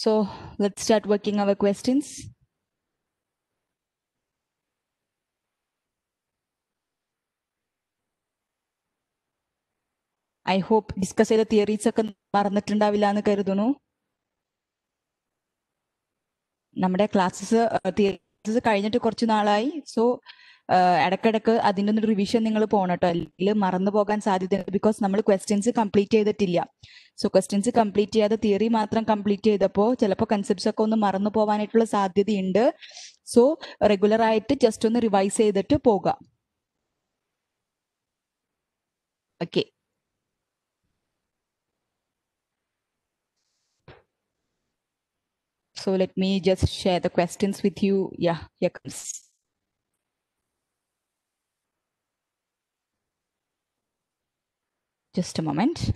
So let's start working our questions. I hope discuss ചെയ്ത theories ഒക്കെ മറന്നിട്ടുണ്ടാവില്ല എന്ന് കരുതുന്നു നമ്മുടെ ക്ലാസ്സസ് തിയറീസ് കഴിഞ്ഞിട്ട് കുറച്ച് നാളായി സോ ഇടക്കിടക്ക് അതിന്റെ ഒന്ന് റിവിഷൻ നിങ്ങൾ പോകണം കേട്ടോ അല്ലെങ്കിൽ മറന്നു പോകാൻ സാധ്യതയുണ്ട് ബിക്കോസ് നമ്മൾ ക്വസ്റ്റ്യൻസ് കംപ്ലീറ്റ് ചെയ്തിട്ടില്ല. സോ ക്വസ്റ്റ്യൻസ് കംപ്ലീറ്റ് ചെയ്യാതെ തിയറി മാത്രം കംപ്ലീറ്റ് ചെയ്തപ്പോൾ ചിലപ്പോൾ കൺസെപ്റ്റ്സ് ഒക്കെ ഒന്ന് മറന്നു പോകാനായിട്ടുള്ള സാധ്യതയുണ്ട്. സോ റെഗുലർ ആയിട്ട് ജസ്റ്റ് ഒന്ന് റിവൈസ് ചെയ്തിട്ട് പോകാം. Okay so let me just share the questions with you yeah here comes. Just a moment.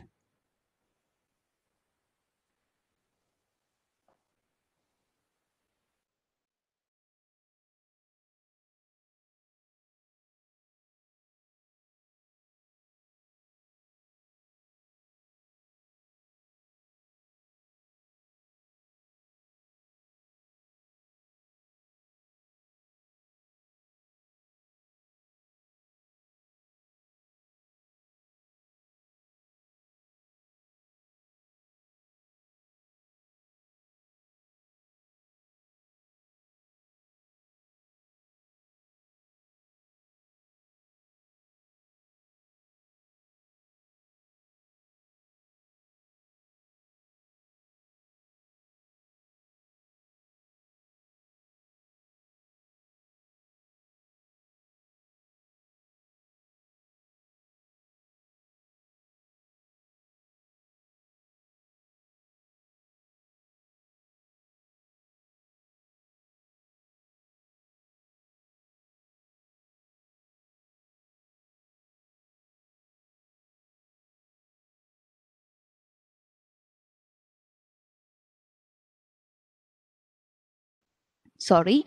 Sorry.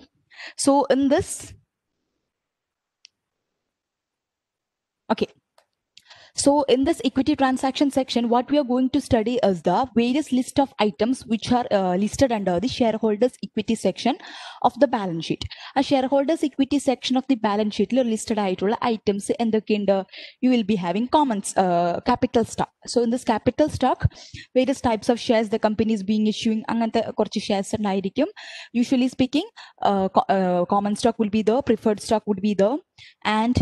So in this, okay. So in this equity transaction section, what we are going to study is the various list of items which are uh, listed under the shareholders equity section of the balance sheet. A shareholders equity section of the balance sheet listed ആയിട്ടുള്ള items എന്തൊക്കെയുണ്ട് you will be having commons uh, capital stock. So in this capital stock, various types of shares the company is being issuing അങ്ങനത്തെ കുറച്ച് shares ഉണ്ടായിരിക്കും. Usually speaking, uh, co- uh, common stock will be the preferred stock would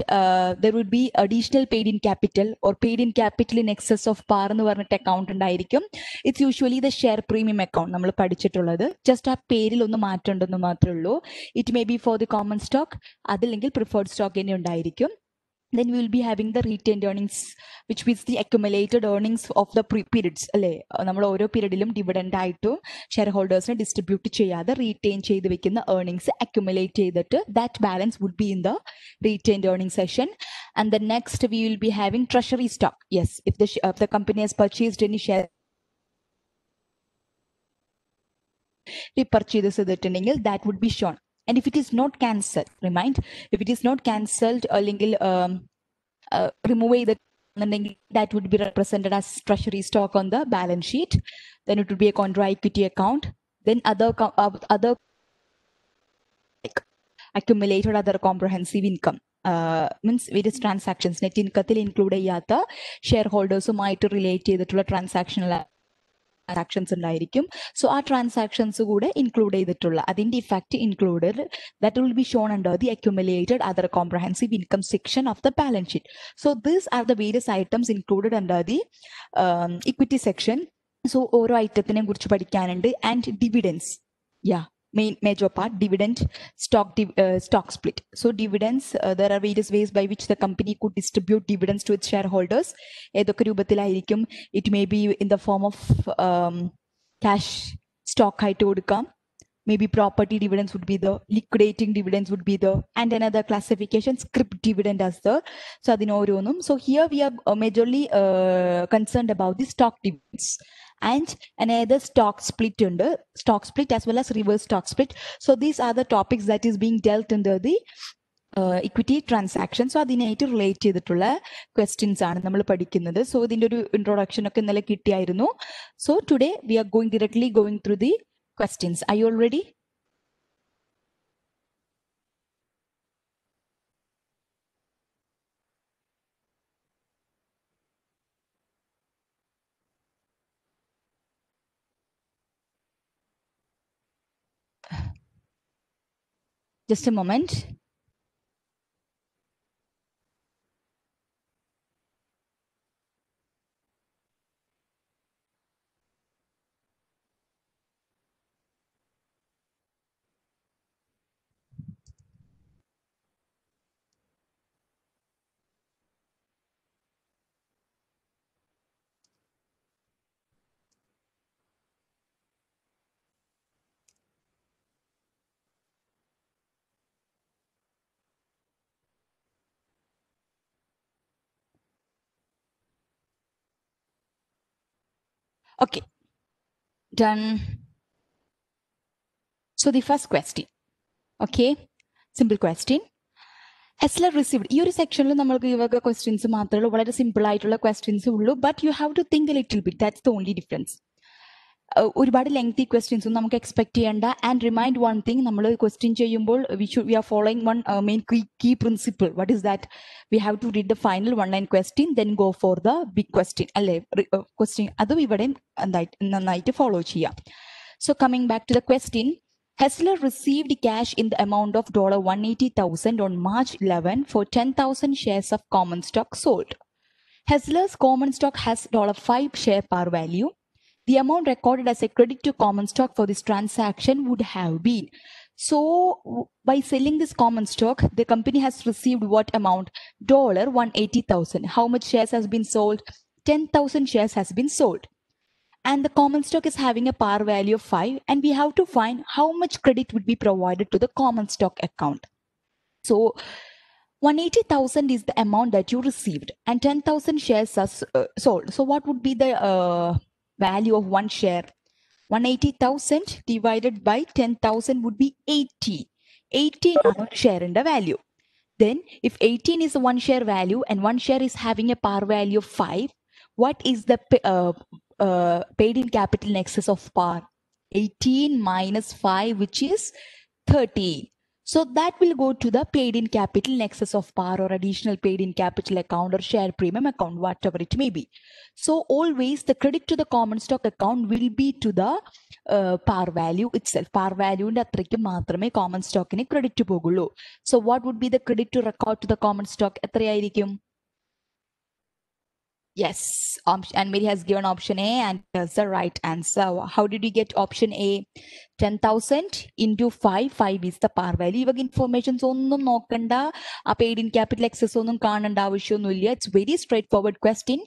there would be additional paid in capital or paid in capital in excess of par എന്ന് പറഞ്ഞിട്ട് account ഉണ്ടായിരിക്കും. It's usually the share premium account നമ്മൾ പഠിച്ചിട്ടുള്ളത്. Just ആ പേരിൽ ഒന്ന് മാറ്റമുണ്ടെന്ന് മാത്രമേ ഉള്ളൂ. It may be for the common stock അതില്ലെങ്കിൽ പ്രിഫേർഡ് സ്റ്റോക്ക് തന്നെ ഉണ്ടായിരിക്കും. then we will be having the retained earnings which means the accumulated earnings of the pre periods അല്ലേ നമ്മൾ ഓരോ പീരീഡിലും ഡിവിഡൻഡ് ആയിട്ടും ഷെയർ ഹോൾഡേഴ്സിനെ ഡിസ്ട്രിബ്യൂട്ട് ചെയ്യാതെ റീറ്റെയിൻ ചെയ്ത് വെക്കുന്ന ഏർണിങ്സ് അക്യുമുലേറ്റ് ചെയ്തിട്ട് that balance would be in the retained earning section and the next we will be having treasury stock yes if the sh- if the company has purchased any share repurchase ചെയ്തിട്ടുണ്ടെങ്കിൽ that would be shown and if it is not cancelled remind if it is not cancelled അല്ലെങ്കിൽ um, uh, remove ചെയ്തിട്ടുണ്ടെങ്കിൽ that would be represented as treasury stock on the balance sheet then it would be a contra equity account then other co- uh, other like accumulated other comprehensive income means various transactions net ഇൻകത്തിൽ include ചെയ്യാത്ത share ഹോൾഡേഴ്സുമായിട്ട് relate ചെയ്തിട്ടുള്ള transactional Transactions ഉണ്ടായിരിക്കും. So ആ transactions കൂടെ include ചെയ്തിട്ടുള്ള അതിന്റെ effect included that will be shown under the accumulated other comprehensive income section of the balance sheet so these are the various items included under the equity section so ഓരോ ഐറ്റത്തിനെ കുറിച്ച് പഠിക്കാനുണ്ട്. And dividends yeah main major part dividend stock div- uh, stock split so dividends uh, there are various ways by which the company could distribute dividends to its shareholders ഏതൊക്കെ രൂപത്തിലായിരിക്കും it may be in the form of cash stock ആയിട്ട് കൊടുക്കാം maybe property dividends would be the liquidating dividends would be the and another classification script dividend as the so adinoronum so here we are uh, majorly uh, concerned about the stock dividends and another stock split under stock split as well as reverse stock split so these are the topics that is being dealt under the equity transaction so അതിനായിട്ട് relate ചെയ്തിട്ടുള്ള questions ആണ് നമ്മൾ പഠിക്കുന്നത് so ഇതിന്റെ ഒരു introduction ഒക്കെ ഇന്നലെ കിട്ടിയായിരുന്നു so today we are going directly going through the questions. Are you Just a moment. Okay. Done. So the first question. Okay. Simple question. Hessler received ഈ ഒരു സെക്ഷനിൽ നമ്മൾക്ക് ഈ വക ക്വസ്റ്റ്യൻസ് മാത്രമേ ഉള്ളൂ വളരെ സിമ്പിൾ ആയിട്ടുള്ള ക്വസ്റ്റ്യൻസ് ഉള്ളൂ but you have to think little bit that's the only difference ഒരുപാട് ലെങ്തി ക്വസ്റ്റ്യൻസും നമുക്ക് എക്സ്പെക്ട് ചെയ്യേണ്ട ആൻഡ് റിമൈൻഡ് വൺ തിങ് നമ്മൾ ക്വസ്റ്റ്യൻ ചെയ്യുമ്പോൾ we should we are following one main key principle what is that we have to read the final one line question then go for the big question അല്ലേ question അതും ഇവിടെ എന്തായിട്ട് നന്നായിട്ട് follow ചെയ്യാം so coming back to the question Hessler received cash in the amount of $180,000 on March 11 for 10,000 shares of common stock sold. Hessler's common stock has $5 share par value. The amount recorded as a credit to common stock for this transaction would have been. So, by selling this common stock, the company has received what amount? Dollar $180,000. How much shares has been sold? 10,000 shares has been sold and the common stock is having a par value of 5 and we have to find how much credit would be provided to the common stock account so 180000 is the amount that you received and 10000 shares are uh, sold so what would be the uh, value of one share. 180000 divided by 10000 would be 80 18 are share in the value. Then if 18 is one share value and one share is having a par value of 5 what is the uh, uh, paid in capital in excess of par? 18 minus 5 which is 13 so that will go to the paid in capital in excess of par or additional paid in capital account or share premium account whatever it may be so always the credit to the common stock account will be to the uh, par value itself par value അത്രയ്ക്ക് മാത്രമേ common സ്റ്റോക്കിന് credit പോകുള്ളൂ so what would be the credit to record to the common stock എത്രയായിരിക്കും Yes, um, and Mary has given option A and that's the right answer. How did we get option A? 10,000 into 5, 5 is the par value. ഇവക informations ഒന്നും നോക്കണ്ട ആ paid in capital excess ഒന്നും കാണേണ്ട ആവശ്യമൊന്നുമില്ല it's very straightforward question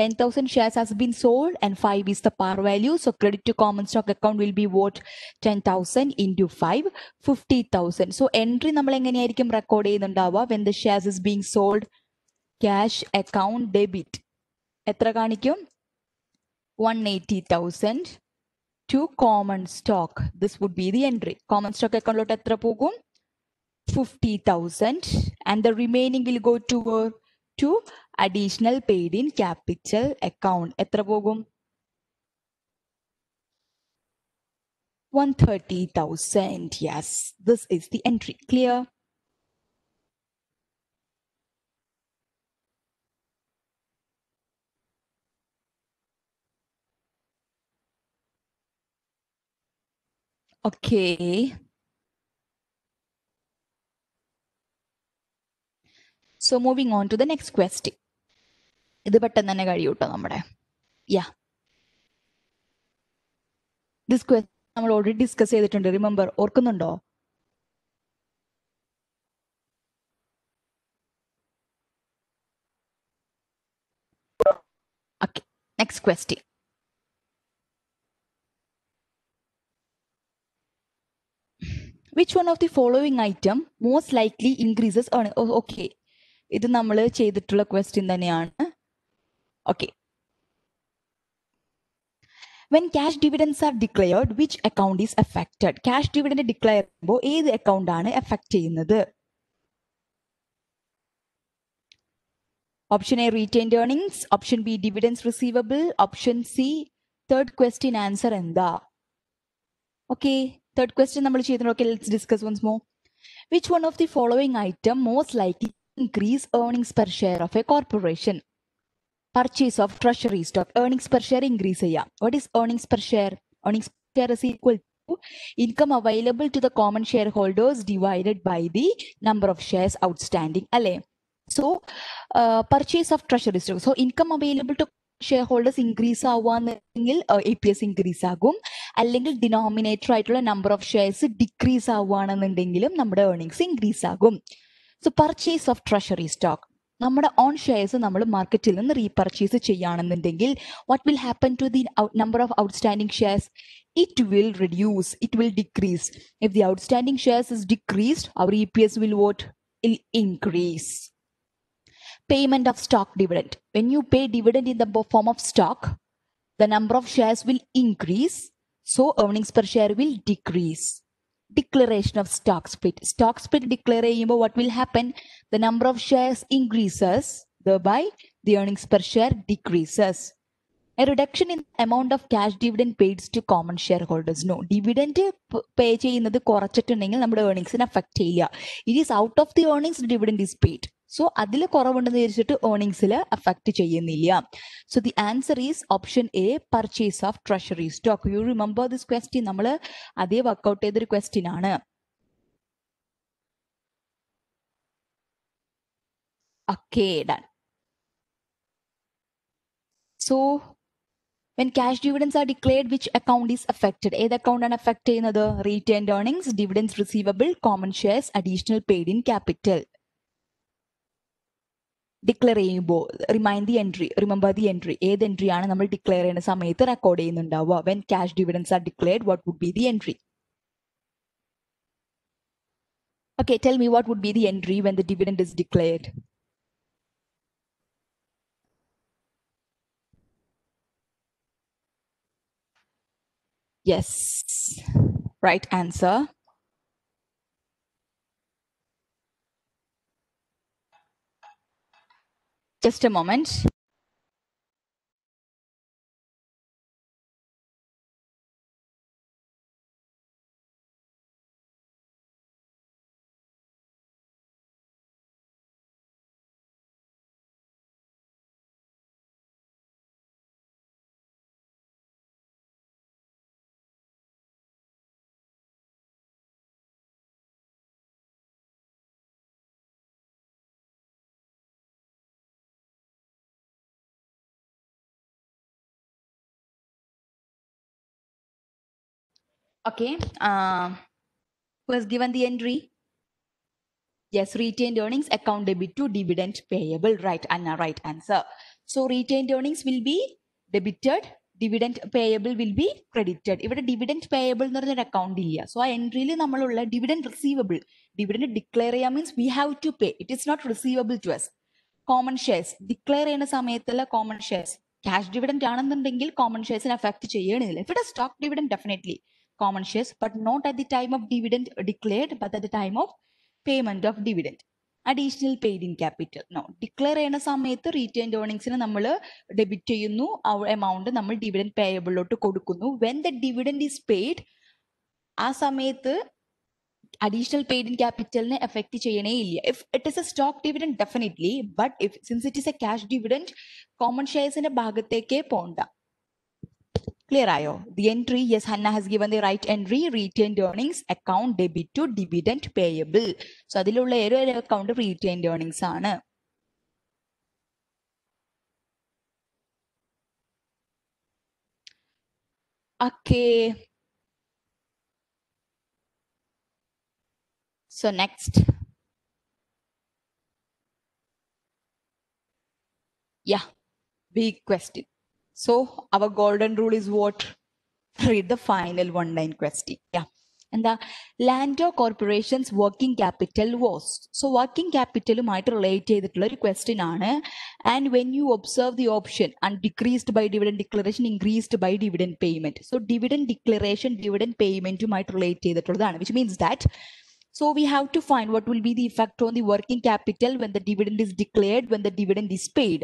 ten thousand shares has been sold and five is the par value so credit to common stock account will be what ten thousand into five fifty thousand so entry നമ്മൾ എങ്ങനെയായിരിക്കും record ചെയ്യുന്നുണ്ടാവുക when the shares is being sold cash account debit എത്ര കാണിക്കും one eighty thousand to common stock this would be the entry common stock അക്കൗണ്ടിലോട്ട് എത്ര പോകും fifty thousand and the remaining will go to to additional paid in capital account എത്ര പോകും one thirty thousand yes this is the entry clear Okay. So moving on to the next question. ഇത് പെട്ടെന്ന് തന്നെ കഴിയൂട്ടോ നമ്മുടെ. Yeah this quest നമ്മൾ already discuss ചെയ്തിട്ടുണ്ട്. Remember ഓർക്കുന്നുണ്ടോ? Okay next question which one of the following item most likely increases earning oh, okay ഇത് നമ്മൾ ചെയ്തിട്ടുള്ള ക്വസ്റ്റ്യൻ തന്നെയാണ് okay when cash dividends are declared which account is affected cash dividend declare ചെയ്യുമ്പോൾ ഏത് account ആണ് effect ചെയ്യുന്നത് option A retained earnings option B dividends receivable option C third question answer എന്താ Okay, third question നമ്മൾ ചെയ്തിട്ടുണ്ട് okay let's discuss once more which one of the following item most likely increase earnings per share of a corporation purchase of treasury stock earnings per share increase ചെയ്യാം what is earnings per share earnings per share is equal to income available to the common shareholders divided by the number of shares outstanding അല്ലേ so uh, purchase of treasury stock so income available to holders increase ആവുകയാണെങ്കിൽ E P S increase ആകും. അല്ലെങ്കിൽ denominator ആയിട്ടുള്ള number of shares decrease ആവുകയാണെന്നുണ്ടെങ്കിലും നമ്മുടെ earnings increase ആകും. So purchase of treasury stock നമ്മുടെ own shares നമ്മൾ മാർക്കറ്റിൽ നിന്ന് റീപർച്ചേസ് ചെയ്യുകയാണെന്നുണ്ടെങ്കിൽ what will happen to the number of outstanding shares it will reduce it will decrease if the outstanding shares is decreased our E P S will what will increase payment of stock dividend. When you pay dividend in the bo- form of stock, the number of shares will increase, so earnings per share will decrease. Declaration of stock split. Stock split declare ചെയ്യുമ്പോൾ what will happen? The number of shares increases, thereby the earnings per share decreases. A reduction in amount of cash dividend paid to common shareholders. No, dividend pay ചെയ്യുന്നത് കുറച്ചിട്ടുണ്ടെങ്കിൽ നമ്മുടെ ഏർണിങ്സിനെ affect ചെയ്യില്ല it is out of the earnings dividend is paid So അതിൽ കുറവുണ്ടെന്ന് വിചാരിച്ചിട്ട് ഏർണിങ്സിൽ affect ചെയ്യുന്നില്ല. So the answer is option A purchase of treasury stock you remember this question നമ്മൾ അതേ വർക്ക്ഔട്ട് ചെയ്തൊരു ക്വസ്റ്റ്യൻ ആണ്. So when cash dividends are declared which account is affected? ഏത് അക്കൗണ്ട് ആണ് അഫക്ട് ചെയ്യുന്നത്? Retained earnings dividends receivable common shares additional paid in capital declare ചെയ്യുമ്പോൾ remind the entry remember the entry ഏത് entry ആണ് നമ്മൾ declare ചെയ്യുന്ന സമയത്ത് record ചെയ്യുന്നുണ്ടാവുക when cash dividends are declared what would be the entry Okay, tell me what would be the entry when the dividend is declared? Yes, right answer. Just a moment. Okay. Uh, who has given the entry? Yes, retained earnings account debit to dividend payable. Right, Anna, right answer. So retained earnings will be debited, dividend payable will be credited. ഇവിടെ dividend payable എന്ന് പറഞ്ഞൊരു account ഇല്ല so ആ എൻട്രിയിൽ നമ്മളുള്ള dividend receivable dividend declare ചെയ്യാൻ means we have to pay it is not receivable to us common shares declare ചെയ്യുന്ന സമയത്തുള്ള common shares cash dividend ആണെന്നുണ്ടെങ്കിൽ common ഷെയർസിനെ affect ചെയ്യണില്ല ഇവിടെ stock dividend definitely Common shares, but not at the time of dividend declared, but at the time of payment of dividend. Additional paid in capital no declare ചെയ്യുന്ന സമയത്ത് retain ഏർണിംഗ്സിന് നമ്മൾ debit ചെയ്യുന്നു. ആ amount നമ്മൾ dividend പേയബിളിലോട്ട് കൊടുക്കുന്നു. When the dividend is paid ആ സമയത്ത് അഡീഷണൽ പെയ്ഡ് ഇൻ ക്യാപിറ്റലിനെ എഫക്ട് ചെയ്യണേ ഇല്ല. If it is a stock dividend definitely but if since it is a cash dividend common ഷെയർസിന്റെ ഭാഗത്തേക്കേ പോണ്ട. Clear ആയോ The entry, yes, Hannah has given the right entry. Retained earnings account debit to dividend payable. So അതിലുള്ള ഏതൊരു ഒരു account retained earnings ആണ്. Okay. So next. Yeah, big question. So our golden rule is what? Read the final one line question. Yeah. And the Lando Corporation's working capital was. So working capital-ഉമായിട്ട് relate ചെയ്തിട്ടുള്ള ഒരു question ആണ്. And when you observe the option and decreased by dividend declaration, increased by dividend payment. So dividend declaration, dividend payment-ഉമായിട്ട് relate ചെയ്തിട്ടുള്ളതാണ്. Which means that so we have to find what will be the effect on the working capital when the dividend is declared, when the dividend is paid.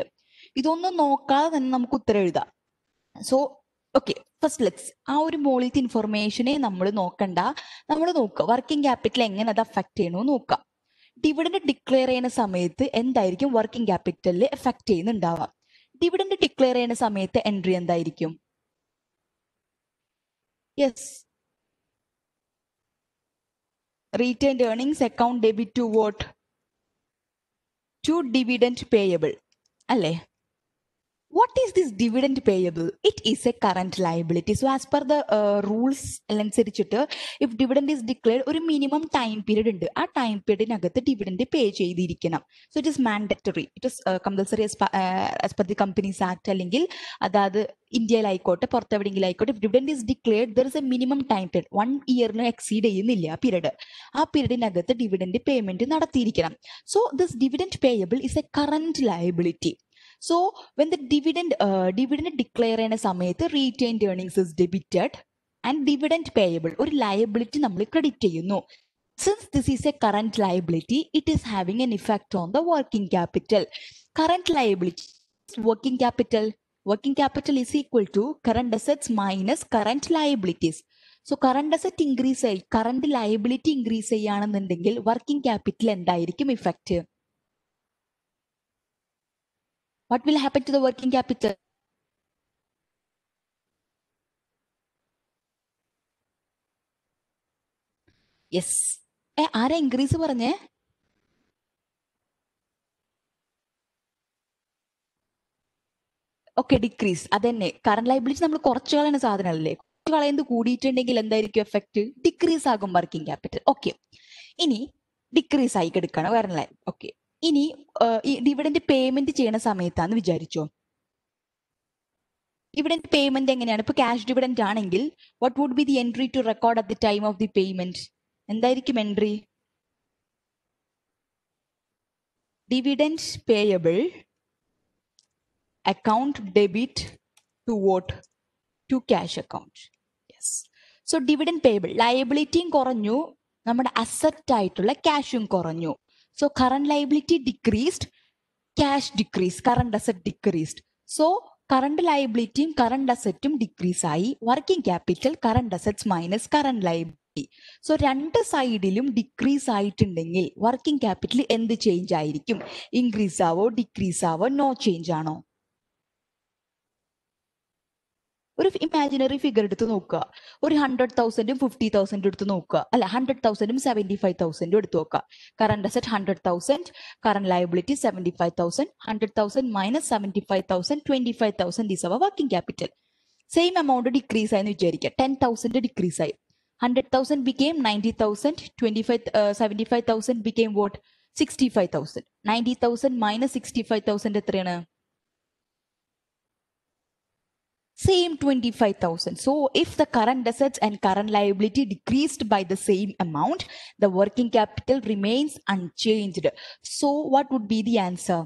ഇതൊന്നും നോക്കാതെ തന്നെ നമുക്ക് ഉത്തരം എഴുതാം. So okay first let's ആ ഒരു മോളിത്തെ ഇൻഫർമേഷനെ നമ്മൾ നോക്കണ്ട. നമ്മൾ നോക്കുക വർക്കിംഗ് ക്യാപിറ്റൽ എങ്ങനെ അത് അഫക്റ്റ് ചെയ്യണോ നോക്കാം ഡിവിഡൻഡ് ഡിക്ലെയർ ചെയ്യുന്ന സമയത്ത് എന്തായിരിക്കും വർക്കിംഗ് ക്യാപിറ്റലിൽ എഫക്ട് ചെയ്യുന്നുണ്ടാവുക? ഡിവിഡൻഡ് ഡിക്ലെയർ ചെയ്യുന്ന സമയത്ത് എൻട്രി എന്തായിരിക്കും? Yes retained earnings account debit to what to dividend payable അല്ലേ? what is this dividend payable it is a current liability so as per the uh, rules അനുസരിച്ചിട്ട് if dividend is declared ഒരു minimum time period ഉണ്ട് ആ time പീരീഡിനകത്ത് dividend pay ചെയ്തിരിക്കണം so it is mandatory it is compulsory as per the companies act അല്ലെങ്കിൽ അതായത് ഇന്ത്യയിലായിക്കോട്ടെ പുറത്തെവിടെയെങ്കിലും ആയിക്കോട്ടെ dividend is declared there is a minimum time period one ഇയറിന് exceed ചെയ്യുന്നില്ല ആ പീരീഡ് ആ പീരീഡിനകത്ത് dividend payment നടത്തിയിരിക്കണം so this dividend payable is a current liability so when the dividend dividend declare ചെയ്യുന്ന സമയത്ത് retained earnings is debited and dividend payable ഒരു liability നമ്മൾ credit ചെയ്യുന്നു. Since this is a current liability it is having an effect on the working capital current liability working capital working capital is equal to current assets minus current liabilities so current asset increase ആയി current liability increase ചെയ്യുകയാണെന്നുണ്ടെങ്കിൽ working capital എന്തായിരിക്കും effect what will happen to the working capital? Yes ഏ ആരാ increase പറഞ്ഞേ? Okay decrease അതന്നെ. Current liability നമ്മൾ കുറച്ച് കളയുന്ന സാധനമല്ലേ? കുറച്ച് കളയുന്നത് കൂടിയിട്ടുണ്ടെങ്കിൽ എന്തായിരിക്കും എഫക്ട് ഡിക്രീസ് ആകും വർക്കിംഗ് ക്യാപിറ്റൽ ഓക്കെ ഇനി ഡിക്രീസ് ആയി എടുക്കണം കറണ്ട് ലൈബ് ഓക്കെ ഇനി ഈ ഡിവിഡന്റ് പേയ്മെന്റ് ചെയ്യണ സമയത്താന്ന് വിചാരിച്ചോ? ഡിവിഡന്റ് പേയ്മെന്റ് എങ്ങനെയാണ്? ഇപ്പൊ ക്യാഷ് ഡിവിഡന്റ് ആണെങ്കിൽ what would be the entry to record at the time of the payment എന്തായിരിക്കും entry dividend payable account debit to what to cash account yes so dividend payable ലയബിലിറ്റിയും കുറഞ്ഞു നമ്മുടെ asset ആയിട്ടുള്ള ക്യാഷും കുറഞ്ഞു. So current liability decreased, cash decreased, current asset decreased. So current liability current asset decrease ആയി working capital current assets minus current liability so രണ്ട് സൈഡിലും decrease ആയിട്ടുണ്ടെങ്കിൽ working capital എന്ത് ചേഞ്ച് ആയിരിക്കും ഇൻക്രീസ് ആവോ ഡിക്രീസ് ആവോ നോ ചേഞ്ച് ആണോ ഒരു ഇമാജിനറി ഫിഗർ എടുത്ത് നോക്കുക. ഒരു ഹൺഡ്രഡ് തൗസൻഡും ഫിഫ്റ്റി തൗസൻഡും എടുത്ത് നോക്കുക. അല്ല ഹൺഡ്രഡ് തൗസൻഡും സെവന്റി ഫൈവ് തൗസൻഡും എടുത്ത് നോക്കുക. Current asset hundred thousand current liability seventy five thousand hundred thousand minus seventy five thousand twenty five thousand is അവ working capital same amount decrease ആയെന്ന് വിചാരിക്കുക. ടെൻ തൗസൻഡ് ഡിക്രീസ് ആയി. Hundred thousand became ninety thousand twenty five seventy five thousand became what sixty five thousand ninety thousand minus sixty five thousand എത്രയാണ്? same 25,000. So if the current assets and current liability decreased by the same amount, the working capital remains unchanged. So what would be the answer?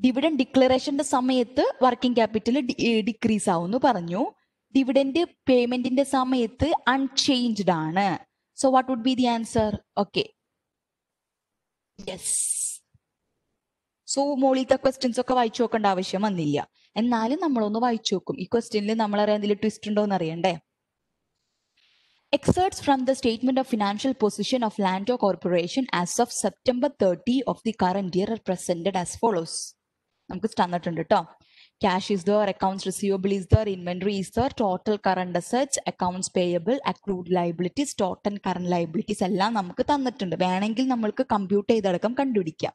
Dividend ഡിക്ലറേഷന്റെ സമയത്ത് working capital decrease ആവുമെന്ന് പറഞ്ഞു dividend പേയ്മെന്റിന്റെ സമയത്ത് unchanged ആണ് so what would be the answer okay yes So മോളിത്തെ questions ഒക്കെ വായിച്ചു നോക്കേണ്ട ആവശ്യം വന്നില്ല. എന്നാലും നമ്മളൊന്ന് വായിച്ചു നോക്കും. ഈ ക്വസ്റ്റ്യനിൽ നമ്മൾ എന്തെങ്കിലും ട്വിസ്റ്റ് ഉണ്ടോ എന്ന് അറിയണ്ടേ? Excerpts from the statement of financial position of Lando corporation as of September 30 of the current year presented as follows. നമുക്ക് തന്നിട്ടുണ്ട് കേട്ടോ cash is there accounts receivable is there inventory is there total current assets accounts payable accrued liabilities total current liabilities എല്ലാം നമുക്ക് തന്നിട്ടുണ്ട്. വേണമെങ്കിൽ നമ്മൾക്ക് compute ചെയ്തടക്കം കണ്ടുപിടിക്കാം.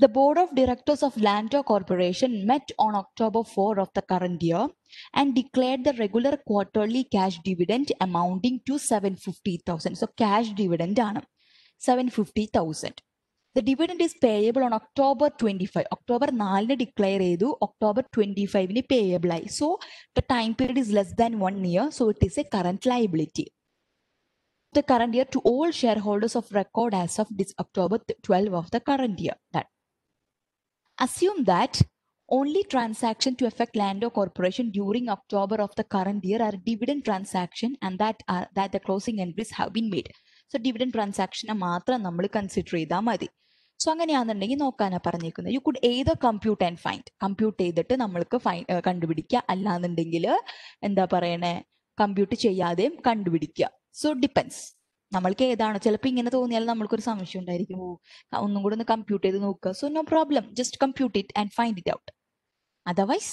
The board of directors of Lanto Corporation met on October 4 of the current year and declared the regular quarterly cash dividend amounting to 750,000. So cash dividend 750,000. The dividend is payable on October 25. October 4 declare edu, October 25 ni payable. So the time period is less than one year. So it is a current liability. The current year to all shareholders of record as of this October 12 of the current year. That assume that only transaction to affect Lando Corporation during October of the current year are dividend transaction and that are that the closing entries have been made. So dividend transaction മാത്രം നമ്മൾ consider ചെയ്താൽ മതി so അങ്ങനെയാണെന്നുണ്ടെങ്കിൽ നോക്കാനാണ് പറഞ്ഞേക്കുന്നത് you could ഏത് compute and find compute ചെയ്തിട്ട് നമ്മൾക്ക് ഫൈൻ കണ്ടുപിടിക്കുക അല്ലാന്നുണ്ടെങ്കിൽ എന്താ പറയണേ കമ്പ്യൂട്ട് ചെയ്യാതെയും കണ്ടുപിടിക്കുക സോ ഡിപ്പെൻസ് നമ്മൾക്ക് ഏതാണോ? ചിലപ്പോൾ ഇങ്ങനെ തോന്നിയാൽ നമ്മൾക്കൊരു സംശയം ഉണ്ടായിരിക്കും. ഓ ഒന്നും കൂടെ ഒന്ന് കമ്പ്യൂട്ട് ചെയ്ത് നോക്കുക so no problem just compute it and find it out otherwise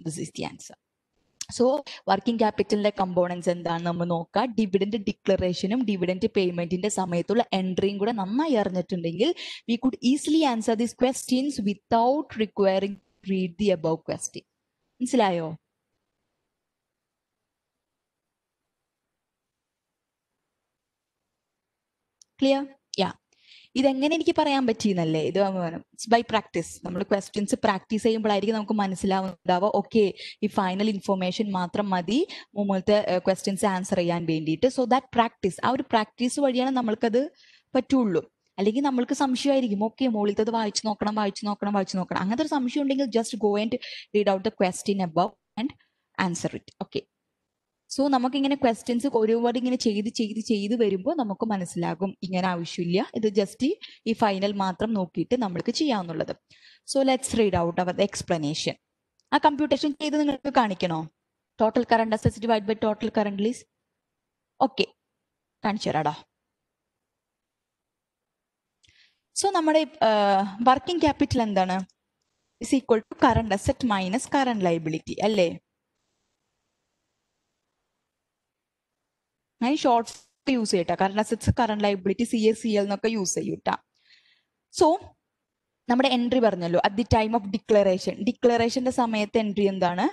this is the answer so working ക്യാപിറ്റലിന്റെ components എന്താണ് നമ്മൾ നോക്കുക? ഡിവിഡന്റ് ഡിക്ലറേഷനും ഡിവിഡന്റ് പേയ്മെന്റിന്റെ സമയത്തുള്ള എൻട്രിയും കൂടെ നന്നായി അറിഞ്ഞിട്ടുണ്ടെങ്കിൽ we could easily answer these questions without requiring read the above question മനസ്സിലായോ? Clear yeah ഇതെങ്ങനെ എനിക്ക് പറയാൻ പറ്റിയെന്നല്ലേ? ഇത് ഇറ്റ്സ് ബൈ പ്രാക്ടീസ് നമ്മൾ ക്വസ്റ്റ്യൻസ് പ്രാക്ടീസ് ചെയ്യുമ്പോഴായിരിക്കും നമുക്ക് മനസ്സിലാവുന്നുണ്ടാവുക. ഓക്കെ ഈ ഫൈനൽ ഇൻഫർമേഷൻ മാത്രം മതി. മുമ്പത്തെ ക്വസ്റ്റ്യൻസ് ആൻസർ ചെയ്യാൻ വേണ്ടിയിട്ട്. സോ ദാറ്റ് പ്രാക്ടീസ് ആ ഒരു പ്രാക്ടീസ് വഴിയാണ് നമ്മൾക്കത് പറ്റുള്ളൂ. അല്ലെങ്കിൽ നമ്മൾക്ക് സംശയമായിരിക്കും. ഓക്കെ മുകളിലത്തത് വായിച്ചു നോക്കണം വായിച്ചു നോക്കണം വായിച്ചു നോക്കണം. അങ്ങനത്തെ ഒരു സംശയം ഉണ്ടെങ്കിൽ just go and read out the question above and answer it okay so നമുക്കിങ്ങനെ ക്വസ്റ്റ്യൻസ് ഒരുപാട് ഇങ്ങനെ ചെയ്ത് ചെയ്ത് ചെയ്ത് വരുമ്പോൾ നമുക്ക് മനസ്സിലാകും. ഇങ്ങനെ ആവശ്യമില്ല. ഇത് ജസ്റ്റ് ഈ ഫൈനൽ മാത്രം നോക്കിയിട്ട് നമ്മൾക്ക് ചെയ്യാവുന്നുള്ളത്. So let's read out our explanation ആ കമ്പ്യൂട്ടേഷൻ ചെയ്ത് നിങ്ങൾക്ക് കാണിക്കണോ? ടോട്ടൽ കറണ്ട് അസസ് divide by total current lease okay കാണിച്ചു തരാടാ. സോ നമ്മുടെ വർക്കിംഗ് ക്യാപിറ്റൽ എന്താണ്? Is equal to current asset minus current liability അല്ലേ? ഞാൻ ഷോർട്ട് യൂസ് ചെയ്യട്ടെ. Current assets current liability C S C L എന്നൊക്കെ യൂസ് ചെയ്യൂട്ടാ. സോ നമ്മുടെ എൻട്രി പറഞ്ഞല്ലോ. At the time of declaration ഡിക്ലറേഷന്റെ സമയത്ത് എൻട്രി എന്താണ്?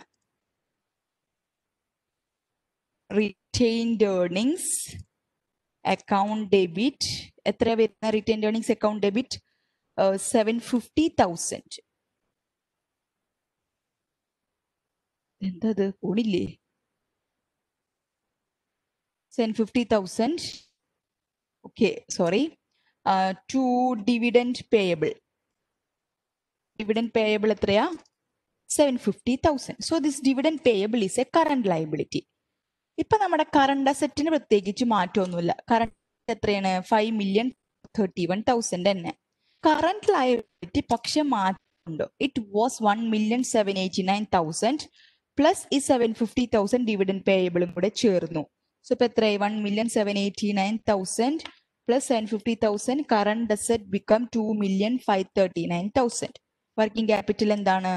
റിറ്റൈൻഡ് ഏർണിങ്സ് അക്കൗണ്ട് ഡെബിറ്റ് എത്ര വരുന്ന retained earnings account debit seven fifty thousand എന്തത് പോണില്ലേ thousand okay sorry to dividend payable dividend payable എത്രയാ? Seven fifty thousand so this dividend payable is a current liability ഇപ്പൊ നമ്മുടെ current അസറ്റിന് പ്രത്യേകിച്ച് മാറ്റമൊന്നുമില്ല. കറണ്ട് എത്രയാണ്? Five million thirty one thousand തന്നെ. കറണ്ട് ലയബിലിറ്റി പക്ഷെ മാറ്റമുണ്ട്. It was one million seven eighty nine thousand plus ഈ സെവൻ ഫിഫ്റ്റി തൗസൻഡ് കൂടെ ചേർന്നു. സോ ഇപ്പൊ എത്രയായി one million seven eighty nine thousand plus seven fifty thousand current asset become two million five thirty nine thousand working capital എന്താണ്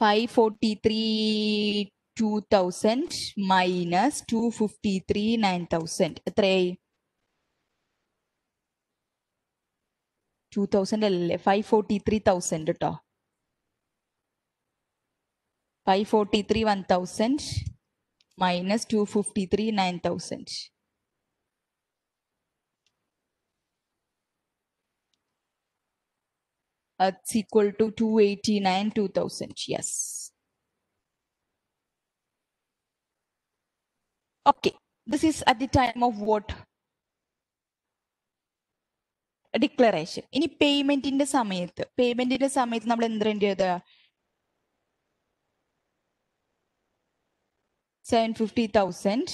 five forty three two thousand minus two fifty three nine thousand എത്രയായി two thousand അല്ലല്ലേ five forty three thousand കേട്ടോ five forty three one thousand minus 253 9000 that's equal to 289 2000 yes. Okay this is at the time of what? Declaration. Any payment in the summit payment in the summit number in the 750,000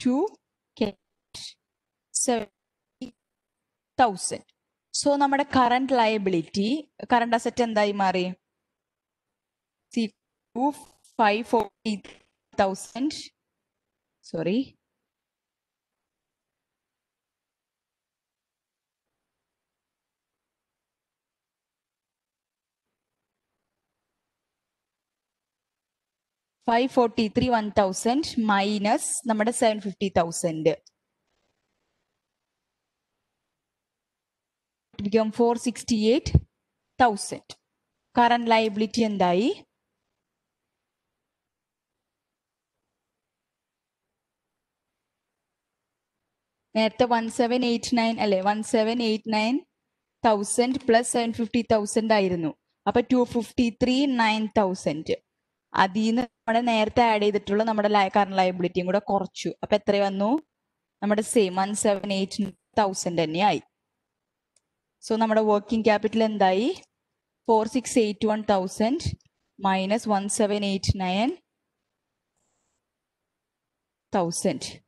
to get 70,000. So നമ്മുടെ current liability current asset എന്തായി മാറി? C two five forty thousand sorry Five forty three one thousand minus നമ്മുടെ seven fifty thousand become 468,000. Current liability എന്തായി നേരത്തെ one seven eight nine അല്ലെ one seven eight nine thousand plus seven fifty thousand ആയിരുന്നു അപ്പൊ two fifty three nine thousand അതിൽ നിന്ന് നമ്മുടെ നേരത്തെ ആഡ് ചെയ്തിട്ടുള്ള നമ്മുടെ കറണ്ട് ലയബിലിറ്റിയും കൂടെ കുറച്ചു. അപ്പൊ എത്ര വന്നു? നമ്മുടെ same one seven eight thousand തന്നെ ആയി. സോ നമ്മുടെ വർക്കിംഗ് ക്യാപിറ്റൽ എന്തായി? Four six eight one thousand minus one seven eight nine thousand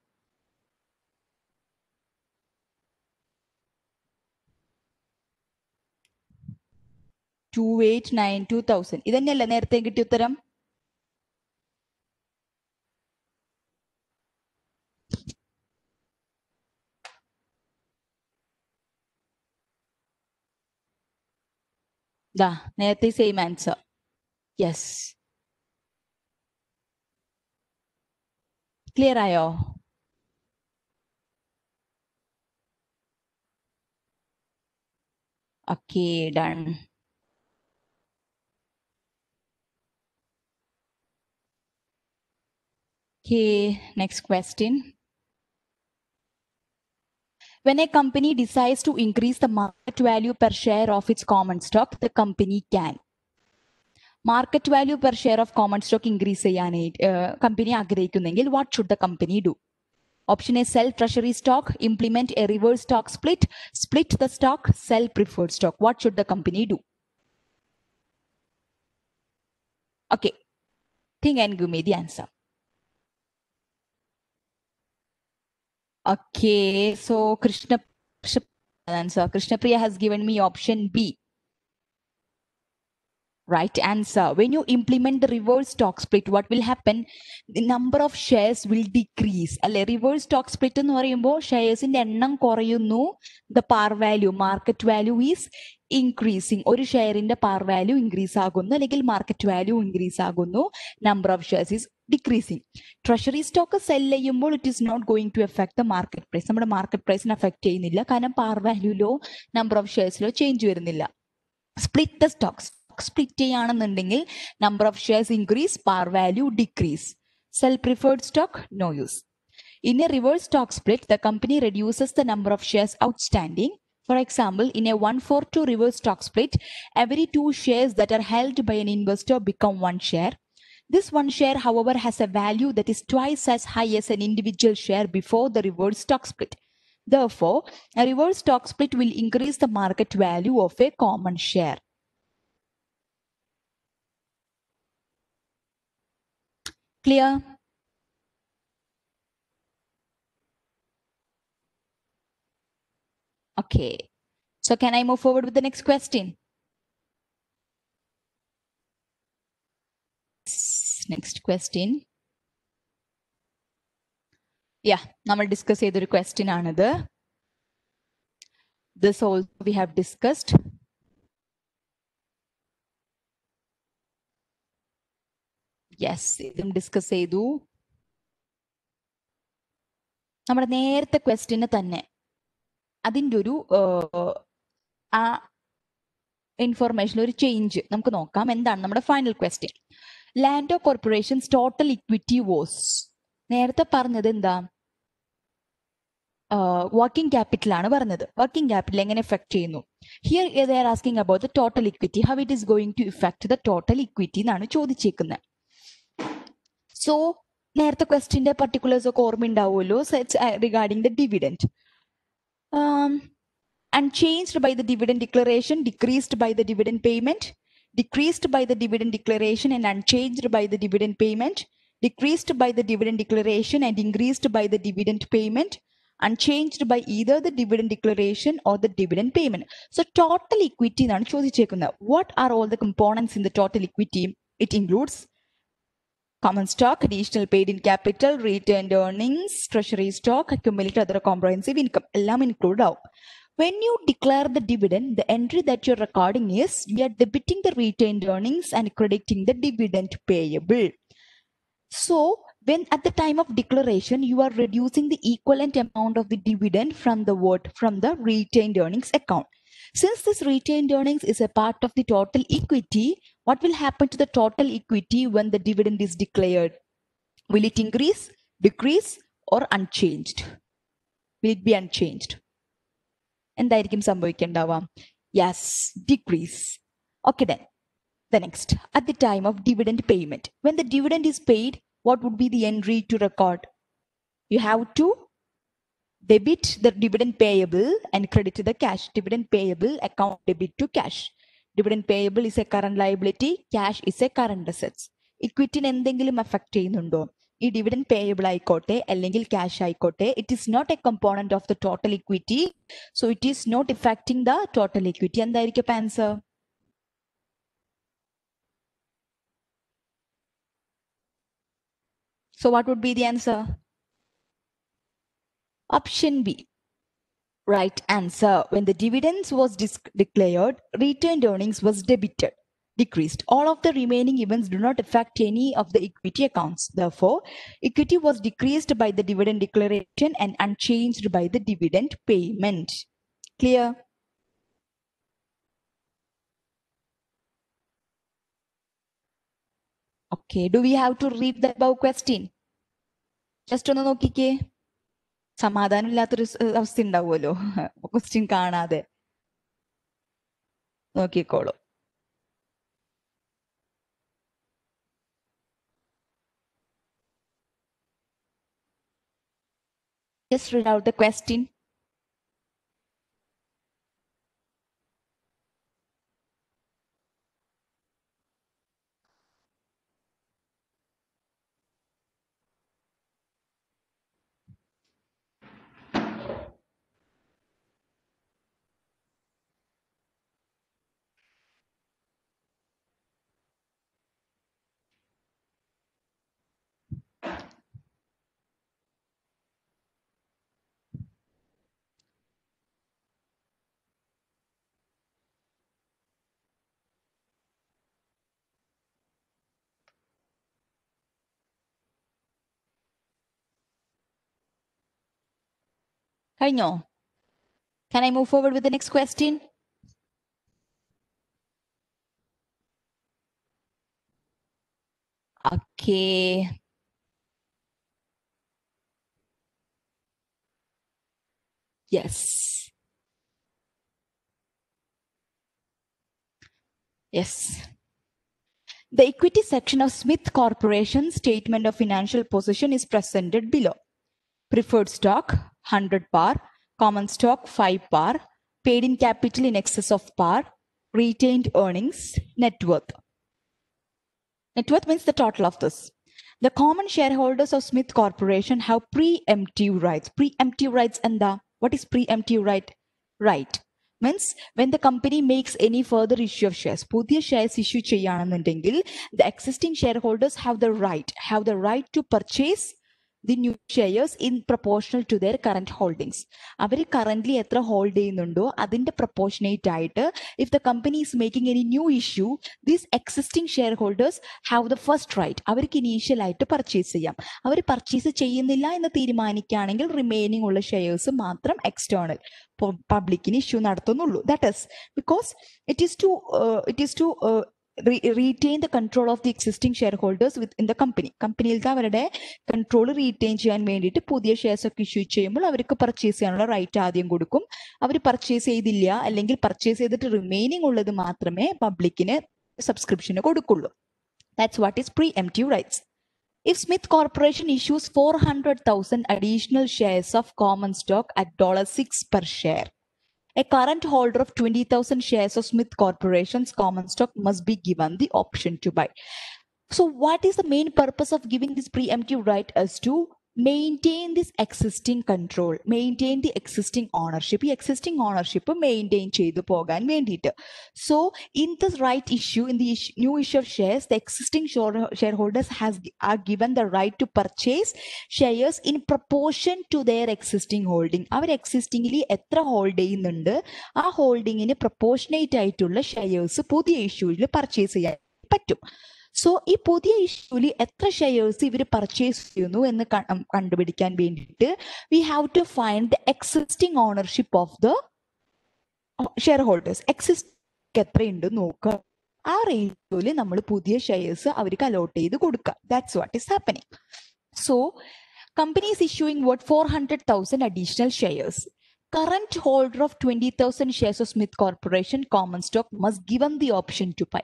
two eight nine two thousand ഇതന്നെയല്ലേ നേരത്തെ കിട്ടിയ ഉത്തരം? ദാ നേരത്തെ സെയിം ആൻസർ യെസ് ക്ലിയർ ആയോ okay done Okay, next question. When a company decides to increase the market value per share of its common stock, the company can. Market value per share of common stock increase ചെയ്യാനായിട്ട് company ആഗ്രഹിക്കുന്നെങ്കിൽ what should the company do option A sell treasury stock implement a reverse stock split split the stock sell preferred stock what should the company do okay think and give me the answer Okay, so Krishna, answer. Krishnapriya has given me option B. Right answer. When you implement the reverse stock split, what will happen? The number of shares will decrease. അല്ലെ reverse stock split എന്ന് പറയുമ്പോൾ ഷെയർസിന്റെ എണ്ണം കുറയുന്നു the par value market value is increasing ഒരു ഷെയറിന്റെ par value increase ആകുന്നു അല്ലെങ്കിൽ market value increase ആകുന്നു number of shares is decreasing treasury stock sell ചെയ്യുമ്പോൾ it is not going to effect the market price നമ്മുടെ മാർക്കറ്റ് പ്രൈസിന് affect ചെയ്യുന്നില്ല കാരണം പാർ വാല്യൂലോ നമ്പർ ഓഫ് ഷെയർസിലോ ചേഞ്ച് വരുന്നില്ല. സ്പ്ലിറ്റ് ദ സ്റ്റോക്സ് സ്പ്ലിറ്റ് ചെയ്യുകയാണെന്നുണ്ടെങ്കിൽ number of shares increase par value decrease sell preferred stock no use in a reverse stock split the company reduces the number of shares outstanding For example, in a 1 4 2 reverse stock split, every two shares that are held by an investor become one share. This one share, however, has a value that is twice as high as an individual share before the reverse stock split. Therefore, a reverse stock split will increase the market value of a common share. Clear? Okay. So can I move forward with the next question? Next question. Yeah, നമ്മൾ discuss ചെയ്തൊരു question ആണിത് this also we have discussed yes ഇതും discuss ചെയ്തു നമ്മുടെ നേരത്തെ question തന്നെ അതിന്റെ ഒരു ആ ഇൻഫർമേഷൻ ഒരു ചേഞ്ച് നമുക്ക് നോക്കാം. എന്താണ് നമ്മുടെ final question Lando corporation's total equity was നേരത്തെ പറഞ്ഞത് എന്താ? വർക്കിംഗ് ക്യാപിറ്റൽ ആണ് പറഞ്ഞത്. വർക്കിംഗ് ക്യാപിറ്റൽ എങ്ങനെ എഫക്ട് ചെയ്യുന്നു? Here they're asking about the total equity how it is going to effect the total equity എന്നാണ് ചോദിച്ചേക്കുന്നത് സോ നേരത്തെ ക്വസ്റ്റിന്റെ പർട്ടിക്കുലേഴ്സ് ഒക്കെ ഓർമ്മ ഉണ്ടാവുമല്ലോ regarding the dividend um, unchanged by the dividend declaration, decreased by the dividend payment, decreased by the dividend declaration and unchanged by the dividend payment, decreased by the dividend declaration and increased by the dividend payment, unchanged by either the dividend declaration or the dividend payment. So total equity, what are all the components in the total equity? It includes common stock, additional paid in capital, retained earnings, treasury stock, accumulated other comprehensive income. എല്ലാം include ആവും. When you declare the dividend, the entry that you're recording is we are debiting the retained earnings and crediting the dividend payable. So when at the time of declaration, you are reducing the equivalent amount of the dividend from the what? From the retained earnings account. Since this retained earnings is a part of the total equity, what will happen to the total equity when the dividend is declared? Will it increase, decrease, or unchanged? Will it be unchanged? എന്തായിരിക്കും സംഭവിക്കേണ്ടാവാം yes decrease okay then the next at the time of dividend payment when the dividend is paid what would be the entry to record you have to debit the dividend payable and credit to the cash. Dividend payable account debit to cash. Dividend payable is a current liability. Cash is a current assets. Equity in the affect inundo. E dividend payable I kote, a cash I kote. It is not a component of the total equity. So it is not affecting the total equity. And there is answer. So what would be the answer? Option B. Right answer. When the dividends was dis- declared, retained earnings was debited, decreased. All of the remaining events do not affect any of the equity accounts. Therefore, equity was decreased by the dividend declaration and unchanged by the dividend payment. Clear? Okay. Do we have to read the above question? Just ഒന്ന് നോക്കിക്കേ സമാധാനം ഇല്ലാത്തൊരു അവസ്ഥ ഉണ്ടാവുമല്ലോ question കാണാതെ. നോക്കിക്കോളൂ. Just read out the question. I know. Can I move forward with the next question? Okay. Yes. Yes. The equity section of Smith Corporation's statement of financial position is presented below. Preferred stock, 100 par, common stock 5 par, paid in capital in excess of par, retained earnings, net worth. Net worth means the total of this. The common shareholders of Smith Corporation have preemptive rights. Preemptive rights and the what is preemptive right? Right. Means when the company makes any further issue of shares, പുതിയ shares issue ചെയ്യുകയാണെന്നുണ്ടെങ്കിൽ the existing shareholders have the right, have the right to purchase The new shares in proportional to their current holdings our currently എത്ര hold ചെയ്യുന്നുണ്ടോ അതിന്റെ proportionate ആയിട്ട് if the company is making any new issue these existing share holders have the first right അവർക്ക് initial ആയിട്ട് purchase ചെയ്യാം. അവർ purchase ചെയ്യുന്നില്ല എന്ന് തീരുമാനിക്കുകയാണെങ്കിൽ റിമൈനിങ് ഉള്ള ഷെയർസ് മാത്രം എക്സ്റ്റേണൽ പബ്ലിക്കിന് issue നടത്തുന്നുള്ളൂ. That is because it is to it is to retain the control of the existing share holders with in the company കമ്പനിയിലേക്ക് അവരുടെ കൺട്രോൾ റീറ്റെയിൻ ചെയ്യാൻ വേണ്ടിയിട്ട് പുതിയ ഷെയർസ് ഒക്കെ ഇഷ്യൂ ചെയ്യുമ്പോൾ അവർക്ക് പർച്ചേസ് ചെയ്യാനുള്ള റൈറ്റ് ആദ്യം കൊടുക്കും. അവർ പർച്ചേസ് ചെയ്തില്ല അല്ലെങ്കിൽ പർച്ചേസ് ചെയ്തിട്ട് റിമൈനിങ് ഉള്ളത് മാത്രമേ പബ്ലിക്കിന് സബ്സ്ക്രിപ്ഷന് കൊടുക്കുള്ളൂ. That's what is preemptive rights If Smith Corporation issues 400,000 additional shares of common stock at $6 per share, a current holder of 20,000 shares of Smith Corporation's common stock must be given the option to buy. So, what is the main purpose of giving this preemptive right as to maintain this existing control, maintain the existing ownership, ഈ existing ownership maintain ചെയ്തു പോകാൻ വേണ്ടിയിട്ട്. In this right issue, in the issue, new issue of shares, the existing share- shareholders has are given the right to purchase shares in proportion to their existing holding. അവർ എക്സിസ്റ്റിംഗിൽ എത്ര hold ചെയ്യുന്നുണ്ട് ആ ഹോൾഡിങ്ങിന് proportionate ആയിട്ടുള്ള shares പുതിയ ഇഷ്യൂവിൽ purchase ചെയ്യാൻ പറ്റും so ഈ പുതിയ ഇഷ്യൂവിൽ എത്ര ഷെയർസ് ഇവർ പർച്ചേസ് ചെയ്യുന്നു എന്ന് കണ്ടുപിടിക്കാൻ വേണ്ടിയിട്ട് we have to find the existing ownership of the share holders exist എത്രയുണ്ട് നോക്കുക. ആ റേഷ്യോയിൽ നമ്മൾ പുതിയ ഷെയർസ് അവർക്ക് അലോട്ട് ചെയ്ത് കൊടുക്കുക. That's what is happening so company is issuing what? 400,000 additional shares. Current holder of 20,000 shares of Smith Corporation common stock must given the option to buy.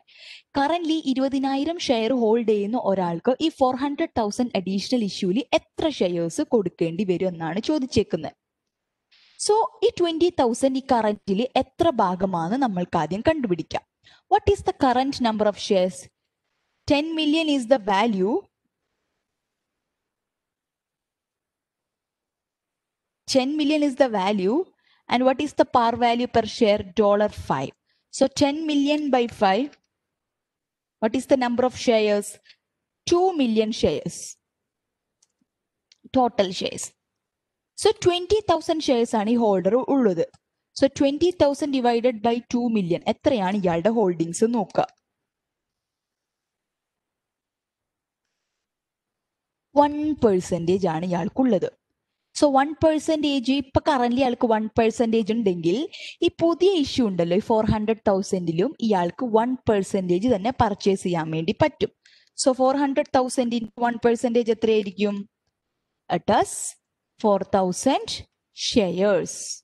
Currently ഇരുപതിനായിരം share hold ചെയ്യുന്ന ഒരാൾക്ക് ഈ four hundred thousand additional ഇഷ്യൂവിൽ എത്ര shares കൊടുക്കേണ്ടി വരും എന്നാണ് ചോദിച്ചേക്കുന്നത്. സോ ഈ ട്വന്റി തൗസൻഡ് ഈ കറന്റിൽ എത്ര ഭാഗമാണ് നമ്മൾക്ക് ആദ്യം കണ്ടുപിടിക്കാം. What is the current number of shares ten million is the value 10 million is the value and what is the par value per share dollar 5 so 10 million by 5 what is the number of shares 2 million shares shares so twenty thousand shares ആണ് ഈ holder ഉള്ളത് so twenty thousand divided by two million എത്രയാണ് ഇയാളുടെ holdings നോക്കുക one percentage ആണ് ഇയാൾക്കുള്ളത് so one percentage ഇപ്പൊ current ഇയാൾക്ക് വൺ പെർസെന്റേജ് ഉണ്ടെങ്കിൽ ഈ പുതിയ ഇഷ്യൂ ഉണ്ടല്ലോ ഈ ഫോർ ഹൺഡ്രഡ് തൗസൻഡിലും ഇയാൾക്ക് വൺ പെർസെന്റേജ് തന്നെ പർച്ചേസ് ചെയ്യാൻ വേണ്ടി പറ്റും. So four hundred thousand one percentage എത്രയായിരിക്കും? Four thousand shares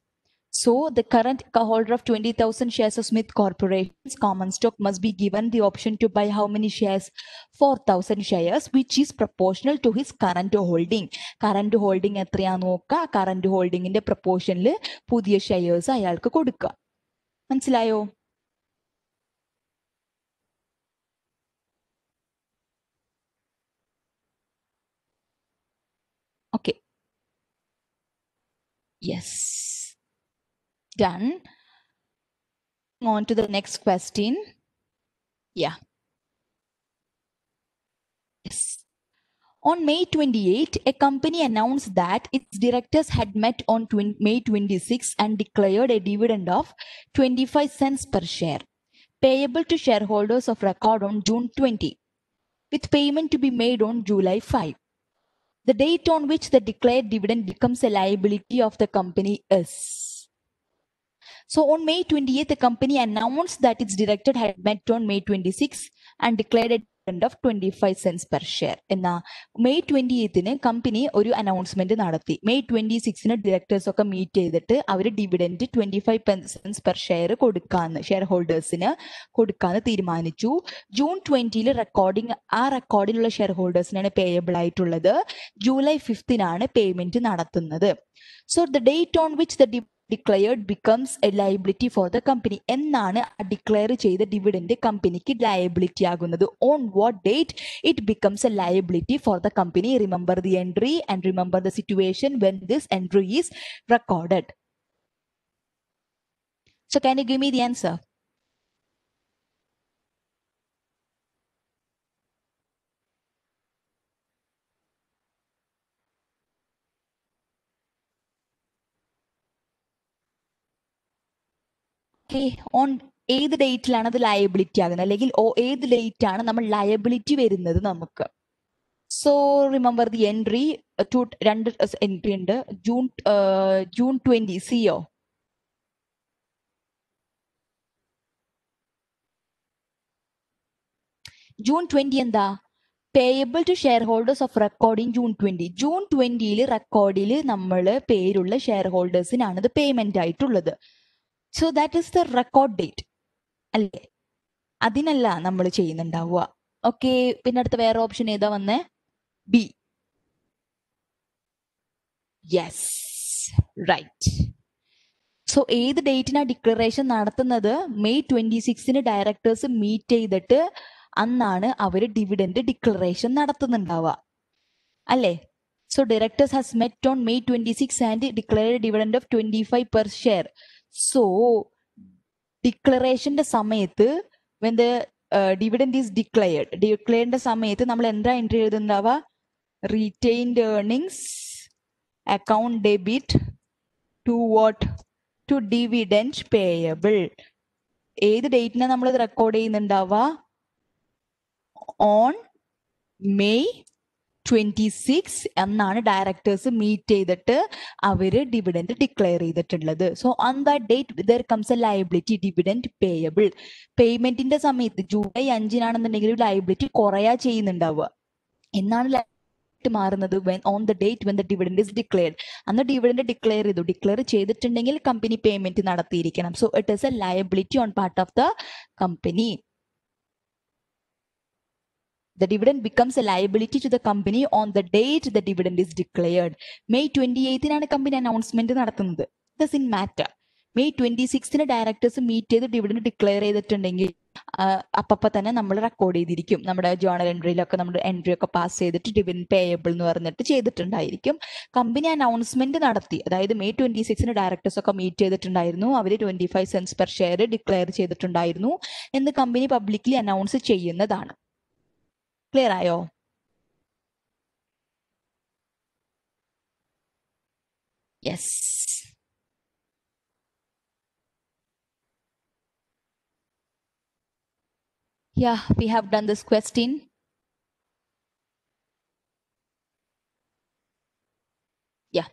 So the current holder of 20,000 shares of Smith Corporation's common stock must be given the option to buy how many shares? 4,000 shares, which is proportional to his current holding. Current holding എത്രയാ നോക്കുക current ഹോൾഡിങ്ങിന്റെ പ്രപ്പോർഷനിൽ പുതിയ shares അയാൾക്ക് കൊടുക്കുക മനസ്സിലായോ Okay. Yes done. On to the next question. Yeah. Yes. On May 28, a company announced that its directors had met on twen- May 26 and declared a dividend of 25 cents per share, payable to shareholders of record on June 20, with payment to be made on July 5. The date on which the declared dividend becomes a liability of the company is. So on May 28th, the company announced that its director had met on May 26 and declared a dividend of 25 cents per share. എന്നാ May twenty എയ്ത്തിന് company ഒരു announcement നടത്തി. May twenty സിക്സിന് directors ഒക്കെ meet ചെയ്തിട്ട് അവർ dividend twenty five cents per share കൊടുക്കാന്ന് share ഹോൾഡേഴ്സിന് കൊടുക്കാന്ന് തീരുമാനിച്ചു. ജൂൺ ട്വന്റിയിൽ റെക്കോർഡിംഗ് ആ റെക്കോർഡിലുള്ള ഷെയർ ഹോൾഡേഴ്സിനാണ് പേയബിൾ ആയിട്ടുള്ളത്. ജൂലൈ ഫിഫ്തിനാണ് പേയ്മെന്റ് നടത്തുന്നത്. So the date on which the declared becomes a liability for the company എന്നാണ് ഡിക്ലെയർ ചെയ്ത ഡിവിഡൻഡ് കമ്പനിക്ക് ലയബിലിറ്റി ആകുന്നത് on what date it becomes a liability for the company remember the entry and remember the situation when this entry is recorded so can you give me the answer On ഏത് ഡേറ്റിലാണ് അത് liability ആകുന്നത്? അല്ലെങ്കിൽ ഓ ഏത് date ആണ് നമ്മൾ liability വരുന്നത് നമുക്ക്? So remember the entry to രണ്ട് എൻട്രി ഉണ്ട്. ജൂൺ ജൂൺ ട്വന്റി സിഒ ജൂൺ ട്വന്റി എന്താ? Payable to share holders of recording June twenty June ട്വന്റിയിൽ റെക്കോർഡിൽ നമ്മൾ പേരുള്ള ഷെയർ ഹോൾഡേഴ്സിനാണ് ഇത് പേയ്മെന്റ് ആയിട്ടുള്ളത്. So that is the record date അല്ലേ? അതിനല്ല നമ്മൾ ചെയ്യുന്നുണ്ടാവുക. ഓക്കെ പിന്നെ അടുത്ത വേറെ ഓപ്ഷൻ ഏതാ വന്നേ? ബി യെസ് റൈറ്റ് സോ ഏത് ഡേറ്റിനാ ഡിക്ലറേഷൻ നടത്തുന്നത്? മെയ് ട്വന്റി സിക്സിന് ഡയറക്ടേഴ്സ് മീറ്റ് ചെയ്തിട്ട് അന്നാണ് അവർ ഡിവിഡൻഡ് ഡിക്ലറേഷൻ നടത്തുന്നുണ്ടാവുക. അല്ലേ? So directors has met on May twenty six and declare dividend of twenty five per share so ഡിക്ലറേഷന്റെ സമയത്ത് when the dividend is declared ഡിക്ലെയറിന്റെ സമയത്ത് നമ്മൾ എന്താ എൻട്രി എഴുതുന്നുണ്ടാവുക retained earnings account debit to what to dividend payable ഏത് ഡേറ്റിനെ നമ്മൾ record ചെയ്യുന്നുണ്ടാവുക on May twenty six എന്നാണ് ഡയറക്ടേഴ്സ് മീറ്റ് ചെയ്തിട്ട് അവർ ഡിവിഡൻഡ് ഡിക്ലെയർ ചെയ്തിട്ടുള്ളത്. So on that date there comes a liability dividend payable പേയ്മെന്റിന്റെ സമയത്ത് ജൂലൈ അഞ്ചിനാണെന്നുണ്ടെങ്കിൽ ലയബിലിറ്റി കുറയാ ചെയ്യുന്നുണ്ടാവുക. എന്നാണ് മാറുന്നത് when on the date when the dividend is declared അന്ന് ഡിവിഡൻഡ് ഡിക്ലെയർ ചെയ്തു. ഡിക്ലെയർ ചെയ്തിട്ടുണ്ടെങ്കിൽ company payment നടത്തിയിരിക്കണം. So it is a liability on part of the company the dividend becomes a liability to the company on the date the dividend is declared. May twenty എയ്ത്തിനാണ് company announcement നടത്തുന്നത്. Thus in matter May twenty സിക്സിന് directors meet ചെയ്ത് dividend declare ചെയ്തിട്ടുണ്ടെങ്കിൽ അപ്പപ്പോൾ തന്നെ നമ്മൾ record ചെയ്തിരിക്കും. നമ്മുടെ journal എൻട്രിയിലൊക്കെ നമ്മുടെ entry ഒക്കെ പാസ് ചെയ്തിട്ട് ഡിവിൻ പേയബിൾ എന്ന് പറഞ്ഞിട്ട് ചെയ്തിട്ടുണ്ടായിരിക്കും. കമ്പനി അനൗൺസ്മെന്റ് നടത്തി. അതായത് മെയ് ട്വന്റി സിക്സിന് ഡയറക്ടേഴ്സ് ഒക്കെ മീറ്റ് ചെയ്തിട്ടുണ്ടായിരുന്നു. അവർ twenty five cents per share declare ചെയ്തിട്ടുണ്ടായിരുന്നു എന്ന് കമ്പനി പബ്ലിക്കലി അനൗൺസ് ചെയ്യുന്നതാണ്. ക്ലിയർ ആയോ Yes. Yeah, we have done this question. Yeah,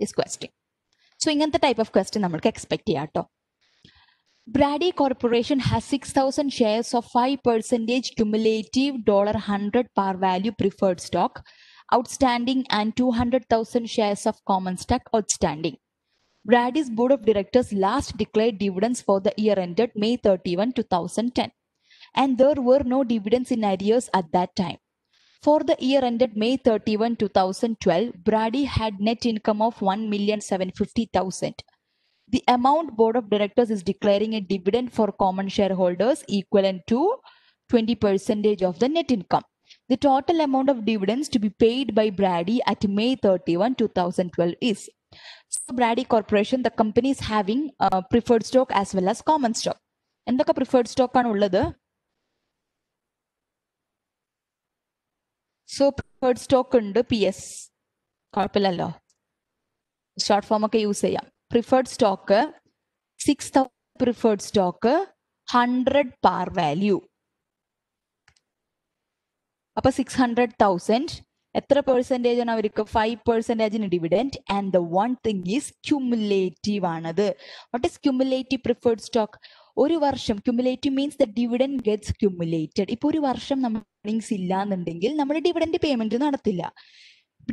this question. So ഇങ്ങനത്തെ ടൈപ്പ് ഓഫ് ക്വസ്റ്റ്യൻ നമ്മൾക്ക് എക്സ്പെക്ട് ചെയ്യാം കേട്ടോ Brady Corporation has 6,000 shares of 5% cumulative $100 par value preferred stock outstanding and 200,000 shares of common stock outstanding. Brady's board of directors last declared dividends for the year ended May 31, 2010. And there were no dividends in arrears at that time. For the year ended May 31, 2012, Brady had net income of 1,750,000 The amount board of directors is declaring a dividend for common shareholders equivalent to 20% of the net income. The total amount of dividends to be paid by Brady at May 31, 2012 is so Brady Corporation, the company is having uh, preferred stock as well as common stock. എന്തൊക്കെ preferred stock ആണ് ഉള്ളത് so preferred stock ഉണ്ട് P S കുഴപ്പമില്ലല്ലോ short form ഒക്കെ use ചെയ്യാം preferred stock six thousand preferred stock hundred par value അപ്പൊ six hundred thousand എത്ര percentage ആണ് അവർക്ക്? Five പെർസെന്റേജിന് dividend and the one thing is cumulative ആണത്. What is cumulative preferred stock ഒരു വർഷം cumulative means the dividend gets cumulated ഇപ്പൊ ഒരു വർഷം നമ്മൾ ഏർണിങ്സ് ഇല്ല എന്നുണ്ടെങ്കിൽ നമ്മൾ ഡിവിഡൻഡ് പേയ്മെന്റ് നടത്തില്ല.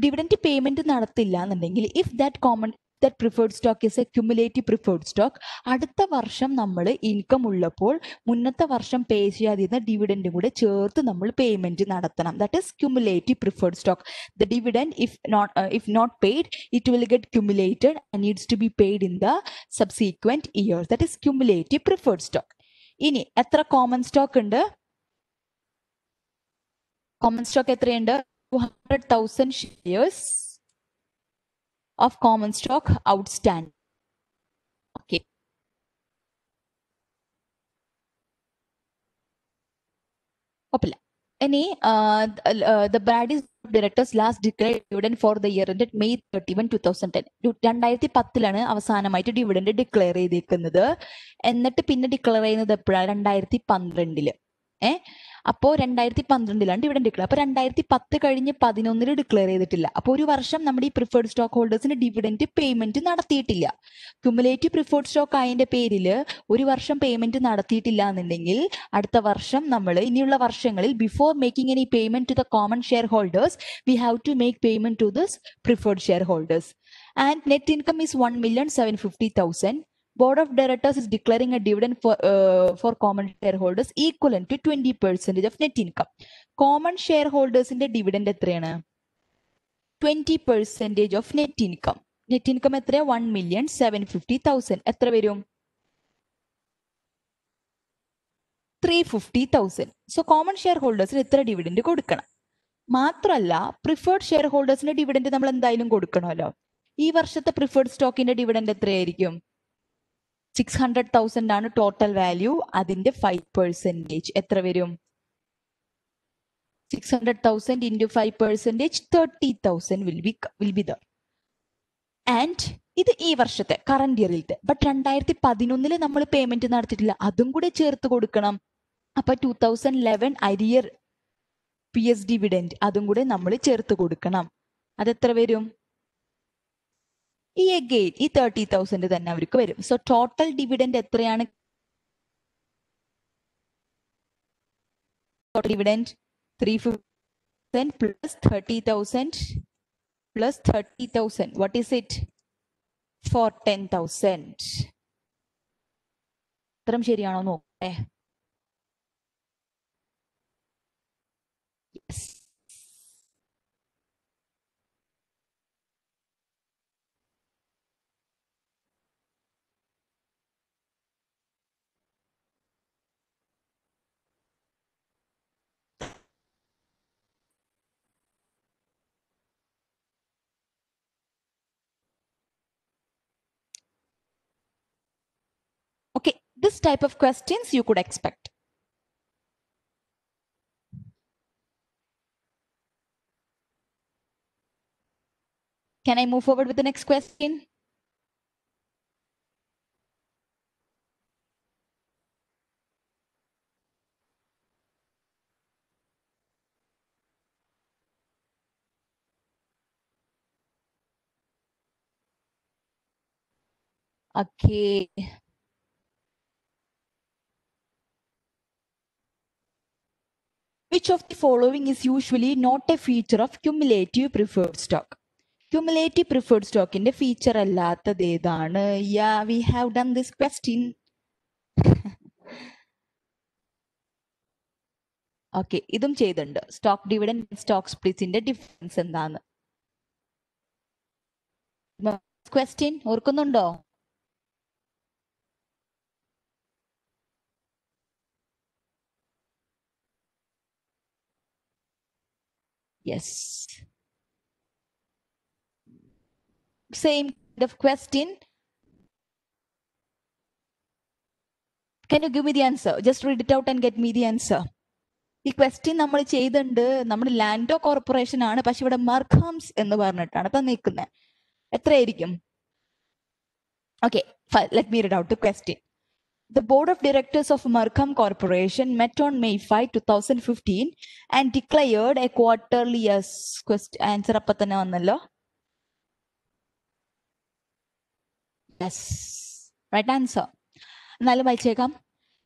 ഡിവിഡൻഡ് പേയ്മെന്റ് നടത്തില്ല എന്നുണ്ടെങ്കിൽ if that common that preferred stock is a cumulative preferred stock അടുത്ത വർഷം നമ്മൾ ഇൻകം ഉള്ളപ്പോൾ മുന്നത്തെ വർഷം പേ ചെയ്യാതിരുന്ന ഡിവിഡന്റും കൂടെ ചേർത്ത് നമ്മൾ പേയ്മെന്റ് നടത്തണം. That is cumulative preferred stock the dividend if not if not paid it will get cumulated and needs to be paid in the subsequent years that is cumulative preferred stock ഇനി എത്ര common stock ഉണ്ട്? Common stock എത്രയുണ്ട്? Two hundred thousand shares of common stock outstand okay കുഴപ്പമില്ല ഇനി the Brady's directors last declare dividend for the year end May thirty one two thousand ten രണ്ടായിരത്തി പത്തിലാണ് അവസാനമായിട്ട് dividend declare ചെയ്തേക്കുന്നത്. എന്നിട്ട് പിന്നെ ഡിക്ലെയർ ചെയ്യുന്നത് എപ്പോഴാണ് രണ്ടായിരത്തി പന്ത്രണ്ടിൽ. ഏഹ് അപ്പോ രണ്ടായിരത്തി പന്ത്രണ്ടിലാണ് ഡിവിഡൻഡ് ഡിക്ലെയർ അപ്പൊ രണ്ടായിരത്തി പത്ത് കഴിഞ്ഞ് പതിനൊന്നിൽ ഡിക്ലെയർ ചെയ്തിട്ടില്ല. അപ്പൊ ഒരു വർഷം നമ്മുടെ ഈ പ്രിഫേർഡ് സ്റ്റോക്ക് ഹോൾഡേഴ്സിന് ഡിവിഡൻഡ് പേയ്മെന്റ് നടത്തിയിട്ടില്ല. ക്യുമുലേറ്റീവ് പ്രിഫേർഡ് സ്റ്റോക്ക് ആയതിന്റെ പേരിൽ ഒരു വർഷം പേയ്മെന്റ് നടത്തിയിട്ടില്ല എന്നുണ്ടെങ്കിൽ അടുത്ത വർഷം നമ്മൾ ഇനിയുള്ള വർഷങ്ങളിൽ before making any payment to the common share holders we have to make payment to this preferred share holders and net income is one million seven fifty thousand board of directors is declaring a dividend for common for common shareholders equivalent to 20% of net income. Share ഹോൾഡേഴ്സിന്റെ ന്റെ dividend എത്രയാണ്? Twenty percentage of net income net income എത്രയാ? One million seven fifty thousand എത്ര വരും? Three fifty thousand so common share ഹോൾഡേഴ്സിന് എത്ര dividend കൊടുക്കണം. മാത്രമല്ല preferred share ഹോൾഡേഴ്സിന് dividend നമ്മൾ എന്തായാലും കൊടുക്കണമല്ലോ. ഈ വർഷത്തെ പ്രിഫേർഡ് സ്റ്റോക്കിന്റെ ഡിവിഡൻഡ് എത്രയായിരിക്കും? സിക്സ് ഹൺഡ്രഡ് തൗസൻഡ് ആണ് ടോട്ടൽ വാല്യൂ അതിന്റെ ഫൈവ് പെർസെന്റേജ് എത്ര വരും? Six hundred thousand into five percentage thirty thousand will be will be there and ഇത് ഈ വർഷത്തെ കറണ്ട് ഇയറിലത്തെ ബട്ട് രണ്ടായിരത്തി പതിനൊന്നിൽ നമ്മൾ പേയ്മെന്റ് നടത്തിയിട്ടില്ല. അതും കൂടെ ചേർത്ത് കൊടുക്കണം. അപ്പൊ two thousand eleven arrear P S dividend അതും കൂടെ നമ്മൾ ചേർത്ത് കൊടുക്കണം. അതെത്ര വരും? ഈ അഗെയിൻ ഈ തേർട്ടി തൗസൻഡ് തന്നെ അവർക്ക് വരും. സോ ടോട്ടൽ ഡിവിഡൻഡ് എത്രയാണ്? Dividend three fifty plus thirty thousand plus thirty thousand what is it four ten thousand ഉത്തരം ശരിയാണോ നോക്കട്ടെ. This type of questions you could expect. Can I move forward with the next question? Okay. Which of the following is usually not a feature of cumulative preferred stock? Cumulative preferred stock in the feature അല്ലാത്തത് ഏതാണ് Yeah, we have done this question. Okay ഇതും ചെയ്തിട്ടുണ്ട് stock dividend stock സ്പ്ലിറ്റ്സിന്റെ difference എന്താണ് question ഓർക്കുന്നുണ്ടോ Yes. Same kind of question. Can you give me the answer? Just read it out and get me the answer. ഈ question നമ്മൾ ചെയ്തിട്ടുണ്ട് നമ്മുടെ ലാൻഡോ corporation ആണ് പക്ഷെ ഇവിടെ മർഖംസ് എന്ന് പറഞ്ഞിട്ടാണ് തന്നിരിക്കുന്നത് എത്രയായിരിക്കും okay let me read out question The board of directors of Markham Corporation met on May 5, 2015 and declared a quarterly yes question answer അപ്പൊ തന്നെ വന്നല്ലോ യെസ് റൈറ്റ് ആൻസർ എന്നാലും വായിച്ചേക്കാം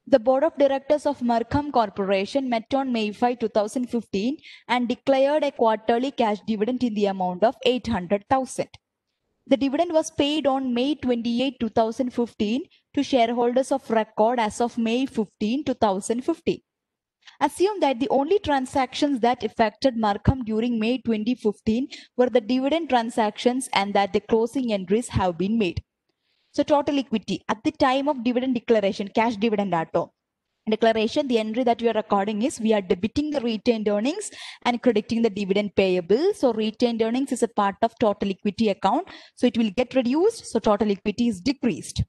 The board of directors of Markham Corporation met on May 5, 2015 and declared a quarterly cash dividend in the amount of 800,000. The dividend was paid on May 28, 2015 to shareholders of record as of May 15, 2015. Assume that the only transactions that affected Markham during May 2015 were the dividend transactions and that the closing entries have been made. So total equity at the time of dividend declaration, cash dividend ato. Declaration, the entry that we are recording is we are debiting the retained earnings and crediting the dividend payable. So retained earnings is a part of total equity account. So it will get reduced. So total equity is decreased.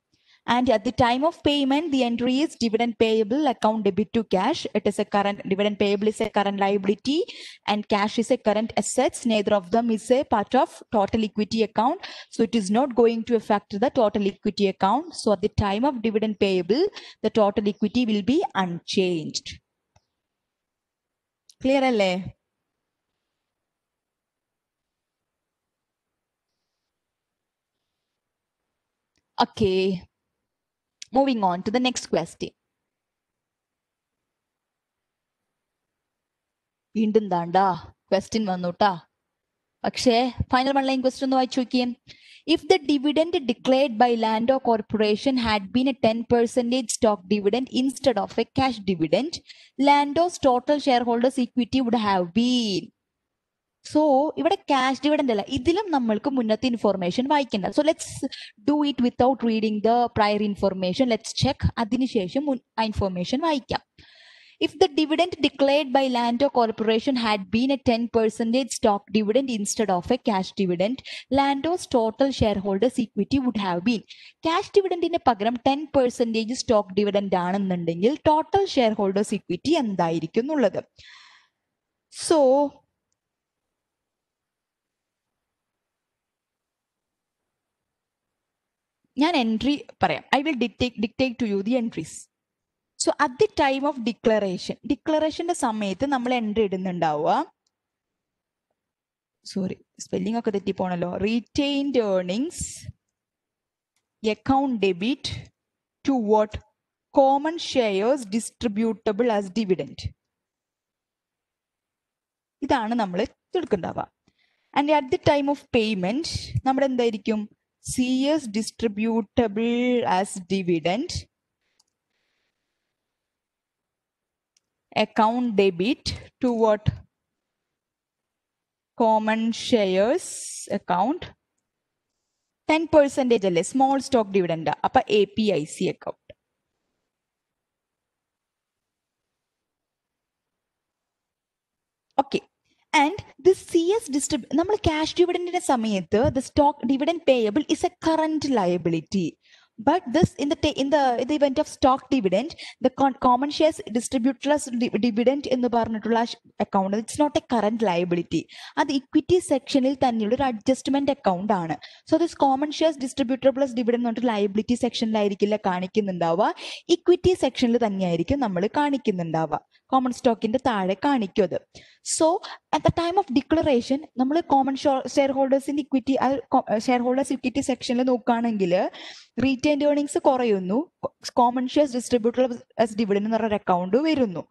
And at the time of payment, the entry is dividend payable account debit to cash. It is a current dividend payable is a current liability and cash is a current assets. Neither of them is a part of total equity account. So it is not going to affect the total equity account. So at the time of dividend payable, the total equity will be unchanged. Clear alle? Okay. Moving on to the next question. വീണ്ടും താണ്ടാ question വന്നുട്ടാ പക്ഷേ final one line question ഒന്ന് വായിച്ചു നോക്കിയേ if the dividend declared by Lando corporation had been a ten percentage stock dividend instead of a cash dividend Lando's total shareholders equity would have been so ഇവിടെ cash dividend അല്ല ഇതിലും നമ്മൾക്ക് മുന്നത്തെ information വായിക്കേണ്ട. So let's do it without reading the prior information let's check അതിനുശേഷം ആ information വായിക്കാം. If the dividend declared by Lando Corporation had been a 10% stock dividend instead of a cash dividend, Lando's total shareholders equity would have been. Cash ഡിവിഡൻഡിന് പകരം ten percentage stock dividend ആണെന്നുണ്ടെങ്കിൽ share holders equity എന്തായിരിക്കും എന്നുള്ളത്? So ഞാൻ entry പറയാം. I will detect dictate to you the entries so at the time of declaration ഡിക്ലറേഷന്റെ സമയത്ത് നമ്മൾ entry ഇടുന്നുണ്ടാവുക. സോറി സ്പെല്ലിംഗ് ഒക്കെ തെറ്റിപ്പോണല്ലോ. Retained earnings account debit to what common shares distributable as dividend ഇതാണ് നമ്മൾ എടുക്കുന്നുണ്ടാവുക. And at the time of payment നമ്മുടെ എന്തായിരിക്കും? C S distributable as dividend account debit to what common shares account 10 percentage അല്ലേ small stock dividend അപ്പൊ A P I C account okay And the C S distribute നമ്മൾ cash ഡിവിഡൻഡിന്റെ സമയത്ത് the stock dividend payable is a current liability but this in the in the in the event of stock dividend the con- common shares distributed as di- dividend എന്ന് പറഞ്ഞിട്ടുള്ള account it's not a current liability അത് equity സെക്ഷനിൽ തന്നെയുള്ള ഒരു adjustment account ആണ്. So this common shares distributor plus dividend പറഞ്ഞിട്ട് liability സെക്ഷനിലായിരിക്കില്ല കാണിക്കുന്നുണ്ടാവുക. ഇക്വിറ്റി സെക്ഷനിൽ തന്നെയായിരിക്കും നമ്മൾ കാണിക്കുന്നുണ്ടാവുക. കോമൺ സ്റ്റോക്കിന്റെ താഴെ കാണിക്കും അത്. So at the time of declaration നമ്മൾ കോമൺ ഷെയർ ഹോൾഡേഴ്സിന്റെ ഇക്വിറ്റി ഷെയർ ഹോൾഡേഴ്സ് ഇക്വിറ്റി സെക്ഷനിൽ നോക്കുകയാണെങ്കിൽ റീറ്റൈൻഡ് ഏർണിങ്സ് കുറയുന്നു. Common shares distributor as dividend എന്ന് പറഞ്ഞ അക്കൗണ്ട് വരുന്നു.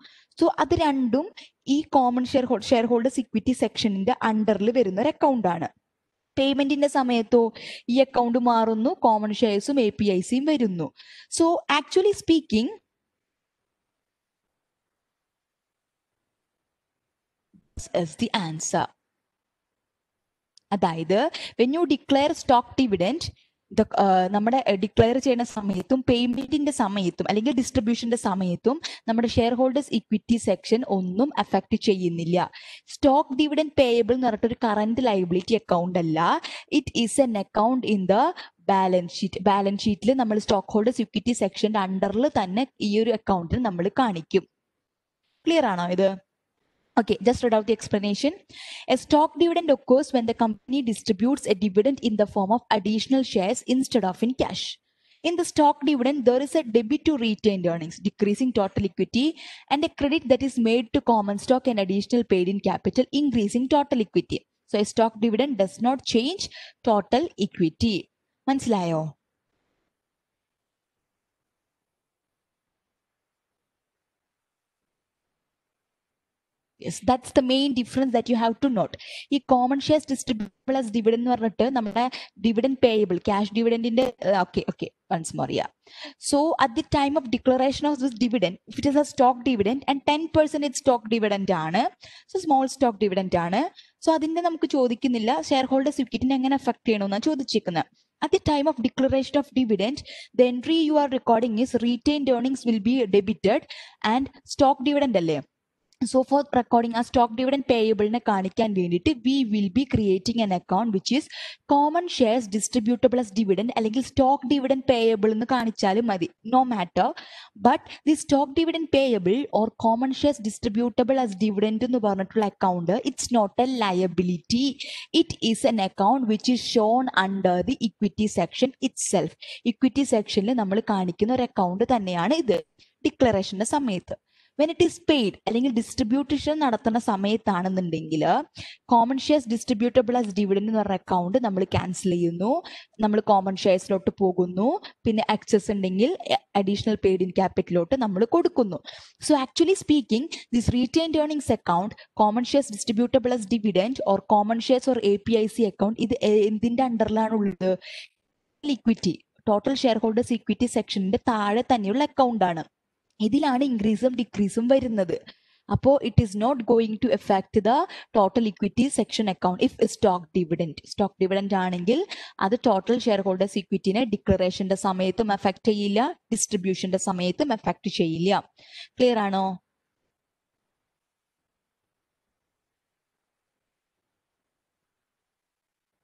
സോ അത് രണ്ടും ഈ common share share holders equity സെക്ഷനിന്റെ അണ്ടറിൽ വരുന്ന ഒരു അക്കൗണ്ട് ആണ്. പേയ്മെന്റിന്റെ സമയത്തോ ഈ അക്കൗണ്ട് മാറുന്നു കോമൺ ഷെയർസും എ പി ഐ സിയും വരുന്നു. So actually speaking is. അതായത് when you declare stock dividend നമ്മുടെ ഡിക്ലെയർ ചെയ്യുന്ന സമയത്തും പേയ്മെന്റിന്റെ സമയത്തും അല്ലെങ്കിൽ ഡിസ്ട്രിബ്യൂഷന്റെ സമയത്തും നമ്മുടെ ഷെയർ ഹോൾഡേഴ്സ് ഇക്വിറ്റി സെക്ഷൻ ഒന്നും അഫക്ട് ചെയ്യുന്നില്ല. സ്റ്റോക്ക് ഡിവിഡൻഡ് പേയബിൾ എന്ന് പറഞ്ഞിട്ട് ഒരു കറന്റ് ലൈബിലിറ്റി അക്കൗണ്ട് അല്ല. It is an account in the balance sheet balance ഷീറ്റിൽ നമ്മൾ സ്റ്റോക്ക് ഹോൾഡേഴ്സ് ഇക്വിറ്റി സെക്ഷന്റെ അണ്ടറിൽ തന്നെ ഈ ഒരു അക്കൗണ്ടിൽ നമ്മൾ കാണിക്കും. ക്ലിയർ ആണോ ഇത്? Okay, just read out the explanation. A stock dividend occurs when the company distributes a dividend in the form of additional shares instead of in cash. In the stock dividend, there is a debit to retained earnings, decreasing total equity, and a credit that is made to common stock and additional paid in capital, increasing total equity. So, a stock dividend does not change total equity. മനസ്സിലായോ Yes, that's the main difference that you have to note. ഈ common shares distributable as dividend എന്ന് പറഞ്ഞിട്ട് നമ്മുടെ dividend payable cash ഡിവിഡന്റിന്റെ okay okay once more yeah so at the time of declaration of this dividend it is a stock dividend and ten percentage stock dividend ആണ് so small stock dividend ആണ്. So അതിന്റെ നമുക്ക് ചോദിക്കുന്നില്ല share holders ഇക്വിറ്റിനെ എങ്ങനെ affect ചെയ്യണമെന്നാണ് ചോദിച്ചിരിക്കുന്നത് At the time of declaration of dividend, the entry you are recording is retained earnings will be debited and stock dividend so for recording ആ stock dividend പേയബിളിനെ കാണിക്കാൻ വേണ്ടിയിട്ട് we will be creating an account which is common shares distributable as dividend അല്ലെങ്കിൽ stock dividend payable എന്ന് കാണിച്ചാലും മതി. No matter but the stock dividend payable or common shares distributable as dividend എന്ന് പറഞ്ഞിട്ടുള്ള it's not a liability it is an account which is shown under the equity section itself equity സെക്ഷനിൽ നമ്മൾ കാണിക്കുന്ന ഒരു account തന്നെയാണ് ഇത്. ഡിക്ലറേഷന്റെ സമയത്ത്. വെൻ ഇറ്റ് ഈസ് പെയ്ഡ് അല്ലെങ്കിൽ ഡിസ്ട്രിബ്യൂട്ടേഷൻ നടത്തുന്ന സമയത്താണെന്നുണ്ടെങ്കിൽ common shares distributable as dividend എന്ന് പറഞ്ഞ അക്കൗണ്ട് നമ്മൾ ക്യാൻസൽ ചെയ്യുന്നു. നമ്മൾ കോമൺ ഷെയർസിലോട്ട് പോകുന്നു. പിന്നെ ആക്സസ് ഉണ്ടെങ്കിൽ അഡീഷണൽ പെയ്ഡ് ഇൻ ക്യാപിറ്റലോട്ട് നമ്മൾ കൊടുക്കുന്നു. So actually speaking this retain earnings account common shares distributable as dividend or common shares or A P I C account ഇത് എന്തിന്റെ അണ്ടറിലാണ് ഉള്ളത്? Equity total share holders equity സെക്ഷനിന്റെ താഴെ തന്നെയുള്ള അക്കൗണ്ട് ആണ്. ഇതിലാണ് ഇൻക്രീസും ഡിക്രീസും വരുന്നത്. അപ്പോൾ it is not going to effect the total equity section account if stock dividend stock dividend ആണെങ്കിൽ അത് ടോട്ടൽ ഷെയർ ഹോൾഡേഴ്സ് ഇക്വിറ്റിനെ ഡിക്ലറേഷന്റെ സമയത്തും എഫക്ട് ചെയ്യില്ല ഡിസ്ട്രിബ്യൂഷന്റെ സമയത്തും എഫക്ട് ചെയ്യില്ല. ക്ലിയർ ആണോ?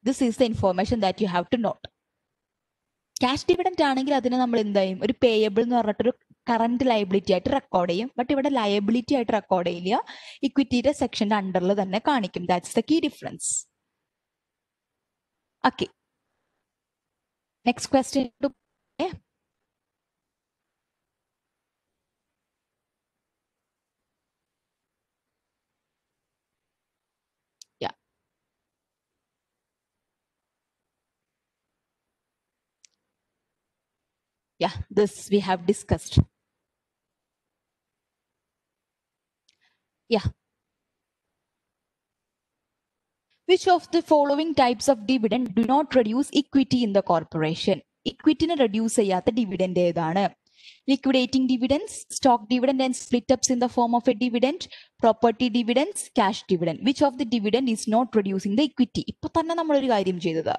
This is the information that you have to note cash dividend ആണെങ്കിൽ അതിനെ നമ്മൾ എന്തായും ഒരു പേയബിൾ എന്ന് പറഞ്ഞിട്ടൊരു കറന്റ് ലയബിലിറ്റി ആയിട്ട് റെക്കോർഡ് ചെയ്യും ബട്ട് ഇവിടെ ലയബിലിറ്റി ആയിട്ട് റെക്കോർഡ് ചെയ്യില്ല ഇക്വിറ്റിയുടെ സെക്ഷന്റെ അണ്ടറിൽ തന്നെ കാണിക്കും that's the key difference okay next question Yeah. Yeah, this we have discussed. Yeah. Which of the following types of dividend do not reduce equity in the corporation? ഇക്വിറ്റിനെ reduce ചെയ്യാത്ത dividend ഏതാണ്? Liquidating dividends stock dividend and split ups in the form of a dividend property dividends cash dividend which of the dividend is not reducing the equity ഇപ്പൊ തന്നെ നമ്മളൊരു കാര്യം ചെയ്തത്.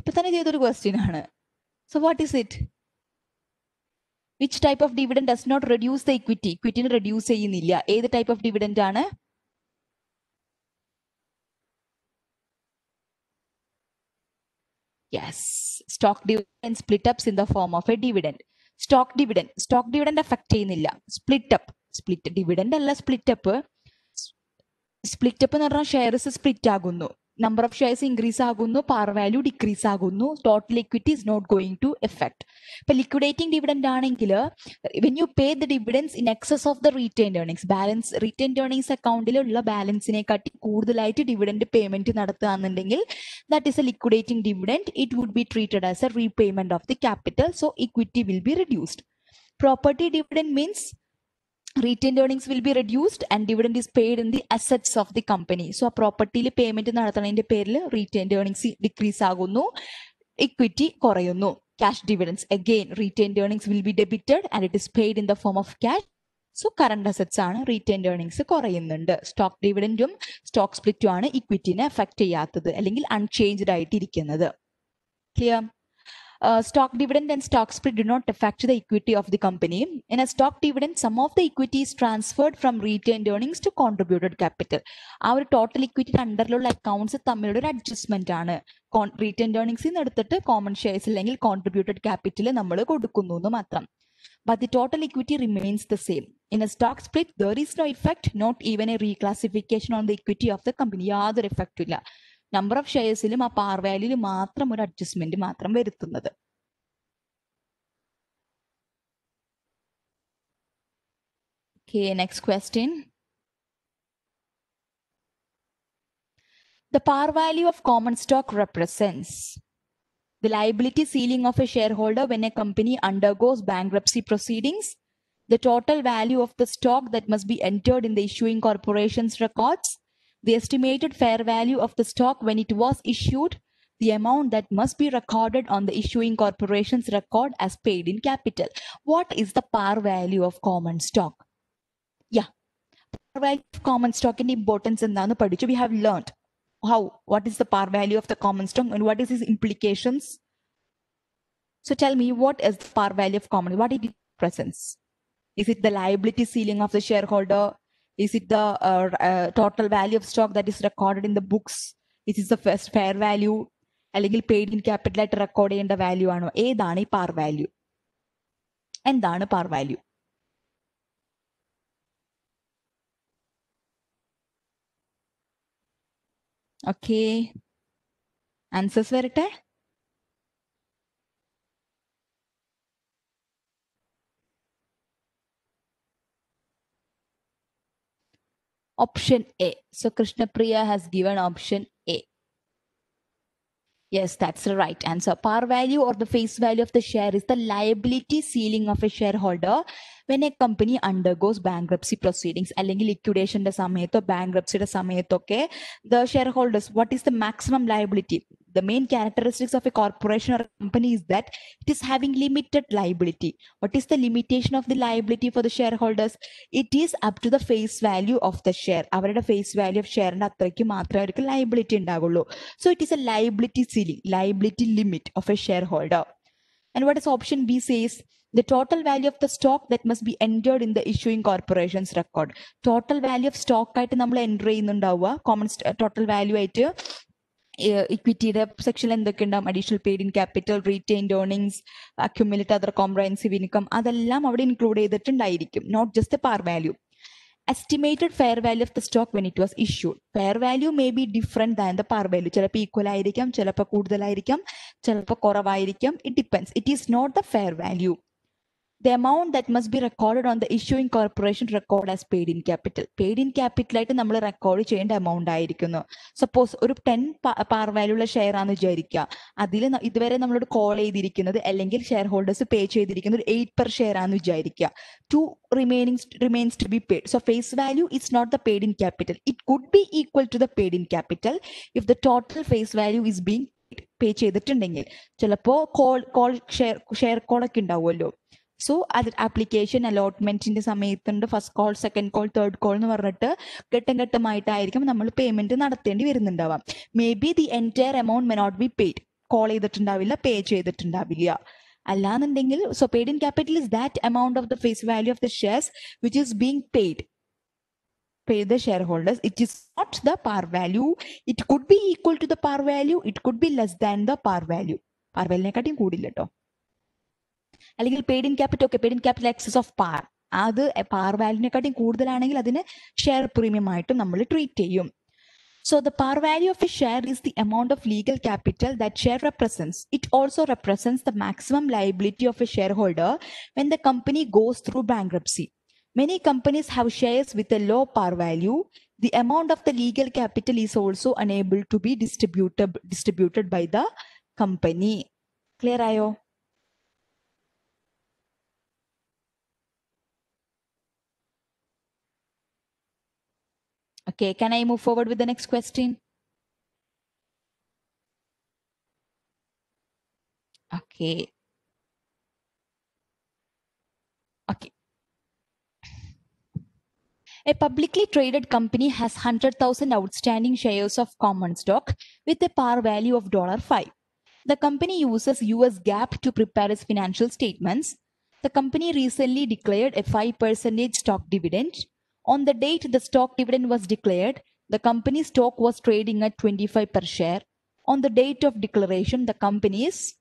ഇപ്പൊ തന്നെ ചെയ്തൊരു ക്വസ്റ്റ്യൻ ആണ്. So what is it which type of dividend does not reduce the equity ഇക്വിറ്റിന് reduce ചെയ്യുന്നില്ല. ഏത് ടൈപ്പ് ഓഫ് ഡിവിഡൻഡ് ആണ്? Yes stock dividend split ups in the form of a dividend stock dividend stock dividend effect ചെയ്യുന്നില്ല. Split up split dividend അല്ല split up split up എന്ന് പറഞ്ഞാൽ shares split ആകുന്നു. Number of shares increase ആകുന്നു par value decrease ആകുന്നു total equity is not going to effect ഇപ്പൊ liquidating dividend ആണെങ്കിൽ when you pay the dividends in excess of the retained earnings balance retained earnings അക്കൗണ്ടിലുള്ള ബാലൻസിനെ കാട്ടി കൂടുതലായിട്ട് dividend payment നടത്തുകയാണെന്നുണ്ടെങ്കിൽ that is a liquidating dividend it would be treated as a repayment of the capital so equity will be reduced property dividend means retained earnings will be reduced and dividend is paid in the assets of the company so ആ പ്രോപ്പർട്ടിയിൽ payment നടത്തുന്നതിന്റെ പേരിൽ retained earnings decrease ആകുന്നു equity കുറയുന്നു. Cash dividends again retained earnings will be debited and it is paid in the form of cash so current assets ആണ് retained earnings കുറയുന്നുണ്ട്. Stock ഡിവിഡന്റും stock സ്പ്ലിറ്റും ആണ് ഇക്വിറ്റിനെ എഫക്ട് ചെയ്യാത്തത് അല്ലെങ്കിൽ unchanged ആയിട്ടിരിക്കുന്നത്. Clear uh, stock dividend and stock split do not affect the equity of the company. In a stock dividend, some of the equity is transferred from retained earnings to contributed capital. ആ ഒരു total equity അണ്ടറിലുള്ള accounts തമ്മിലുള്ള ഒരു adjustment ആണ് retained ഏർണിംഗ്സിൽ നിന്ന് എടുത്തിട്ട് common shares അല്ലെങ്കിൽ contributed capital നമ്മൾ കൊടുക്കുന്നു എന്ന് മാത്രം but the total equity remains the same. In a stock split, there is no effect, not even a reclassification on the equity of the company. യാതൊരു എഫക്റ്റും ഇല്ല നമ്പർ ഓഫ് ഷെയർസിലും ആ പാർ വാല്യൂല് മാത്രം ഒരു അഡ്ജസ്റ്റ്മെന്റ് മാത്രം വരുത്തുന്നത് Okay, next question. The par value of common stock represents the liability ceiling of a shareholder when a company undergoes bankruptcy proceedings, the total value of the stock that must be entered in the issuing corporation's records, the estimated fair value of the stock when it was issued, the amount that must be recorded on the issuing corporation's record as paid in capital. What is the par value of common stock? Yeah, par value of common stock in importance എന്താന്ന് പഠിച്ചു we have learned how what is the par value of the common stock and what is its implications so tell me what is the par value of common what it represents is it the liability ceiling of the shareholder Is it the uh, uh, total value of stock that is recorded in the books is it the first fair value അല്ലെങ്കിൽ paid in capital ആയിട്ട് record ചെയ്യേണ്ട value ആണോ ഏതാണ് ഈ par value എന്താണ് par value okay answers വരട്ടെ Option A. So Krishnapriya has given option A. Yes, that's the right answer. Par value or the face value of the share is the liability ceiling of a shareholder when a company undergoes bankruptcy proceedings. അല്ലെങ്കിൽ ലിക്വിഡേഷന്റെ സമയത്തോ ബാങ്ക്രപ്സിയുടെ സമയത്തൊക്കെ the shareholders, what is the maximum liability? The main characteristics of a corporation or a company is that it is having limited liability. What is the limitation of the liability for the shareholders? It is up to the face value of the share. അവരുടെ face value of ഷെയറിന്റെ അത്രയ്ക്ക് മാത്രമേ അവർക്ക് liability ഉണ്ടാകുള്ളൂ So it is a liability ceiling, liability limit of a shareholder. And what is option B says? The total value of the stock that must be entered in the issuing corporation's record. Total value of stock ആയിട്ട് നമ്മൾ enter ചെയ്യുന്നുണ്ടാവുക common total value ആയിട്ട് ഇക്വിറ്റിയുടെ സെക്ഷനിൽ എന്തൊക്കെ ഉണ്ടാവും additional paid in capital retained earnings accumulate other comprehensive income അതെല്ലാം അവിടെ include ചെയ്തിട്ടുണ്ടായിരിക്കും. Not just par value estimated fair value of the stock when it was issued fair value may be different than the par value ചിലപ്പോൾ equal ആയിരിക്കാം ചിലപ്പോൾ കൂടുതലായിരിക്കാം ചിലപ്പോൾ കുറവായിരിക്കാം. It depends it is not the fair value the amount that must be recorded on the issuing corporation record as paid in capital. Paid in capital ആയിട്ട് നമ്മൾ record ചെയ്യേണ്ട amount ആയിരിക്കുന്നു. സപ്പോസ് ഒരു ടെൻ പാർ വാല്യൂ ഉള്ള share ആണെന്ന് വിചാരിക്കുക. അതിൽ ഇതുവരെ നമ്മളോട് കോൾ ചെയ്തിരിക്കുന്നത് അല്ലെങ്കിൽ ഷെയർ ഹോൾഡേഴ്സ് പേ ചെയ്തിരിക്കുന്നത് ഒരു എയ്റ്റ് പെർ ഷെയർ ആണെന്ന് വിചാരിക്കുക. To remaining remains to be paid so face value it's not the paid in capital it could be equal to the paid in capital if the total face value is being pay ചെയ്തിട്ടുണ്ടെങ്കിൽ. ചിലപ്പോൾ call call share share കോളൊക്കെ ഉണ്ടാവുമല്ലോ. So അത് application അലോട്ട്മെന്റിന്റെ സമയത്തുണ്ട്. First call second call third call എന്ന് പറഞ്ഞിട്ട് ഘട്ടം ഘട്ടമായിട്ടായിരിക്കും നമ്മൾ പേയ്മെന്റ് നടത്തേണ്ടി വരുന്നുണ്ടാവാം may be the entire amount may not be paid call ചെയ്തിട്ടുണ്ടാവില്ല pay ചെയ്തിട്ടുണ്ടാവില്ല. അല്ലാന്നുണ്ടെങ്കിൽ so paid in capital is that amount of the face value of the shares which is being paid pay the shareholders. It is not the par value. It could be equal to the the par value it could be less than the par value par വാല്യൂനെക്കാട്ടിയും കൂടില്ല കേട്ടോ അല്ലെങ്കിൽ paid in capital okay paid in capital excess of par അത് par വാല്യൂനെക്കാട്ടിയും കൂടുതലാണെങ്കിൽ അതിന് share premium ആയിട്ടും നമ്മൾ treat ചെയ്യും So the par value of a share is the amount of legal capital that share represents. It also represents the maximum liability of a shareholder when the company goes through bankruptcy. Many companies have shares with a low par value. The amount of the legal capital is also unable to be distributed, distributed by the company. Clear ayo? Okay, can I move forward with the next question? Okay. Okay. A publicly traded company has 100,000 outstanding shares of common stock with a par value of $5. The company uses US GAAP to prepare its financial statements. The company recently declared a 5% stock dividend. On the date the stock dividend was declared, the company's stock was trading at 25 per share. On the date of declaration, the company's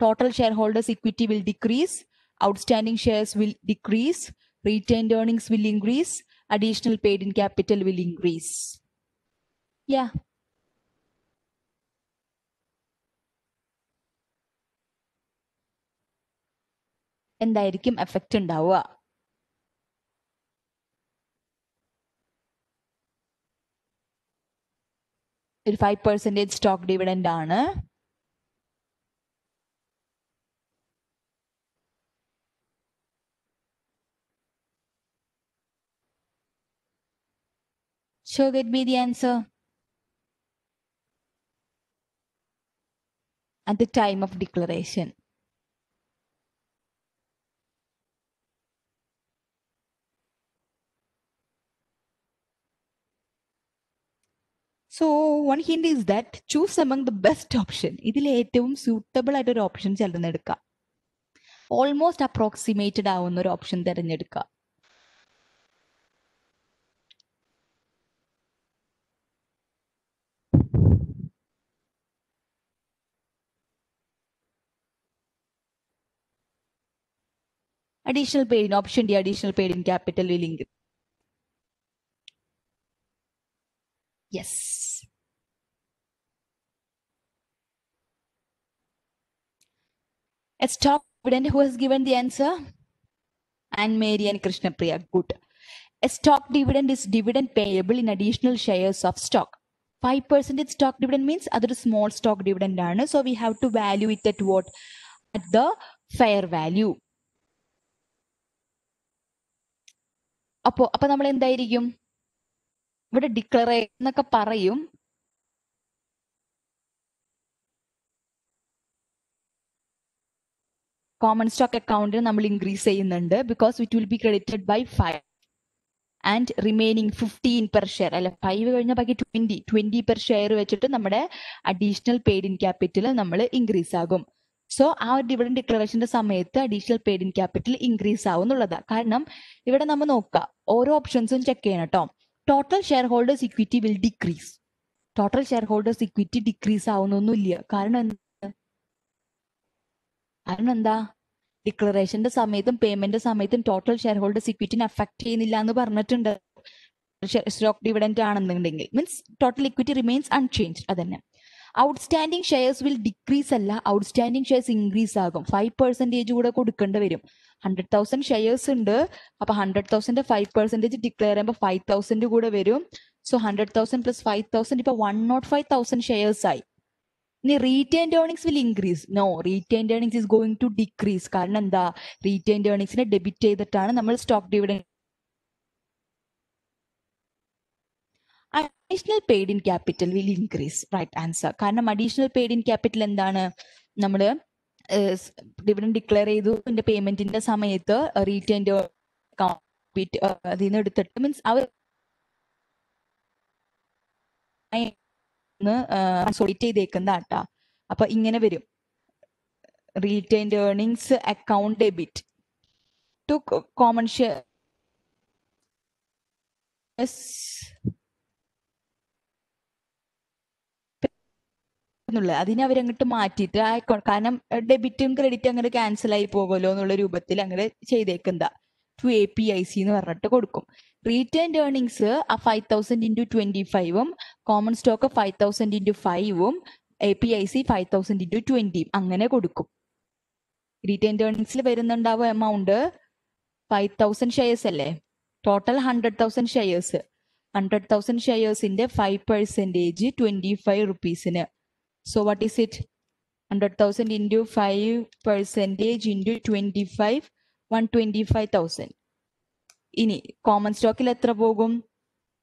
total shareholders' equity will decrease, outstanding shares will decrease, retained earnings will increase, additional paid in capital will increase. Yeah. എന്തായിരിക്കും effect ഉണ്ടാവുക ഒരു five percentage stock dividend ആണ് So get me the answer. At the time of declaration. So one hint is that choose among the best option ഇതിൽ ഏറ്റവും suitable ആയിട്ട് ഒരു option തിരഞ്ഞെടുക്കുക almost approximated ആവുന്ന ഒരു ഓപ്ഷൻ തിരഞ്ഞെടുക്കുക additional paid in option D, additional paid in capital will increase. Yes. A stock dividend, who has given the answer? And Mary and Krishna Priya. Good. A stock dividend is dividend payable in additional shares of stock. 5% stock dividend means other small stock dividend. ആണ്. So we have to value it at what? At the fair value. അപ്പോ അപ്പൊ നമ്മൾ എന്തായിരിക്കും ഇവിടെ ഡിക്ലറേ എന്നൊക്കെ പറയും. Common stock അക്കൗണ്ടിന് നമ്മൾ increase ചെയ്യുന്നുണ്ട്. Because it will be credited by five and remaining fifteen per share അല്ല ഫൈവ് കഴിഞ്ഞ ബാക്കി ട്വന്റി ട്വന്റി പെർ ഷെയർ വെച്ചിട്ട് നമ്മുടെ അഡീഷണൽ പെയ്ഡ് ഇൻ ക്യാപിറ്റൽ നമ്മൾ ഇൻക്രീസ് ആകും. സോ ആ ഒരു ഡിവിഡൻ ഡിക്ലറേഷന്റെ സമയത്ത് additional paid in capital increase ആവും എന്നുള്ളതാണ് കാരണം ഇവിടെ നമ്മൾ നോക്കുക ഓരോ ഓപ്ഷൻസും ചെക്ക് ചെയ്യണം കേട്ടോ total shareholders equity will decrease total shareholders equity decrease ആവുന്നൊന്നുമില്ല. കാരണം എന്ത്? കാരണം എന്താ? ഡിക്ലറേഷന്റെ സമയത്തും പേയ്മെന്റ് സമയത്തും ടോട്ടൽ ഷെയർ ഹോൾഡേഴ്സ് ഇക്വിറ്റിനെ അഫക്ട് ചെയ്യുന്നില്ല എന്ന് പറഞ്ഞിട്ടുണ്ട്. സ്റ്റോക്ക് ഡിവിഡൻഡ് ആണെന്നുണ്ടെങ്കിൽ. Means total equity remains unchange അതന്നെ. ഔട്ട്സ്റ്റാൻഡിങ് ഷെയർസ് വിൽ ഡിക്രീസ് അല്ല. ഔട്ട്സ്റ്റാൻഡിങ് ഷെയർസ് ഇൻക്രീസ് ആകും. ഫൈവ് പെർസെന്റേജ് കൂടെ കൊടുക്കേണ്ടി വരും. ഹൺഡ്രഡ് തൗസൻഡ് ഷെയർസ് ഉണ്ട്. അപ്പൊ hundred thousand five percentage declare ചെയ്യുമ്പോൾ ഫൈവ് തൗസൻഡ് കൂടെ വരും. So hundred thousand plus five thousand ഇപ്പൊ one naught five thousand shares ആയി. ഇനി retained earnings will increase no retained earnings is going to decrease കാരണം എന്താ? റീറ്റൈൻഡ് ഏർണിംഗ്സിനെ ഡെബിറ്റ് ചെയ്തിട്ടാണ് നമ്മൾ stock dividend additional paid in capital will increase right answer കാരണം additional paid in capital എന്താണ്? നമ്മൾ ഡിവിഡൻ ഡിക്ലെയർ ചെയ്തു. എന്റെ പേയ്മെന്റിന്റെ സമയത്ത് റീറ്റൈൻഡ് അതിൽ നിന്ന് എടുത്തിട്ട് മീൻസ് അവർ കൺസോളിറ്റ് ചെയ്തേക്കുന്ന ആട്ടാ അപ്പൊ ഇങ്ങനെ വരും. Retained earnings account debit to common share എന്നുള്ളത് അതിനെ അവരങ്ങോട്ട് മാറ്റിയിട്ട് ആ കാരണം ഡെബിറ്റും ക്രെഡിറ്റും അങ്ങനെ ക്യാൻസൽ ആയി പോകുമല്ലോ എന്നുള്ള രൂപത്തിൽ അങ്ങനെ ചെയ്തേക്കുന്നതാ to A P I C എന്ന് പറഞ്ഞിട്ട് കൊടുക്കും. റീറ്റേൺ ഏർണിങ്സ് ആ ഫൈവ് തൗസൻഡ് ഇന്റു ട്വന്റി ഫൈവും common stock five thousand into ഫൈവും A P I C five thousand into ട്വന്റിയും അങ്ങനെ കൊടുക്കും. റീറ്റേൺ ഏർണിങ്സിൽ വരുന്നുണ്ടാവും എമൗണ്ട് ഫൈവ് തൗസൻഡ് ഷെയർസ് അല്ലേ? Total hundred thousand shares hundred thousand ഷെയർസിന്റെ five percentage twenty five റുപ്പീസിന് so what is it hundred thousand into five percentage into twenty five one twenty five thousand ഇനി common സ്റ്റോക്കിൽ എത്ര പോകും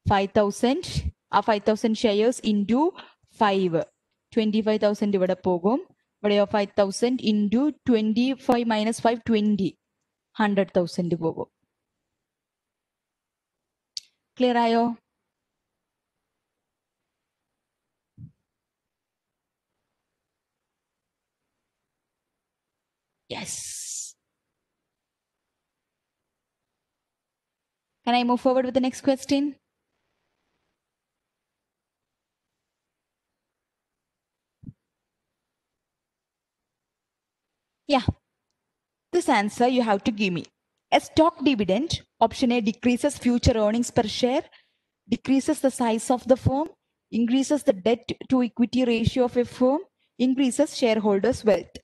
five thousand ആ five thousand shares into five twenty five thousand ഇവിടെ പോകും ഇവിടെയോ five thousand into twenty five minus five twenty hundred thousand പോകും clear ആയോ Yes Can I move forward with the next question? Yeah. This answer you have to give me. A stock dividend, option A, decreases future earnings per share, decreases the size of the firm, increases the debt to equity ratio of a firm, increases shareholders' wealth.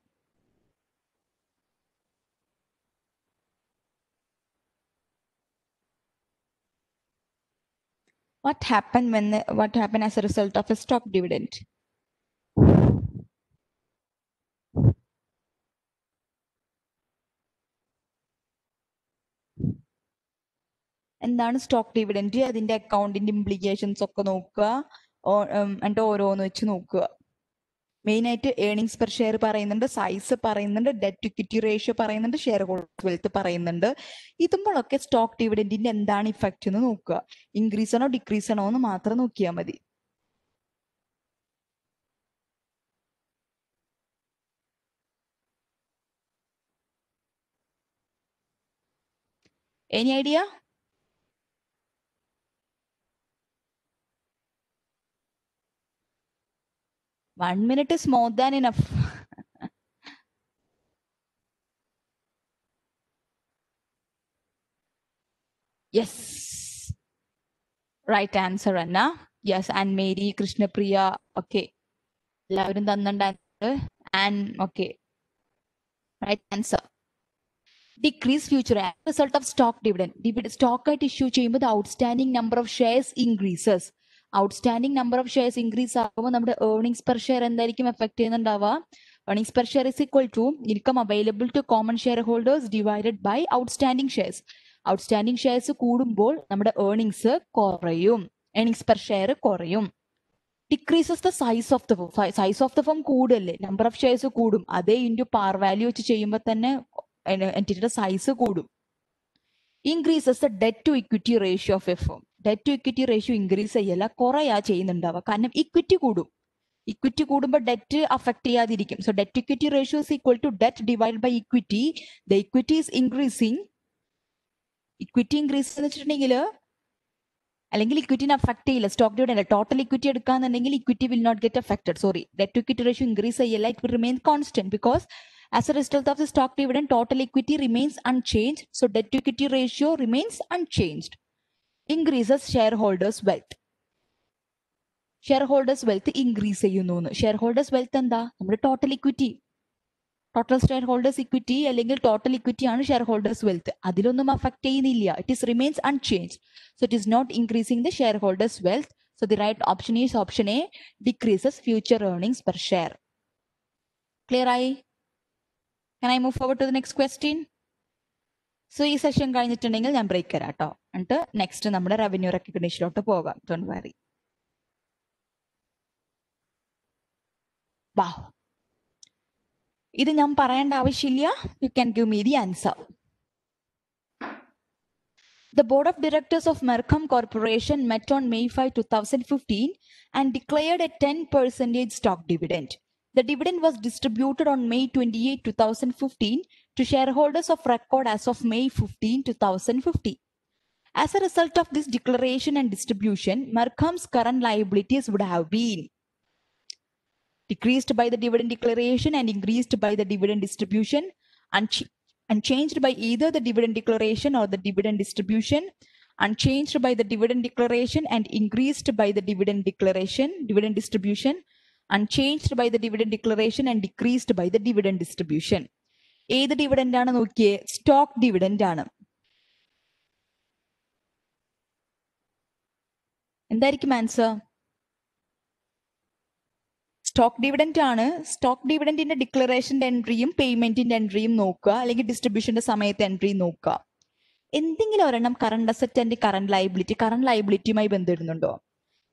What happened when the, what happened as a result of a stock dividend? എന്താണ് stock dividend അതിന്റെ അക്കൗണ്ടിന്റെ implications ഒക്കെ നോക്കുക. എന്നിട്ട് ഓരോന്ന് വെച്ച് നോക്കുക. Main ആയിട്ട് ഏണിങ്സ് പെർ ഷെയർ പറയുന്നുണ്ട് സൈസ് പറയുന്നുണ്ട് ഡെറ്റ് ഇക്വിറ്റി റേഷ്യോ പറയുന്നുണ്ട് ഷെയർ ഹോൾഡേഴ്സ് വെൽത്ത് പറയുന്നുണ്ട്. ഇതുമ്പോഴൊക്കെ സ്റ്റോക്ക് ഡിവിഡന്റിന്റെ എന്താണ് ഇഫക്റ്റ് എന്ന് നോക്കുക. ഇൻക്രീസ് ആണോ ഡിക്രീസ് ആണോ എന്ന് മാത്രം നോക്കിയാൽ മതി. Any idea One minute is more than enough. yes. Right answer, Anna. Yes, and Mary, Krishnapriya. Okay. എല്ലാവരും തന്നിട്ടുണ്ട് and okay right answer decrease future result of stock dividend divide stock ആയിട്ട് issue ചെയ്യുമ്പോൾ outstanding number of shares increases Outstanding number of shares increase ആകുമ്പോൾ നമ്മുടെ earnings per share എന്തായിരിക്കും effect ചെയ്യുന്നുണ്ടാവുക? Earnings per share is equal to income available to common shareholders divided by outstanding shares outstanding shares കൂടുമ്പോൾ നമ്മുടെ earnings കുറയും. Earnings per share കുറയും. Decreases the size of the firm size of the firm കൂടല്ലേ number of shares കൂടും. അതേ into par value വെച്ച് ചെയ്യുമ്പോൾ തന്നെ എന്റിറ്റിയുടെ സൈസ് കൂടും. Increases the debt to equity ratio of a firm debt to equity ratio increase ചെയ്യല്ല കുറയാ ചെയ്യുന്നുണ്ടാവുക. കാരണം ഇക്വിറ്റി കൂടും. ഇക്വിറ്റി കൂടുമ്പോൾ debt affect ചെയ്യാതിരിക്കും. So debt equity ratio is equal to debt divide by equity the equity is increasing equity increase എന്ന് വെച്ചിട്ടുണ്ടെങ്കിൽ അല്ലെങ്കിൽ ഇക്വിറ്റിനെ അഫക്ട് ചെയ്യില്ല. Stock dividend total equity എടുക്കാന്നുണ്ടെങ്കിൽ equity will not get affected sorry debt equity ratio increase ചെയ്യല്ല. It will remain constant because as a result of the stock dividend, total equity remains unchange so debt equity ratio remains unchanged. Increases shareholders' wealth. Shareholders wealth increase ചെയ്യുന്നു shareholders wealth എന്താ? നമ്മുടെ total equity total shareholders equity അല്ലെങ്കിൽ total equity ആണ് share holders wealth അതിലൊന്നും affect ചെയ്യുന്നില്ല. It is remains unchange so it is not increasing the shareholders wealth so the right option is option A decreases future earnings per share clear ആയി? Can I move forward to the next question? So ഈ session കഴിഞ്ഞിട്ടുണ്ടെങ്കിൽ ഞാൻ break തരാം കേട്ടോ എന്നിട്ട് next നമ്മുടെ revenue റെക്കഗ്നീഷനിലോട്ട് പോകാം ഡോണ്ട് വറി വാ ഇത് ഞാൻ പറയേണ്ട ആവശ്യമില്ല you can give me the answer The board of directors of Mercom Corporation met on May 5, 2015 and declared a 10% stock dividend. The dividend was distributed on May 28, 2015 to shareholders of record as of May 15, 2015. As a result of this declaration and distribution, Mercom's current liabilities would have been decreased by the dividend declaration and increased by the dividend distribution, unch- unchanged by either the dividend declaration or the dividend distribution, unchanged by the dividend declaration and increased by the dividend declaration, dividend distribution, unchanged by the dividend declaration and decreased by the dividend distribution. ഏത് dividend ആണ് നോക്കിയേ stock dividend ആണ് എന്തായിരിക്കും answer? Stock dividend ആണ്. Stock ഡിവിഡൻഡിന്റെ ഡിക്ലറേഷന്റെ എൻട്രിയും പേയ്മെന്റിന്റെ എൻട്രിയും നോക്കുക. അല്ലെങ്കിൽ ഡിസ്ട്രിബ്യൂഷന്റെ സമയത്ത് എൻട്രി നോക്കുക. എന്തെങ്കിലും ഒരെണ്ണം current asset and current liability current ലൈബിലിറ്റിയുമായി ബന്ധപ്പെടുന്നുണ്ടോ?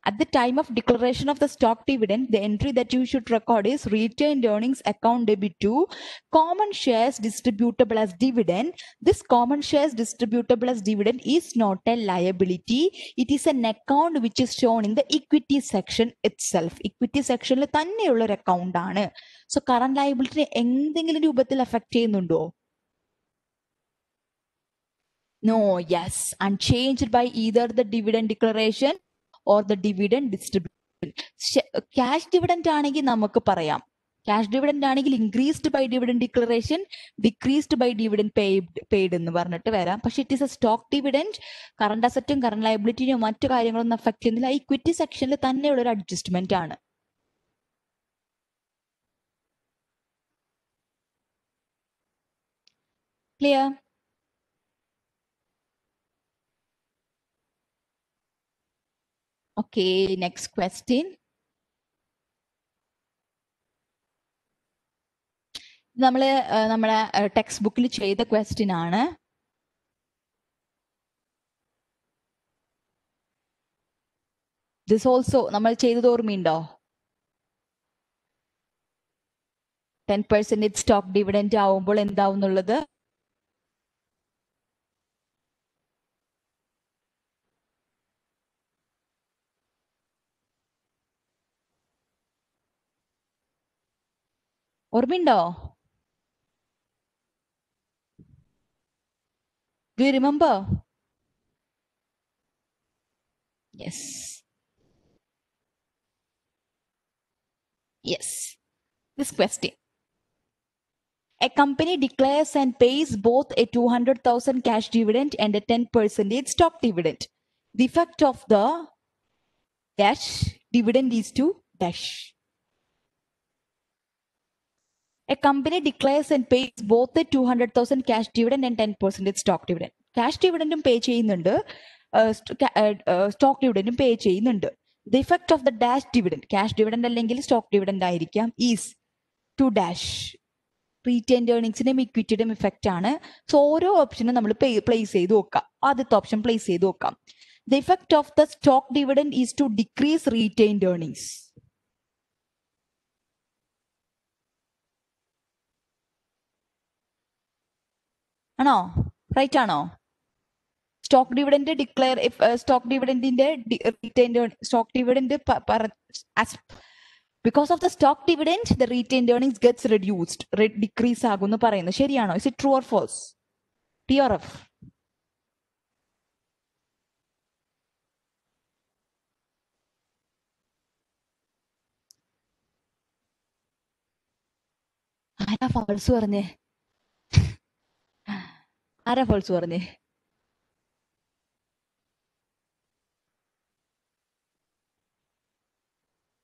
At the time of declaration of the stock dividend, the entry that you should record is retained earnings account debit to common shares distributable as dividend. This common shares distributable as dividend is not a liability. It is an account which is shown in the equity section itself. Equity sectionൽ തന്നെയുള്ള ഒരു account ആണ് so current ലയബിലിറ്റിനെ എന്തെങ്കിലും രൂപത്തിൽ effect ചെയ്യുന്നുണ്ടോ No, yes, unchanged by either the dividend declaration or the dividend distribution cash dividend ആണെങ്കിൽ നമുക്ക് പറയാം. Cash dividend ആണെങ്കിൽ increased by dividend declaration decreased by dividend paid paid എന്ന് പറഞ്ഞിട്ട് വരാം. പക്ഷെ it is a stock dividend current അസറ്റും current ലയബിലിറ്റിയും മറ്റു കാര്യങ്ങളൊന്നും അഫക്ട് ചെയ്യുന്നില്ല. ഇക്വിറ്റി സെക്ഷനിൽ തന്നെയുള്ള ഒരു അഡ്ജസ്റ്റ്മെന്റ് ആണ്. Clear Okay, next question. നമ്മൾ നമ്മുടെ ടെക്സ്റ്റ് ബുക്കിൽ ചെയ്ത ക്വസ്റ്റ്യൻ ആണ്. ദിസ് ഓൾസോ നമ്മൾ ചെയ്തത് ഓർമ്മയുണ്ടോ? ടെൻ പെർസെന്റേജ് സ്റ്റോക്ക് ഡിവിഡന്റ് ആവുമ്പോൾ എന്താവും എന്നുള്ളത് Orbindo. Do you remember? Yes. Yes. This question. A company declares and pays both a 200,000 cash dividend and a 10% stock dividend. The effect of the dash dividend is to dash. A company declares and pays both the 200,000 cash dividend and 10% stock dividend. Cash ഡിവിഡന്റും pay ചെയ്യുന്നുണ്ട്. Stock ഡിവിഡന്റും pay ചെയ്യുന്നുണ്ട്. The effect of the dash dividend cash dividend അല്ലെങ്കിൽ stock dividend ആയിരിക്കാം is to dash retained ഏർണിംഗ്സിനും ഇക്വിറ്റിയുടെയും effect ആണ്. So ഓരോ ഓപ്ഷനും നമ്മൾ പ്ലേസ് ചെയ്ത് നോക്കാം ആദ്യത്തെ ഓപ്ഷൻ പ്ലേസ് ചെയ്ത് നോക്കാം the effect of the stock dividend is to decrease retained earnings ആണോ? റൈറ്റ് ആണോ? Stock dividend declare stock ഡിവിഡന്റിന്റെ stock dividend because of the stock dividend the retain earnings gets reduced decrease ആകുമെന്ന് പറയുന്നു. ശരിയാണോ? Is it true or false T or F ആരാ false പറഞ്ഞേ? ആരാ false പറഞ്ഞേ?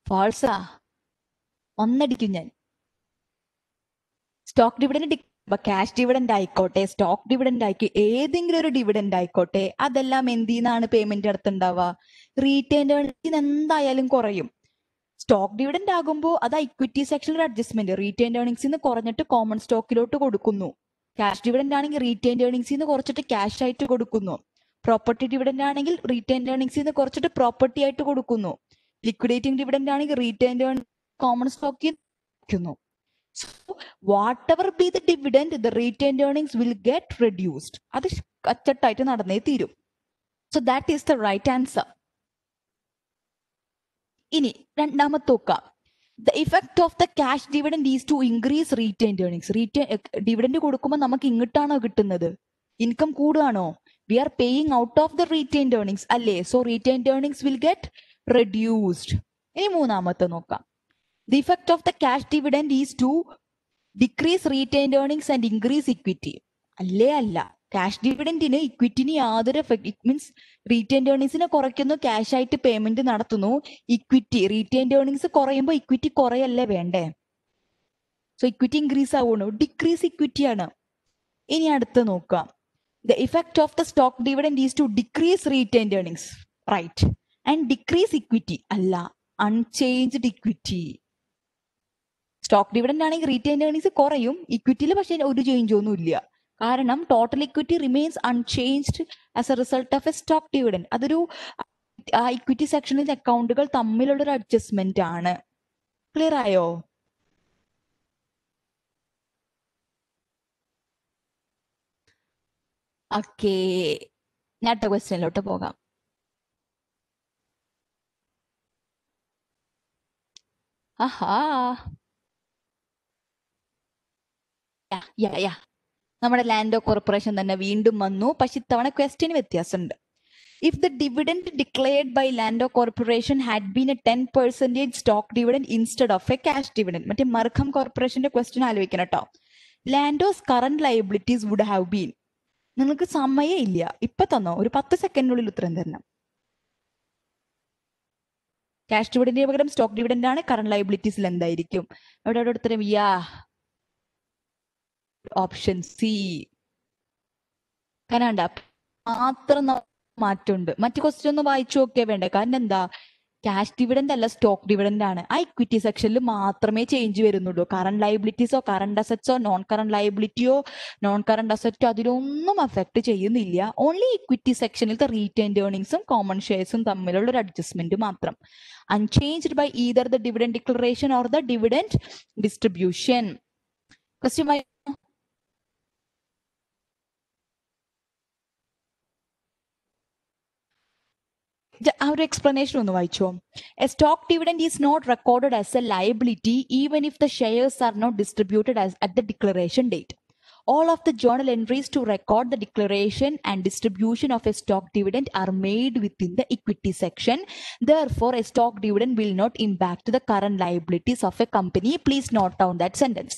ഫോൾസാ ഒന്നടിക്കും ഞാൻ. സ്റ്റോക്ക് ഡിവിഡൻഡ് ക്യാഷ് ഡിവിഡൻഡ് ആയിക്കോട്ടെ സ്റ്റോക്ക് ഡിവിഡൻഡ് ആയിക്കോ ഏതെങ്കിലും ഒരു ഡിവിഡൻഡ് ആയിക്കോട്ടെ അതെല്ലാം എന്തിനാണ് പേയ്മെന്റ് അടുത്തുണ്ടാവുക ഏർണിംഗ് എന്തായാലും കുറയും. സ്റ്റോക്ക് ഡിവിഡൻഡ് ആകുമ്പോൾ അത് ഇക്വിറ്റി സെക്ഷനിൽ അഡ്ജസ്റ്റ്മെന്റ് റീറ്റേൺ ഏർണിംഗ്സിൽ നിന്ന് കുറഞ്ഞിട്ട് കോമൺ സ്റ്റോക്കിലോട്ട് കൊടുക്കുന്നു. ക്യാഷ് ഡിവിഡൻഡ് ആണെങ്കിൽ റീറ്റെയിൻ ഏർണിംഗ്സിൽ നിന്ന് കുറച്ചിട്ട് ക്യാഷ് ആയിട്ട് കൊടുക്കുന്നു. പ്രോപ്പർട്ടി ഡിവിഡൻഡ് ആണെങ്കിൽ റീറ്റെയിൻ ഏർണിംഗ്സിൽ നിന്ന് കുറച്ചിട്ട് പ്രോപ്പർട്ടി ആയിട്ട് കൊടുക്കുന്നു. ലിക്വിഡേറ്റിംഗ് ഡിവിഡൻഡ് ആണെങ്കിൽ റീറ്റൈൻഡ് കോമൺ സ്റ്റോക്കിൽ വയ്ക്കുന്നു so whatever be the dividend the retain earnings will get reduced അത് അച്ചട്ടായിട്ട് നടന്നേ തീരും. So that is the right answer ഇനി രണ്ടാമത്തെ നോക്കാം. The effect of the cash dividend is to increase retained earnings retain dividend കൊടുക്കുമ്പോൾ നമുക്ക് ഇങ്ങോട്ടാണോ കിട്ടുന്നത്? Income കൂടുകയാണോ? We are paying out of the retained earnings അല്ലേ? So retained earnings will get reduced ഇനി മൂന്നാമത്തെ നോക്കാം. The effect of the cash dividend is to decrease retained earnings and increase equity അല്ലേ അല്ല? ക്യാഷ് ഡിവിഡന്റിന് ഇക്വിറ്റിന് യാതൊരു എഫക്ട് ഇറ്റ് മീൻസ് റീറ്റൈൻഡ് ഏർണിങ്സിനെ കുറയ്ക്കുന്നു ക്യാഷ് ആയിട്ട് പേയ്മെന്റ് നടത്തുന്നു. ഇക്വിറ്റി റീറ്റൈൻഡ് ഏർണിങ്സ് കുറയുമ്പോൾ ഇക്വിറ്റി കുറയല്ലേ വേണ്ടേ? സോ ഇക്വിറ്റി ഇൻക്രീസ് ആവുന്നു. ഡിക്രീസ് ഇക്വിറ്റിയാണ് ഇനി അടുത്ത് നോക്കാം the effect of the stock dividend is to decrease retained earnings right and decrease equity അല്ല അൺചേഞ്ച്ഡ് ഇക്വിറ്റി സ്റ്റോക്ക് ഡിവിഡൻഡ് ആണെങ്കിൽ റീറ്റൈൻഡ് ഏർണിങ്സ് കുറയും ഇക്വിറ്റിയിൽ പക്ഷേ ഒരു ചേഞ്ച് ഒന്നും ഇല്ല കാരണം total equity remains unchanged as a result of a stock dividend അതൊരു ആ ഇക്വിറ്റി സെക്ഷനിൽ അക്കൗണ്ടുകൾ തമ്മിലുള്ള ഒരു അഡ്ജസ്റ്റ്മെന്റ് ആണ്. ക്ലിയർ ആയോ? ഓക്കേ ഞാൻ അടുത്ത ക്വസ്റ്റ്യനിലോട്ട് പോകാം. ആഹാ. യാ യാ നമ്മുടെ ലാൻഡോ കോർപ്പറേഷൻ തന്നെ വീണ്ടും വന്നു. പക്ഷെ ഇത്തവണ ക്വസ്റ്റ്യന് വ്യത്യാസമുണ്ട്. If the dividend declared by Lando corporation had been a ten percentage stock dividend instead of a cash dividend മറ്റേ മർഖം കോർപ്പറേഷന്റെ ക്വസ്റ്റ്യൻ ആലോചിക്കണം കേട്ടോ. Lando's current liabilities would have been നിങ്ങൾക്ക് സമയം ഇല്ല. ഇപ്പൊ തന്നോ? ഒരു പത്ത് സെക്കൻഡിനുള്ളിൽ ഉത്തരം തരണം. ക്യാഷ് ഡിവിഡൻഡിന് പകരം സ്റ്റോക്ക് ഡിവിഡൻഡ് ആണ്. കറന്റ് ലയബിലിറ്റീസിൽ എന്തായിരിക്കും? അവിടെ ഉത്തരം? യാ ഓപ്ഷൻ സി കനാണ്ട. മാത്രം മാറ്റുണ്ട് മറ്റു ക്വസ്റ്റ്യൻ ഒന്ന് വായിച്ചു നോക്കിയാ വേണ്ട. കാരണം എന്താ? ക്യാഷ് ഡിവിഡൻഡ് അല്ല സ്റ്റോക്ക് ഡിവിഡൻഡ് ആണ്. ആ ഇക്വിറ്റി സെക്ഷനിൽ മാത്രമേ ചേഞ്ച് വരുന്നുള്ളൂ. കറണ്ട് ലയബിലിറ്റീസോ കറണ്ട് അസറ്റ്സോ നോൺ കറണ്ട് ലയബിലിറ്റിയോ നോൺ കറണ്ട് അസറ്റോ അതിലൊന്നും അഫക്ട് ചെയ്യുന്നില്ല. ഓൺലി ഇക്വിറ്റി സെക്ഷനിലത്തെ റീറ്റൈൻഡ് ഏർണിംഗ്സും കോമൺ ഷെയർസും തമ്മിലുള്ള ഒരു അഡ്ജസ്റ്റ്മെന്റ് മാത്രം. Unchanged by either the dividend declaration or the dividend distribution question ആ ഒരു എക്സ്പ്ലനേഷൻ ഒന്ന് വായിച്ചോ a stock dividend is not recorded as a liability even if the shares are not distributed at the declaration date All of the journal entries to record the declaration and distribution of a stock dividend are made within the equity section. Therefore, a stock dividend will not impact the current liabilities of a company. Please note down that sentence.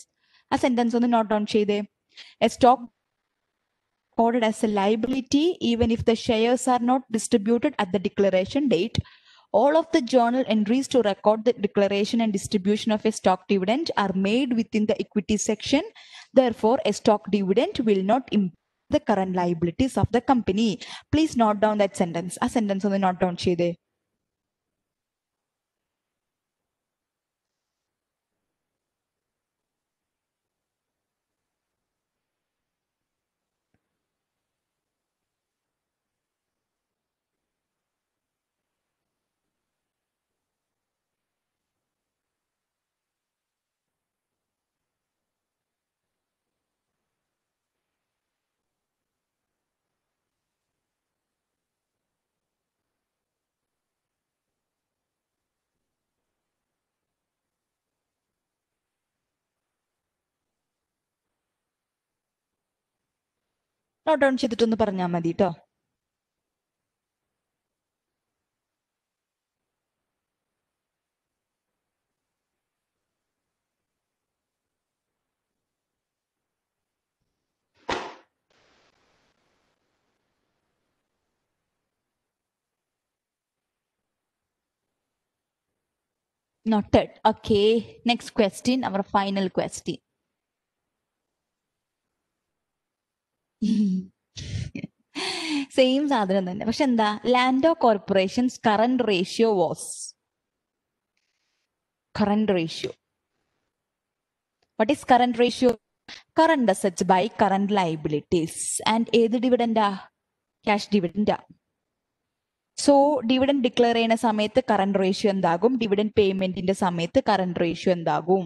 ആ sentence ഒന്ന് note down ചെയ്തേ A stock recorded as a liability even if the shares are not distributed at the declaration date. All of the journal entries to record the declaration and distribution of a stock dividend are made within the equity section. Therefore, a stock dividend will not impact the current liabilities of the company. Please note down that sentence. ആ sentence ഒന്ന് note down ചെയ്തേ note down ചെയ്തിട്ടൊന്ന് പറഞ്ഞാൽ മതി കേട്ടോ Noted. Okay. Next question, our final question. Same സാധനം തന്നെ. പക്ഷെ എന്താ? Lando corporations current ratio was current ratio what is current ratio current assets by current liabilities and ഏത് ഡിവിഡൻഡാ ക്യാഷ് ഡിവിഡൻഡാ സോ ഡിവിഡൻ ഡിക്ലെയർ ചെയ്യുന്ന സമയത്ത് കറന്റ് റേഷ്യോ എന്താകും? ഡിവിഡൻ പേയ്മെന്റിന്റെ സമയത്ത് കറന്റ് റേഷ്യോ എന്താകും?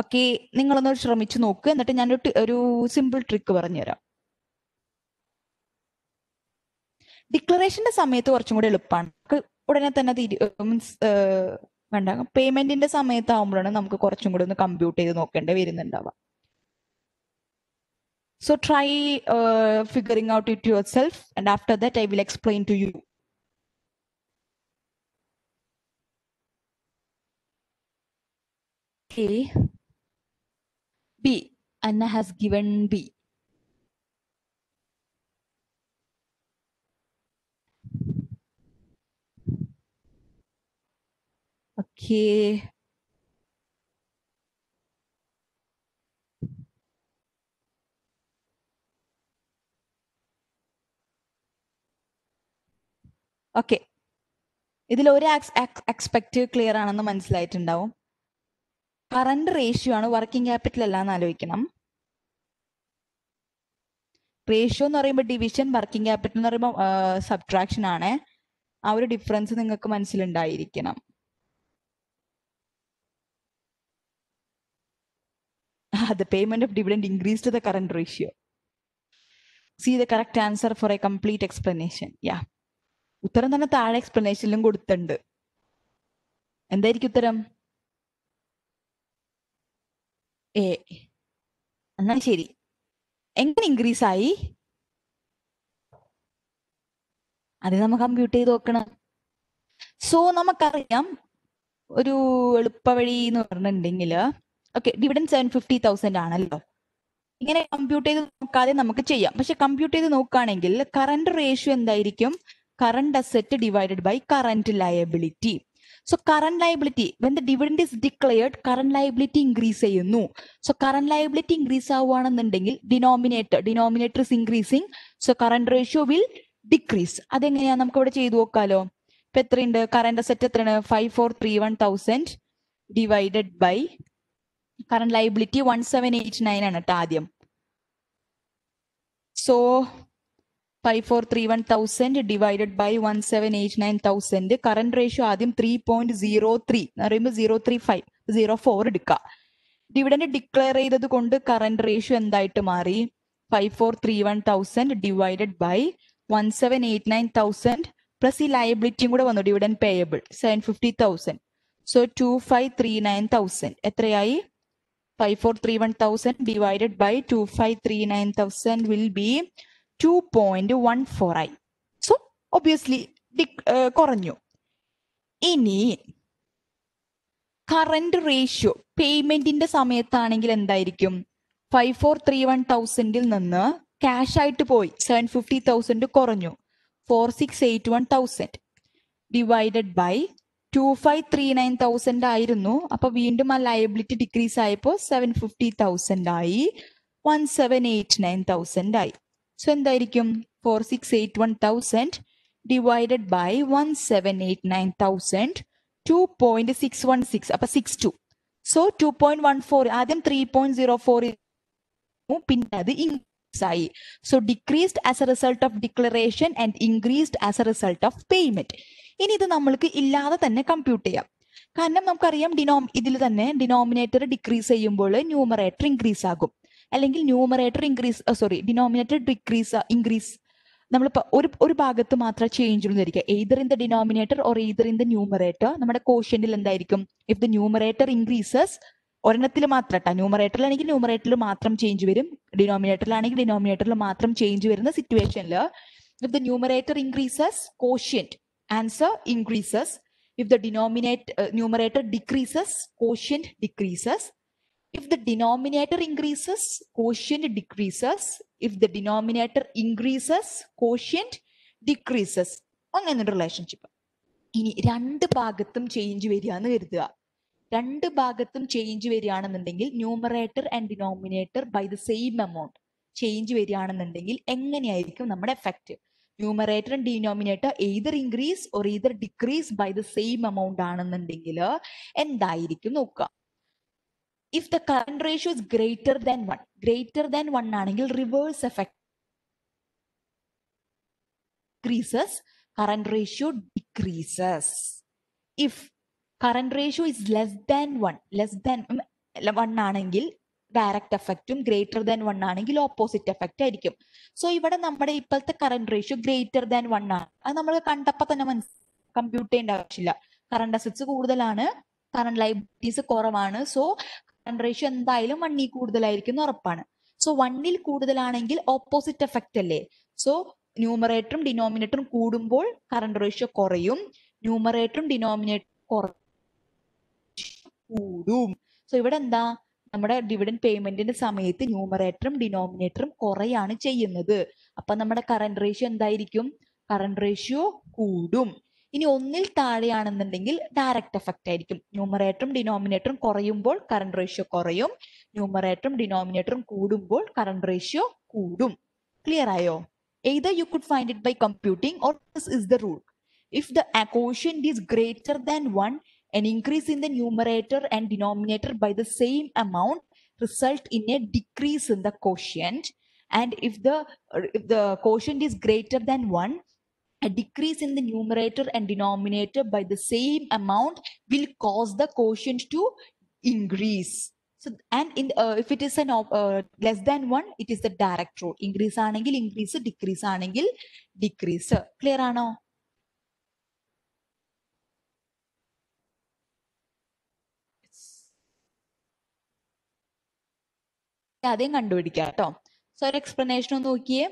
ഓക്കെ നിങ്ങളൊന്ന് ശ്രമിച്ചു നോക്ക്. എന്നിട്ട് ഞാൻ ഒരു സിമ്പിൾ ട്രിക്ക് പറഞ്ഞുതരാം. ഡിക്ലറേഷന്റെ സമയത്ത് കുറച്ചും കൂടി എളുപ്പമാണ് ഉടനെ തന്നെ മീൻസ് വേണ്ട. പേയ്മെന്റിന്റെ സമയത്ത് ആകുമ്പോഴാണ് നമുക്ക് കുറച്ചും കൂടി ഒന്ന് കമ്പ്യൂട്ട് ചെയ്ത് നോക്കേണ്ടി വരുന്നുണ്ടാവുക. So try figuring out it yourself and after that I will explain to you Okay. B. Anna has given B. Okay. Okay ഇതിൽ ഒരു എക്സ്പെക്ട് ക്ലിയർ ആണെന്ന് മനസ്സിലായിട്ടുണ്ടാവും കറണ്ട് റേഷ്യോ ആണ് വർക്കിംഗ് ക്യാപിറ്റൽ അല്ല എന്ന് ആലോചിക്കണം റേഷ്യോ എന്ന് പറയുമ്പോൾ ഡിവിഷൻ വർക്കിംഗ് ക്യാപിറ്റൽ എന്ന് പറയുമ്പോൾ സബ്ട്രാക്ഷൻ ആണ് ആ ഒരു ഡിഫറൻസ് നിങ്ങൾക്ക് മനസ്സിലുണ്ടായിരിക്കണം the payment of dividend increased the current ratio. See the correct answer for a complete explanation. Yeah. ഉത്തരം തന്നെ താഴെ എക്സ്പ്ലനേഷനിലും കൊടുത്തിട്ടുണ്ട് എന്തായിരിക്കും ഉത്തരം എ എന്നാ ശരി. എങ്ങനെ ഇൻക്രീസ് ആയി? അത് നമുക്ക് കമ്പ്യൂട്ട് ചെയ്ത് നോക്കണം. സോ നമുക്കറിയാം ഒരു എളുപ്പവഴി എന്ന് പറഞ്ഞിട്ടുണ്ടെങ്കിൽ okay dividend seven fifty thousand ആണല്ലോ. ഇങ്ങനെ കമ്പ്യൂട്ട് ചെയ്ത് നോക്കാതെ നമുക്ക് ചെയ്യാം. പക്ഷെ കമ്പ്യൂട്ട് ചെയ്ത് നോക്കുകയാണെങ്കിൽ കറണ്ട് റേഷ്യോ എന്തായിരിക്കും? Current asset divided by current liability so current liability when the dividend is declared current liability increase ചെയ്യുന്നു. So current liability increase ആവുകയാണെന്നുണ്ടെങ്കിൽ denominator denominator is increasing so current ratio will decrease അതെങ്ങനെയാ നമുക്ക് ഇവിടെ ചെയ്തു നോക്കാലോ? ഇപ്പൊ എത്രയുണ്ട്? Current asset എത്രയാണ്? Five four three one thousand divided by current liability one seven eight nine ആണ് കേട്ടോ ആദ്യം. So five four three one thousand divided by one seven eight nine thousand current ratio ആദ്യം ത്രീ പോയിന്റ് സീറോ ത്രീ എന്ന് പറയുമ്പോൾ zero three five zero four എടുക്കുക dividend declare ചെയ്തത് കൊണ്ട് current ratio എന്തായിട്ട് മാറി? Five four three one thousand divided by one seven eight nine thousand plus ഈ ലയബിലിറ്റിയും കൂടെ വന്നു. Dividend payable seven fifty thousand so two five three nine thousand എത്രയായി? 5431,000 divided by 2539,000 will be 2.14 ആയി. സോ ഒബിയസ്ലി കുറഞ്ഞു. ഇനി കറണ്ട് റേഷ്യോ പേയ്മെന്റിന്റെ സമയത്താണെങ്കിൽ എന്തായിരിക്കും? ഫൈവ് ഫോർ ത്രീ വൺ തൗസൻഡിൽ നിന്ന് ക്യാഷ് ആയിട്ട് പോയി. സെവൻ ഫിഫ്റ്റി തൗസൻഡ് കുറഞ്ഞു. Four six eight one thousand divided by two five three nine thousand ആയിരുന്നു. അപ്പൊ വീണ്ടും ആ ലയബിലിറ്റി ഡിക്രീസ് ആയപ്പോൾ സെവൻ ഫിഫ്റ്റി തൗസൻഡ് ആയി. One seven eight nine thousand ആയി. സോ എന്തായിരിക്കും? Four six eight one thousand divided by one seven eight nine thousand two point six one six അപ്പൊ six two so two point one four ആദ്യം three point zero four പിന്നെ അത് increase ആയി. So decreased as a result of declaration and increased as a result of payment ഇനി ഇത് നമ്മൾക്ക് ഇല്ലാതെ തന്നെ കമ്പ്യൂട്ട് ചെയ്യാം. കാരണം നമുക്കറിയാം ഡിനോം ഇതിൽ തന്നെ ഡിനോമിനേറ്റർ ഡിക്രീസ് ചെയ്യുമ്പോൾ ന്യൂമറേറ്റർ ഇൻക്രീസ് ആകും. അല്ലെങ്കിൽ numerator increase sorry denominator decrease increase നമ്മളിപ്പോ ഒരു ഒരു ഭാഗത്ത് മാത്രം ചേഞ്ച് ഉള്ളതായിരിക്കും either in the denominator or either in the numerator നമ്മുടെ കോഷ്യന്റിൽ എന്തായിരിക്കും? ഇഫ് ദ ന്യൂമറേറ്റർ ഇൻക്രീസസ് ഒരെണ്ണത്തിൽ മാത്രം കേട്ടോ ന്യൂമറേറ്ററിലാണെങ്കിൽ ന്യൂമറേറ്ററിൽ മാത്രം ചേഞ്ച് വരും. ഡിനോമിനേറ്ററിലാണെങ്കിൽ ഡിനോമിനേറ്ററിൽ മാത്രം ചേഞ്ച് വരുന്ന സിറ്റുവേഷനിൽ if the numerator increases quotient answer increases if the denominate numerator decreases decreases decreases if the denominator increases quotient decreases. If the denominator increases quotient decreases. അങ്ങനെ റിലേഷൻഷിപ്പ് ഇനി രണ്ട് ഭാഗത്തും ചേഞ്ച് വരികയെന്ന് കരുതുക. രണ്ട് ഭാഗത്തും ചേഞ്ച് വരികയാണെന്നുണ്ടെങ്കിൽ numerator and denominator by the same amount change വരികയാണെന്നുണ്ടെങ്കിൽ എങ്ങനെയായിരിക്കും നമ്മുടെ effect numerator and denominator either increase or either decrease by the same amount ആണെന്നുണ്ടെങ്കിൽ എന്തായിരിക്കും നോക്കുക. If the current ratio is greater than one greater than one ആണെങ്കിൽ reverse effect increases current ratio decreases. If current ratio is less than 1 less than 1 ആണെങ്കിൽ direct എഫക്റ്റും greater than one ആണെങ്കിൽ opposite effect ആയിരിക്കും. So ഇവിടെ നമ്മുടെ ഇപ്പോഴത്തെ current ratio greater than one ആണ്. അത് നമ്മൾ കണ്ടപ്പോൾ തന്നെ മനസ്സിലാക്കി കമ്പ്യൂട്ട് ചെയ്യേണ്ട ആവശ്യമില്ല. കറണ്ട് അസറ്റ്സ് കൂടുതലാണ് കറണ്ട് ലൈബിലിറ്റീസ് കുറവാണ്. സോ കറണ്ട് റേഷ്യോ എന്തായാലും വണ്ണിൽ കൂടുതലായിരിക്കും എന്ന് ഉറപ്പാണ്. സോ വണ്ണിൽ കൂടുതലാണെങ്കിൽ ഓപ്പോസിറ്റ് എഫക്റ്റ് അല്ലേ? സോ ന്യൂമറേറ്ററും ഡിനോമിനേറ്ററും കൂടുമ്പോൾ കറണ്ട് റേഷ്യോ കുറയും. ന്യൂമറേറ്ററും ഡിനോമിനേറ്ററും കൂടും. സോ ഇവിടെ എന്താ? നമ്മുടെ ഡിവിഡൻ പേയ്മെന്റിന്റെ സമയത്ത് ന്യൂമറേറ്ററും ഡിനോമിനേറ്ററും കുറയാണ് ചെയ്യുന്നത്. അപ്പൊ നമ്മുടെ കറണ്ട് റേഷ്യോ എന്തായിരിക്കും? കറണ്ട് റേഷ്യോ കൂടും. ഇനി ഒന്നിൽ താഴെയാണെന്നുണ്ടെങ്കിൽ ഡയറക്റ്റ് എഫക്റ്റ് ആയിരിക്കും ന്യൂമറേറ്ററും ഡിനോമിനേറ്ററും കുറയുമ്പോൾ കറണ്ട് റേഷ്യോ കുറയും ന്യൂമറേറ്ററും ഡിനോമിനേറ്ററും കൂടുമ്പോൾ കറണ്ട് റേഷ്യോ കൂടും ക്ലിയർ ആയോ either you could find it by computing or this is the rule if the quotient is greater than 1 an increase in the numerator and denominator by the same amount result in a decrease in the quotient and if the if the quotient is greater than 1 a decrease in the numerator and denominator by the same amount will cause the quotient to increase so and in uh, if it is an op- uh, less than 1 it is the direct rule increase ആണെങ്കിൽ increase decrease ആണെങ്കിൽ decrease clear ആണോ ആദ്യം കണ്ടുപിടിക്കാം കേട്ടോ so ഒരു explanation ഒന്ന് നോക്കിയേ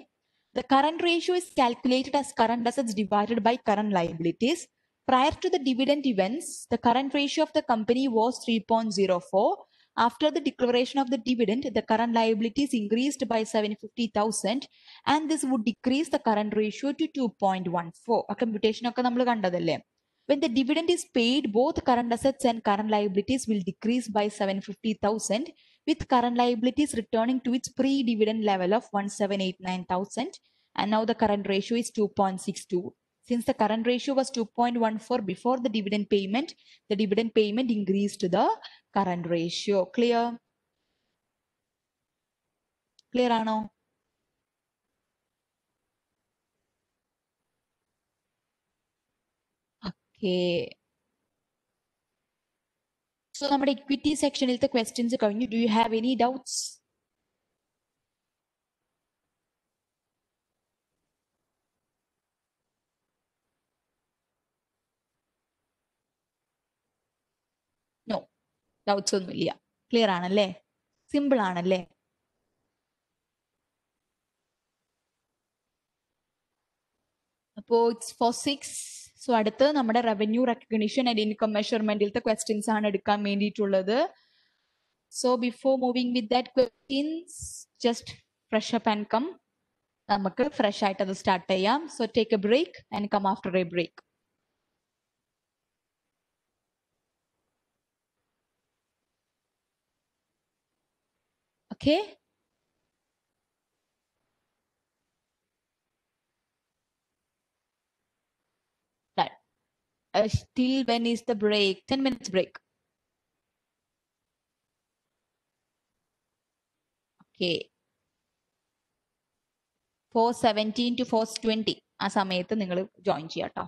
The current ratio is calculated as current assets divided by current liabilities. Prior to the dividend events, the current ratio of the company was 3.04. After the declaration of the dividend, the current liabilities increased by 750,000 and this would decrease the current ratio to 2.14. A computation ഒക്കെ നമ്മൾ കണ്ടതല്ലേ When the dividend is paid, both current assets and current liabilities will decrease by 750,000 with current liabilities returning to its pre-dividend level of 1789000 and now the current ratio is 2.62 since the current ratio was 2.14 before the dividend payment the dividend payment increased the current ratio. Clear? Clear ano okay. So നമ്മുടെ equity സെക്ഷനിലത്തെ questions കഴിഞ്ഞു. Do you have any doubts no doubts ഒന്നുമില്ല. Clear ആണല്ലേ? Simple ആണല്ലേ? അപ്പോ it's four six so അടുത്ത് നമ്മുടെ revenue recognition and income മെഷർമെന്റിലത്തെ ക്വസ്റ്റ്യൻസ് ആണ് എടുക്കാൻ വേണ്ടിയിട്ടുള്ളത് so before moving with that questions just fresh up and come നമുക്ക് ഫ്രഷ് ആയിട്ട് അത് സ്റ്റാർട്ട് ചെയ്യാം so take a break and come after a break okay uh, till when is the break 10 minutes break okay 417 to 420 ആ സമയത്ത് നിങ്ങൾ join ചെയ്യാം കേട്ടോ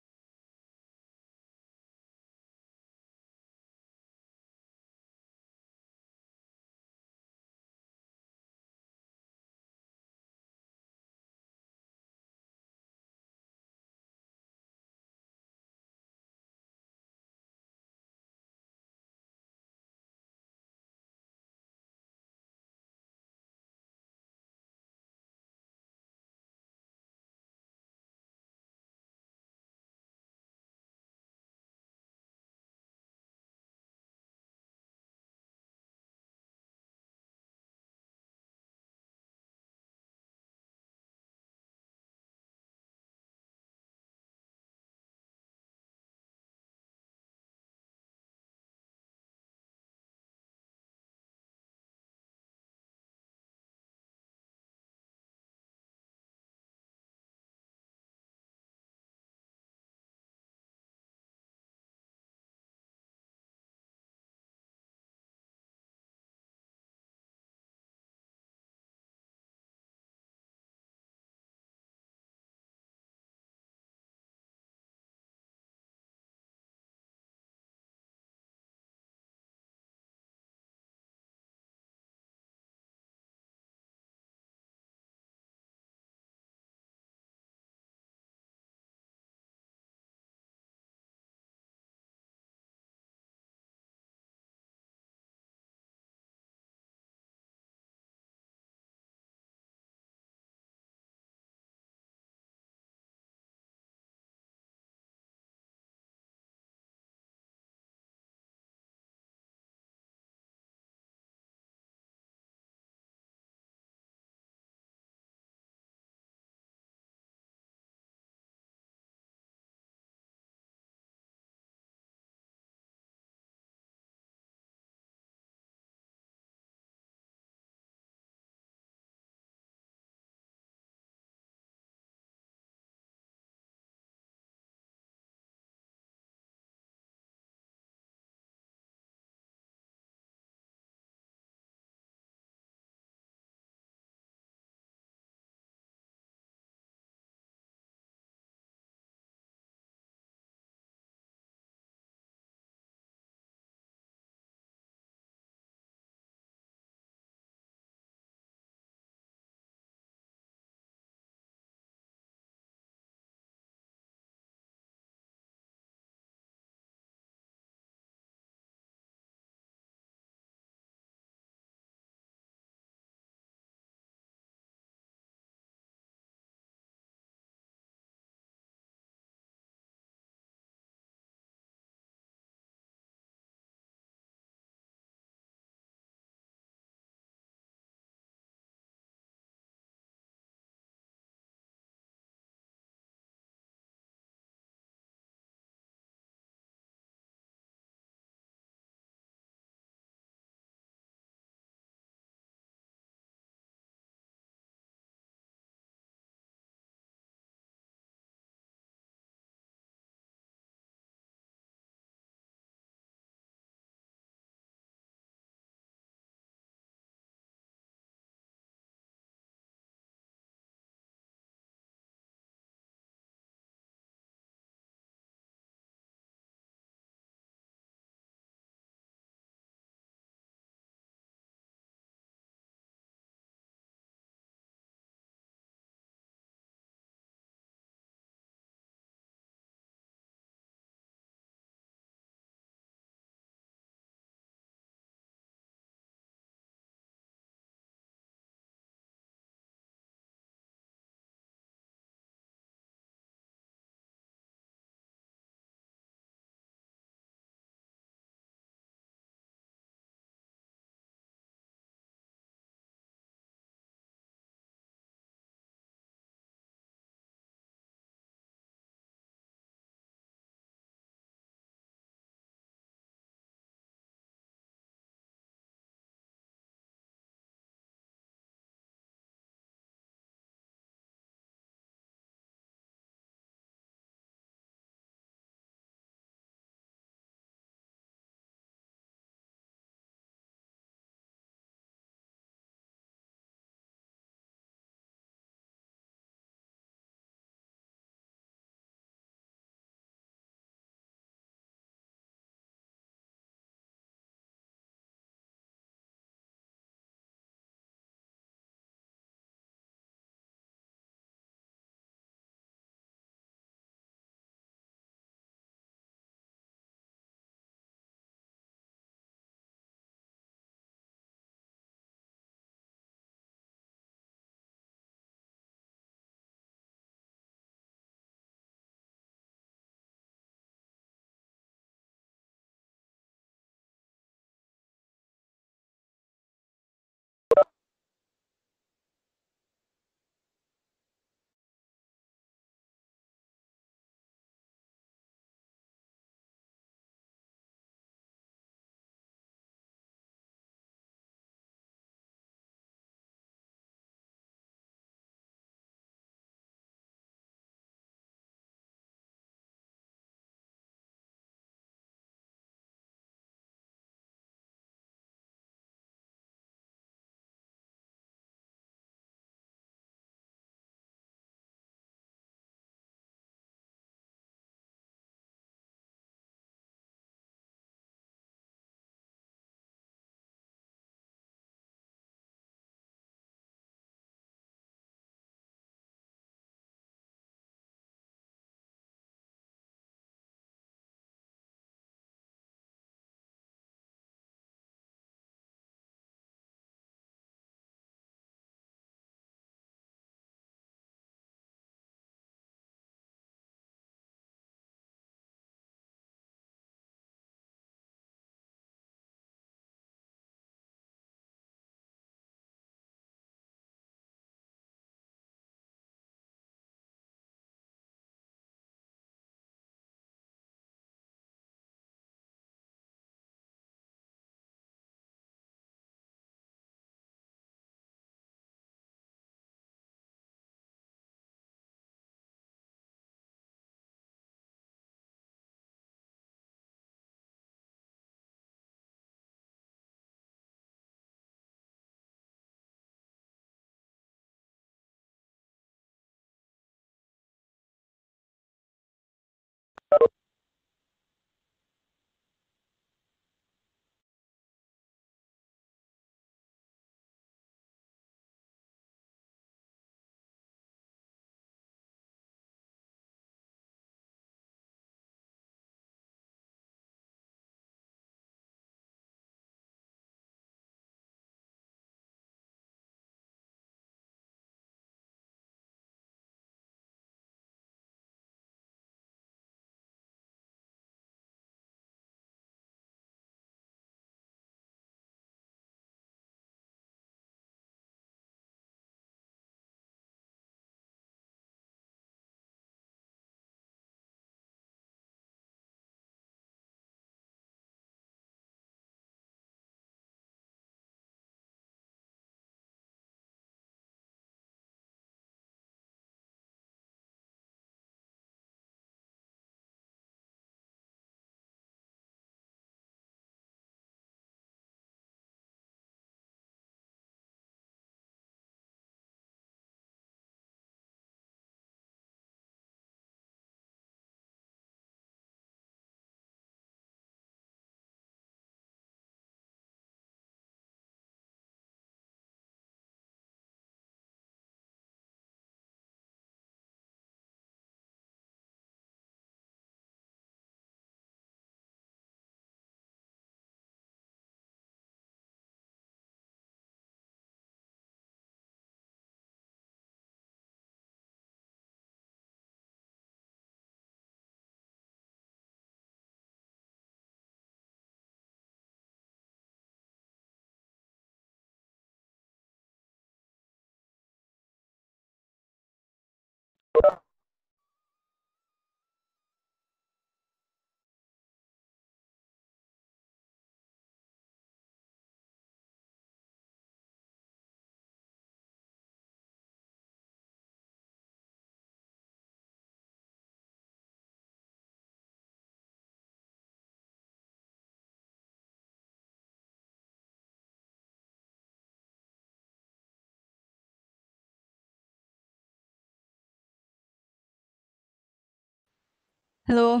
Hello.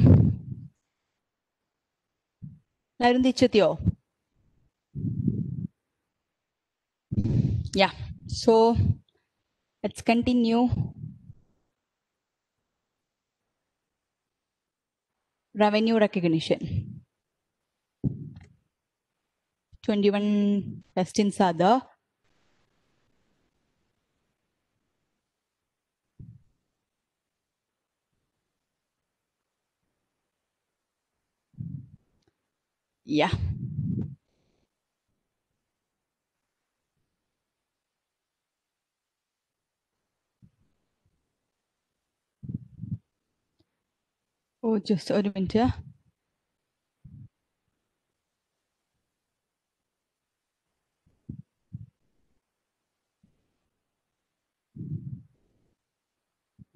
Lairun Dichutio. Yeah, so let's continue. Revenue recognition. 21 questions are there. Yeah. Or just ointment, yeah?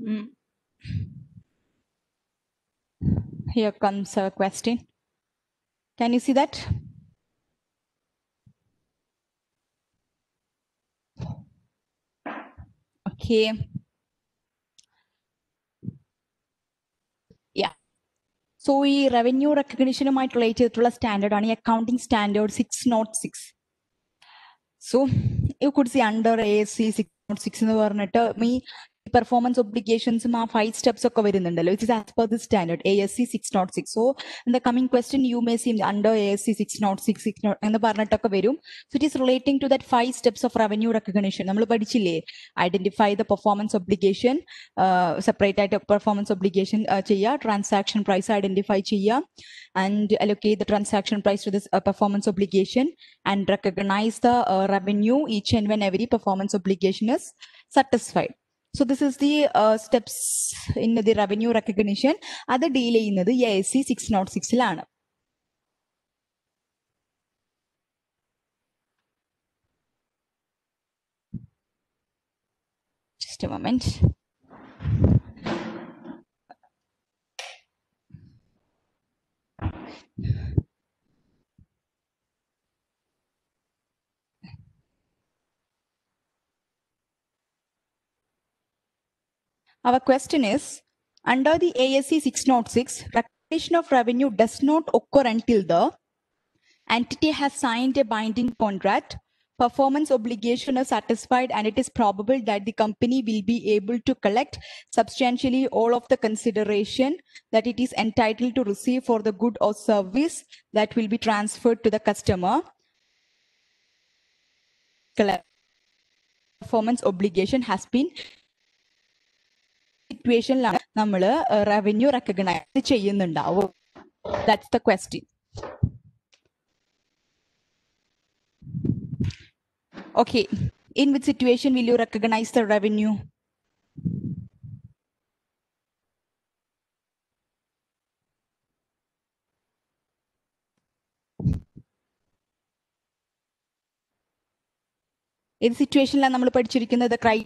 Mm. Here comes a question. Can you see that? Okay. Yeah. So ഈ revenue റെക്കഗ്നിഷനുമായിട്ട് relate ചെയ്തിട്ടുള്ള standard ആണ് ഈ accounting standard six nought six so you could see under A S C six nought six എന്ന് പറഞ്ഞിട്ട് ഈ performance ഒബ്ലിഗേഷൻസും ആ five steps ഒക്കെ വരുന്നുണ്ടല്ലോ it is as per the standard A S C six nought six so in the coming question you may see under A S C six nought six six nought എന്ന് പറഞ്ഞിട്ടൊക്കെ വരും so it is relating to that five steps of revenue recognition നമ്മൾ പഠിച്ചില്ലേ identify the performance obligation separate ആയിട്ട് performance obligation ചെയ്യുക transaction price identify ചെയ്യുക and allocate the transaction price to this performance obligation and recognise the revenue each and when every performance obligation is satisfied So this is the steps in the revenue recognition അത് deal ചെയ്യുന്നത് A S C six nought സിക്സിലാണ് Just a moment. Our question is, under the ASC 606, recognition of revenue does not occur until the entity has signed a binding contract, performance obligation is satisfied, and it is probable that the company will be able to collect substantially all of the consideration that it is entitled to receive for the good or service that will be transferred to the customer. Performance obligation has been സിറ്റുവേഷനിലാണ് നമ്മൾ revenue recognise ചെയ്യുന്നുണ്ടാവും. That's the question okay in with situation will you recognise the revenue ഏത് സിറ്റുവേഷനിലാണ് നമ്മൾ പഠിച്ചിരിക്കുന്നത് ക്രൈ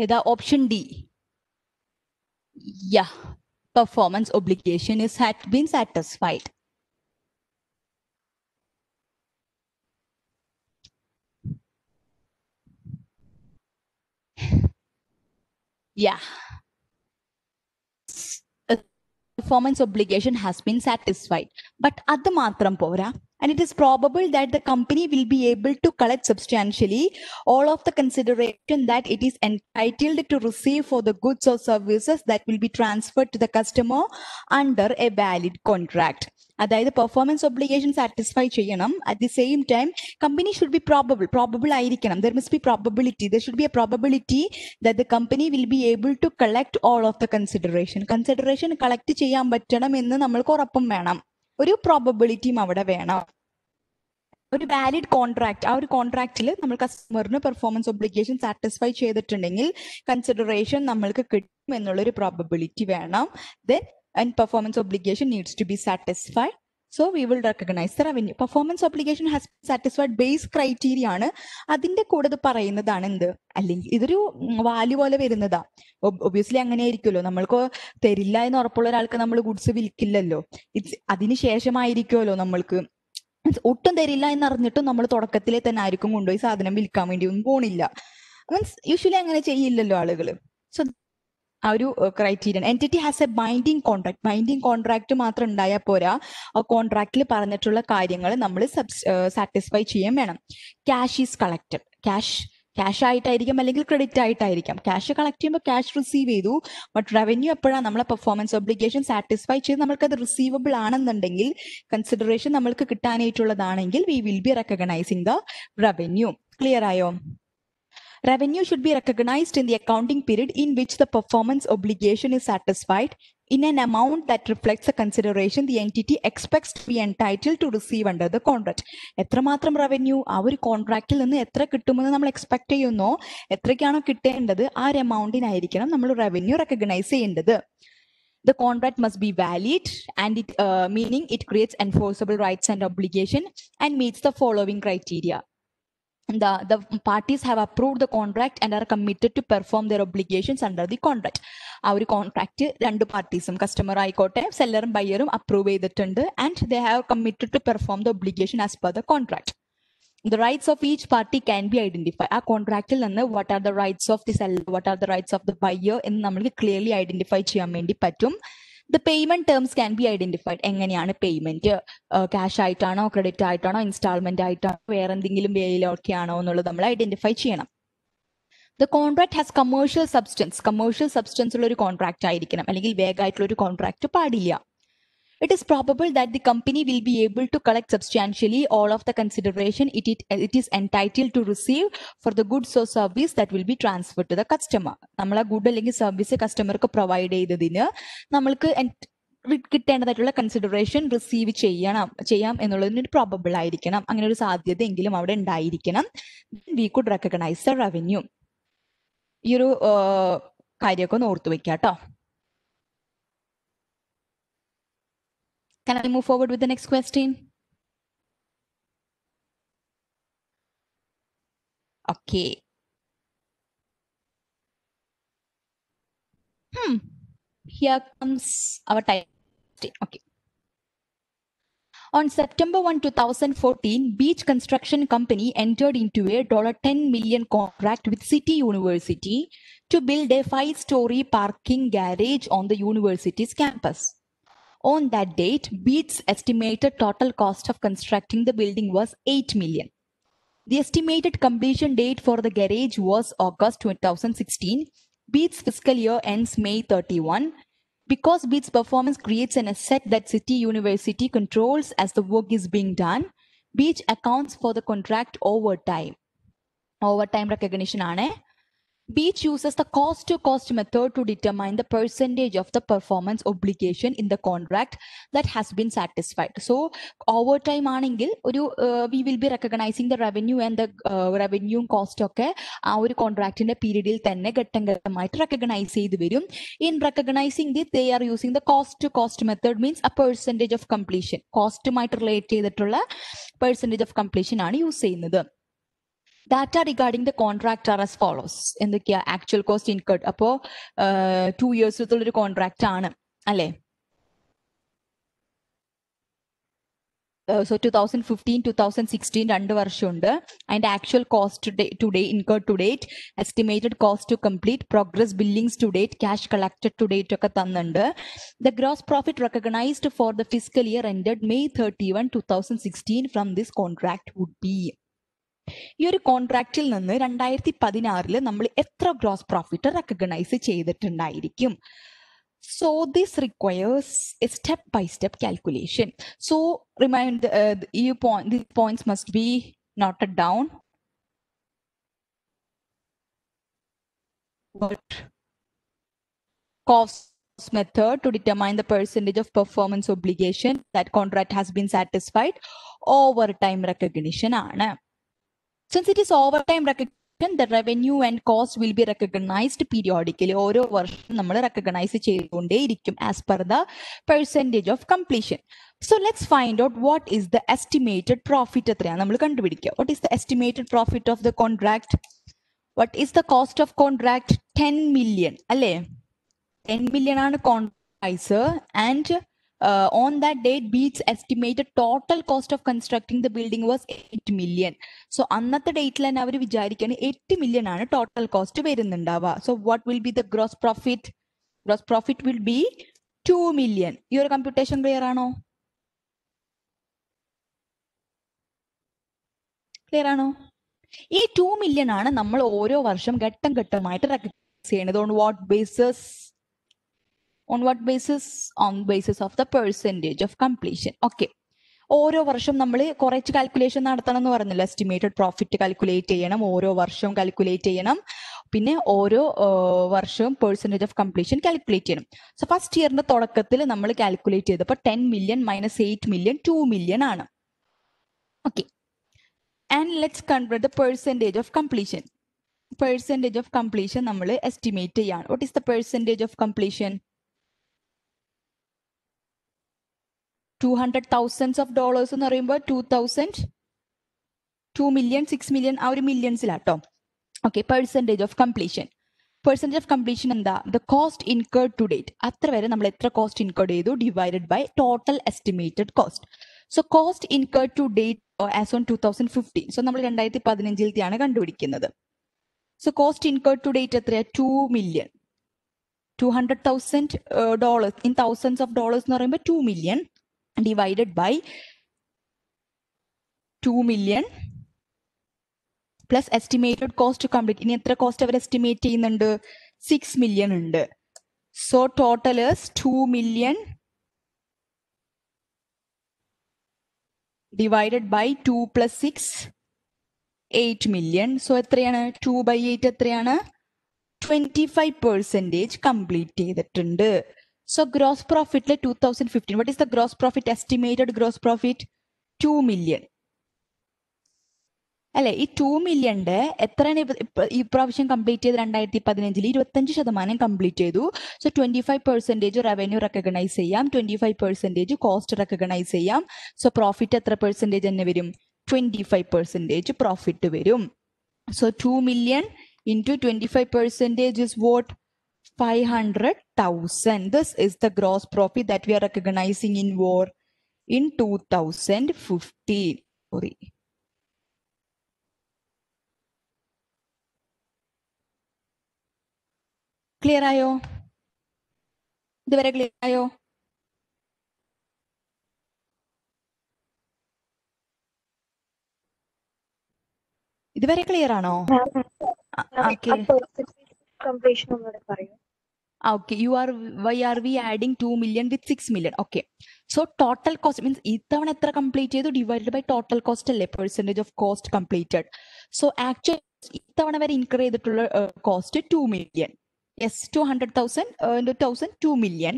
ഏതാ option D yeah performance obligation is had been satisfied Yeah. A performance obligation has been satisfied. But അത് മാത്രം പോരാ and it is probable that the company will be able to collect substantially all of the consideration that it is entitled to receive for the goods or services that will be transferred to the customer under a valid contract. അതായത് performance obligation satisfy ചെയ്യണം at the same time company should be probable probable ആയിരിക്കണം there must be probability there should be a probability that the company will be able to collect all of the consideration consideration collect ചെയ്യാൻ പറ്റണം എന്ന് നമ്മൾക്ക് ഉറപ്പും വേണം ഒരു പ്രോബബിലിറ്റിയും അവിടെ വേണം. ഒരു വാലിഡ് കോൺട്രാക്ട് ആ ഒരു കോൺട്രാക്റ്റിൽ നമ്മൾ കസ്റ്റമറിന് പെർഫോമൻസ് ഒബ്ലിഗേഷൻ സാറ്റിസ്ഫൈ ചെയ്തിട്ടുണ്ടെങ്കിൽ കൺസിഡറേഷൻ നമ്മൾക്ക് കിട്ടും എന്നുള്ളൊരു പ്രോബബിലിറ്റി വേണം. Then and performance obligation needs to be satisfied so we will recognise the revenue performance obligation has satisfied base criteria ആണ്. അതിന്റെ കൂടെ ഇത് പറയുന്നതാണ് എന്ത്? അല്ലെങ്കിൽ ഇതൊരു വാല്യൂ പോലെ വരുന്നതാ. ഒബ്വിയസ്ലി അങ്ങനെ ആയിരിക്കുമല്ലോ. നമ്മൾക്ക് തരില്ല എന്ന് ഉറപ്പുള്ള ഒരാൾക്ക് നമ്മൾ ഗുഡ്സ് വിൽക്കില്ലല്ലോ. ഇറ്റ്സ് അതിന് ശേഷമായിരിക്കുമല്ലോ നമ്മൾക്ക്. ഒട്ടും തരില്ല എന്നറിഞ്ഞിട്ടും നമ്മൾ തുടക്കത്തിലെ തന്നെ ആയിരിക്കും കൊണ്ടുപോയി സാധനം വിൽക്കാൻ വേണ്ടി ഒന്നും പോണില്ല. മീൻസ് യൂഷ്വലി അങ്ങനെ ചെയ്യില്ലല്ലോ ആളുകൾ സോ ആ ഒരു criterion entity has a binding contract binding contract മാത്രം ഉണ്ടായാൽ പോരാ. ആ കോൺട്രാക്റ്റിൽ പറഞ്ഞിട്ടുള്ള കാര്യങ്ങൾ നമ്മൾ സാറ്റിസ്ഫൈ ചെയ്യാൻ വേണം. Cash is collected cash cash ആയിട്ടായിരിക്കും അല്ലെങ്കിൽ ക്രെഡിറ്റ് ആയിട്ടായിരിക്കാം. ക്യാഷ് കളക്ട് ചെയ്യുമ്പോൾ ക്യാഷ് റിസീവ് ചെയ്തു. ബട്ട് റവന്യൂ എപ്പോഴാണ് നമ്മളെ പെർഫോമൻസ് ഒബ്ലിഗേഷൻ സാറ്റിസ്ഫൈ ചെയ്ത് നമ്മൾക്ക് അത് റിസീവബിൾ ആണെന്നുണ്ടെങ്കിൽ കൺസിഡറേഷൻ നമ്മൾക്ക് കിട്ടാനായിട്ടുള്ളതാണെങ്കിൽ we will be recognising the revenue clear ആയോ? Revenue should be recognized in the accounting period in which the performance obligation is satisfied in an amount that reflects the consideration the entity expects to be entitled to receive under the contract. എത്രമാത്രം revenue ആ ഒരു കോൺട്രാക്റ്റിൽ നിന്ന് എത്ര കിട്ടുമെന്ന് നമ്മൾ expect ചെയ്യുന്നോ എത്രയ്ക്കാണോ കിട്ടേണ്ടത് ആ ഒരു എമൗണ്ടിനായിരിക്കണം നമ്മൾ റവന്യൂ റെക്കഗ്നൈസ് ചെയ്യേണ്ടത് The contract must be valid and it uh, meaning it creates enforceable rights and obligation and meets the following criteria. the the parties have approved the contract and are committed to perform their obligations under the contract ആ ഒരു contract രണ്ട് പാർട്ടീസും customer ആയിക്കോട്ടെ സെല്ലറും ബയ്യറും approve ചെയ്തിട്ടുണ്ട് and they have committed to perform the obligation as per the contract the rights of each party can be identify ആ കോൺട്രാക്റ്റിൽ നിന്ന് what are the rights of the seller what are the rights of the buyer എന്ന് നമുക്ക് clearly identify ചെയ്യാൻ വേണ്ടി പറ്റും The payment terms can be identified എങ്ങനെയാണ് payment cash ആയിട്ടാണോ credit ആയിട്ടാണോ ഇൻസ്റ്റാൾമെന്റ് ആയിട്ടാണോ വേറെ എന്തെങ്കിലും വേയിലൊക്കെ ആണോ എന്നുള്ളത് നമ്മൾ ഐഡന്റിഫൈ ചെയ്യണം. The contract has commercial substance commercial substance ഉള്ള ഒരു കോൺട്രാക്ട് ആയിരിക്കണം. അല്ലെങ്കിൽ വേഗമായിട്ടുള്ള ഒരു കോൺട്രാക്ട് പാടില്ല. It is probable that the company will be able to collect substantially all of the consideration it, it, it is entitled to receive for the goods or service that will be transferred to the customer നമ്മൾ ആ good അല്ലെങ്കിൽ service കസ്റ്റമർക്ക് provide ചെയ്തതിന് നമ്മൾക്ക് കിട്ടേണ്ടതായിട്ടുള്ള consideration receive ചെയ്യണം ചെയ്യാം എന്നുള്ളതിന് probable ആയിരിക്കണം അങ്ങനെ ഒരു സാധ്യത എങ്കിലും അവിടെ ഉണ്ടായിരിക്കണം we could recognise the revenue ഈ ഒരു കാര്യമൊക്കെ ഒന്ന് ഓർത്തു വെക്കാം കേട്ടോ Can I move forward with the next question? Okay. Hmm. Here comes our time. Okay. On September 1, 2014, Beach Construction Company entered into a $10 million contract with City University to build a five-story parking garage on the university's campus. On that date, Beats estimated total cost of constructing the building was 8 million. The estimated completion date for the garage was August 2016. Beats fiscal year ends May 31. Because Beats performance creates an asset that City University controls as the work is being done, Beach accounts for the contract over time. Over time recognition ആണ് Beach uses the cost to cost method to determine the percentage of the performance obligation in the contract that has been satisfied. So, over time ആണെങ്കിൽ ഒരു we will be recognising the revenue and the revenue cost ഒക്കെ ആ ഒരു കോൺട്രാക്ടിന്റെ പീരീഡിൽ തന്നെ ഘട്ടം ഘട്ടമായിട്ട് recognise ചെയ്ത് വരും. In recognising the they are using the cost to cost method means a percentage of completion കോസ്റ്റുമായിട്ട് relate ചെയ്തിട്ടുള്ള പെർസെന്റേജ് ഓഫ് കംപ്ലീഷൻ ആണ് യൂസ് ചെയ്യുന്നത്. data regarding the contract are as follows എന്തൊക്കെയാ ആക്ച്വൽ കോസ്റ്റ് ഇൻകേർഡ് അപ്പോ to ഇയേഴ്സിലുള്ള ഒരു contract ആണ് അല്ലെ so two thousand fifteen two thousand sixteen രണ്ട് വർഷമുണ്ട് അതിന്റെ actual cost today incurred to date estimated cost to complete progress billings to date cash collected to date ഒക്കെ തന്നിട്ടുണ്ട് the gross profit recognised for the fiscal year ended May thirty one two thousand sixteen from this contract would be ഈ ഒരു കോൺട്രാക്റ്റിൽ നിന്ന് രണ്ടായിരത്തി പതിനാറില് നമ്മൾ എത്ര ഗ്രോസ് പ്രോഫിറ്റ് റെക്കഗ്നൈസ് ചെയ്തിട്ടുണ്ടായിരിക്കും so this requires a step by step calculation so remind ഈ point points must be noted down cost method to determine the percentage of performance obligation that contract has been satisfied over time recognition ആണ് Since it is overtime recognition the revenue and cost will be recognized periodically. ഓരോ വർഷം നമ്മൾ recognise ചെയ്തുകൊണ്ടേയിരിക്കും as per the percentage of completion so let's find out what is the estimated profit എത്രയാണ് നമ്മൾ കണ്ടുപിടിക്കുക. What is the estimated profit of the contract what is the cost of contract ten million അല്ലേ? Ten million ആണ് contract and uh, on that date beats estimated total cost of constructing the building was 8 million. So അന്നത്തെ ഡേറ്റിൽ തന്നെ അവർ വിചാരിക്കുകയാണ് എട്ട് million ആണ് total cost വരുന്നുണ്ടാവുക. So what will be the gross profit gross profit will be two million ഈ ഒരു computation clear ആണോ? Clear ആണോ? ഈ ടു മില്യൺ ആണ് നമ്മൾ ഓരോ വർഷം ഘട്ടം ഘട്ടമായിട്ട് റെക്കഗ്നൈസ് ചെയ്യണത്. On what bases on what basis on basis of the percentage of completion okay ഓരോ വർഷം നമ്മൾ കുറച്ച് കാൽക്കുലേഷൻ നടത്തണം എന്ന് പറഞ്ഞല്ലോ? എസ്റ്റിമേറ്റഡ് പ്രോഫിറ്റ് കാൽക്കുലേറ്റ് ചെയ്യണം ഓരോ വർഷവും കാൽക്കുലേറ്റ് ചെയ്യണം. പിന്നെ ഓരോ വർഷവും പെർസെന്റേജ് ഓഫ് കംപ്ലീഷൻ കാൽക്കുലേറ്റ് ചെയ്യണം. സോ ഫസ്റ്റ് ഇയറിന്റെ തുടക്കത്തിൽ നമ്മൾ കാൽക്കുലേറ്റ് ചെയ്തപ്പോൾ ten million minus eight million two million ആണ്. Okay and let's convert the percentage of completion percentage of completion നമ്മൾ എസ്റ്റിമേറ്റ് ചെയ്യാണ്. What is the percentage of completion two hundred thousands of dollars എന്ന് പറയുമ്പോൾ two thousand two million six million ആ ഒരു മില്യൺസിലാട്ടോ okay percentage of completion percentage of completion എന്താ? The cost incurred to date അത്ര വരെ നമ്മൾ എത്ര കോസ്റ്റ് ഇൻകേർഡ് ചെയ്തു? Divided by total estimated cost so cost incurred to date as on two thousand fifteen so നമ്മൾ രണ്ടായിരത്തി പതിനഞ്ചിലത്തെയാണ് കണ്ടുപിടിക്കുന്നത്. So cost incurred to date എത്രയാ? Two million two hundred thousand dollars in thousands of dollars എന്ന് പറയുമ്പോൾ two million divided by 2 million plus estimated cost to complete. ഇനി എത്ര cost അവർ എസ്റ്റിമേറ്റ് ചെയ്യുന്നുണ്ട്? സിക്സ് മില്യൺ ഉണ്ട്. So total two million divided by two plus six eight million so എത്രയാണ്? Two by eight എത്രയാണ്? Twenty five percentage complete ചെയ്തിട്ടുണ്ട്. So gross profit like 2015. What is the gross profit estimated gross profit? 2 million. അല്ലെ? ഈ to മില്യന്റെ എത്രയാണ് ഈ പ്രാവശ്യം complete ചെയ്ത് രണ്ടായിരത്തി പതിനഞ്ചിൽ ഇരുപത്തഞ്ച് ശതമാനം കംപ്ലീറ്റ് ചെയ്തു. So twenty five percentage revenue recognise ചെയ്യാം. Twenty five percentage cost recognise ചെയ്യാം. സോ പ്രോഫിറ്റ് എത്ര പെർസെന്റേജ് തന്നെ വരും? ട്വന്റി ഫൈവ് പെർസെന്റേജ് പ്രോഫിറ്റ് വരും. So two million into twenty five percentage is what 500,000. This is the gross profit that we are recognizing in war in 2015. Sorry. Clear ആയോ ഇതുവരെ clear ആയോ ഇതുവരെ clear ആണോ okay completion ഒന്നുകൂടെ പറയൂ. Okay you are why are we adding 2 million with 6 million okay so total cost means ഇത്തവണ എത്ര complete ചെയ്തു? ഡിവൈഡ് ബൈ ടോട്ടൽ കോസ്റ്റ് അല്ലേ? Percentage of cost completed so actual ഇത്തവണ വരെ ഇൻക്രീ ചെയ്തിട്ടുള്ള cost two million yes two hundred thousand thousand two million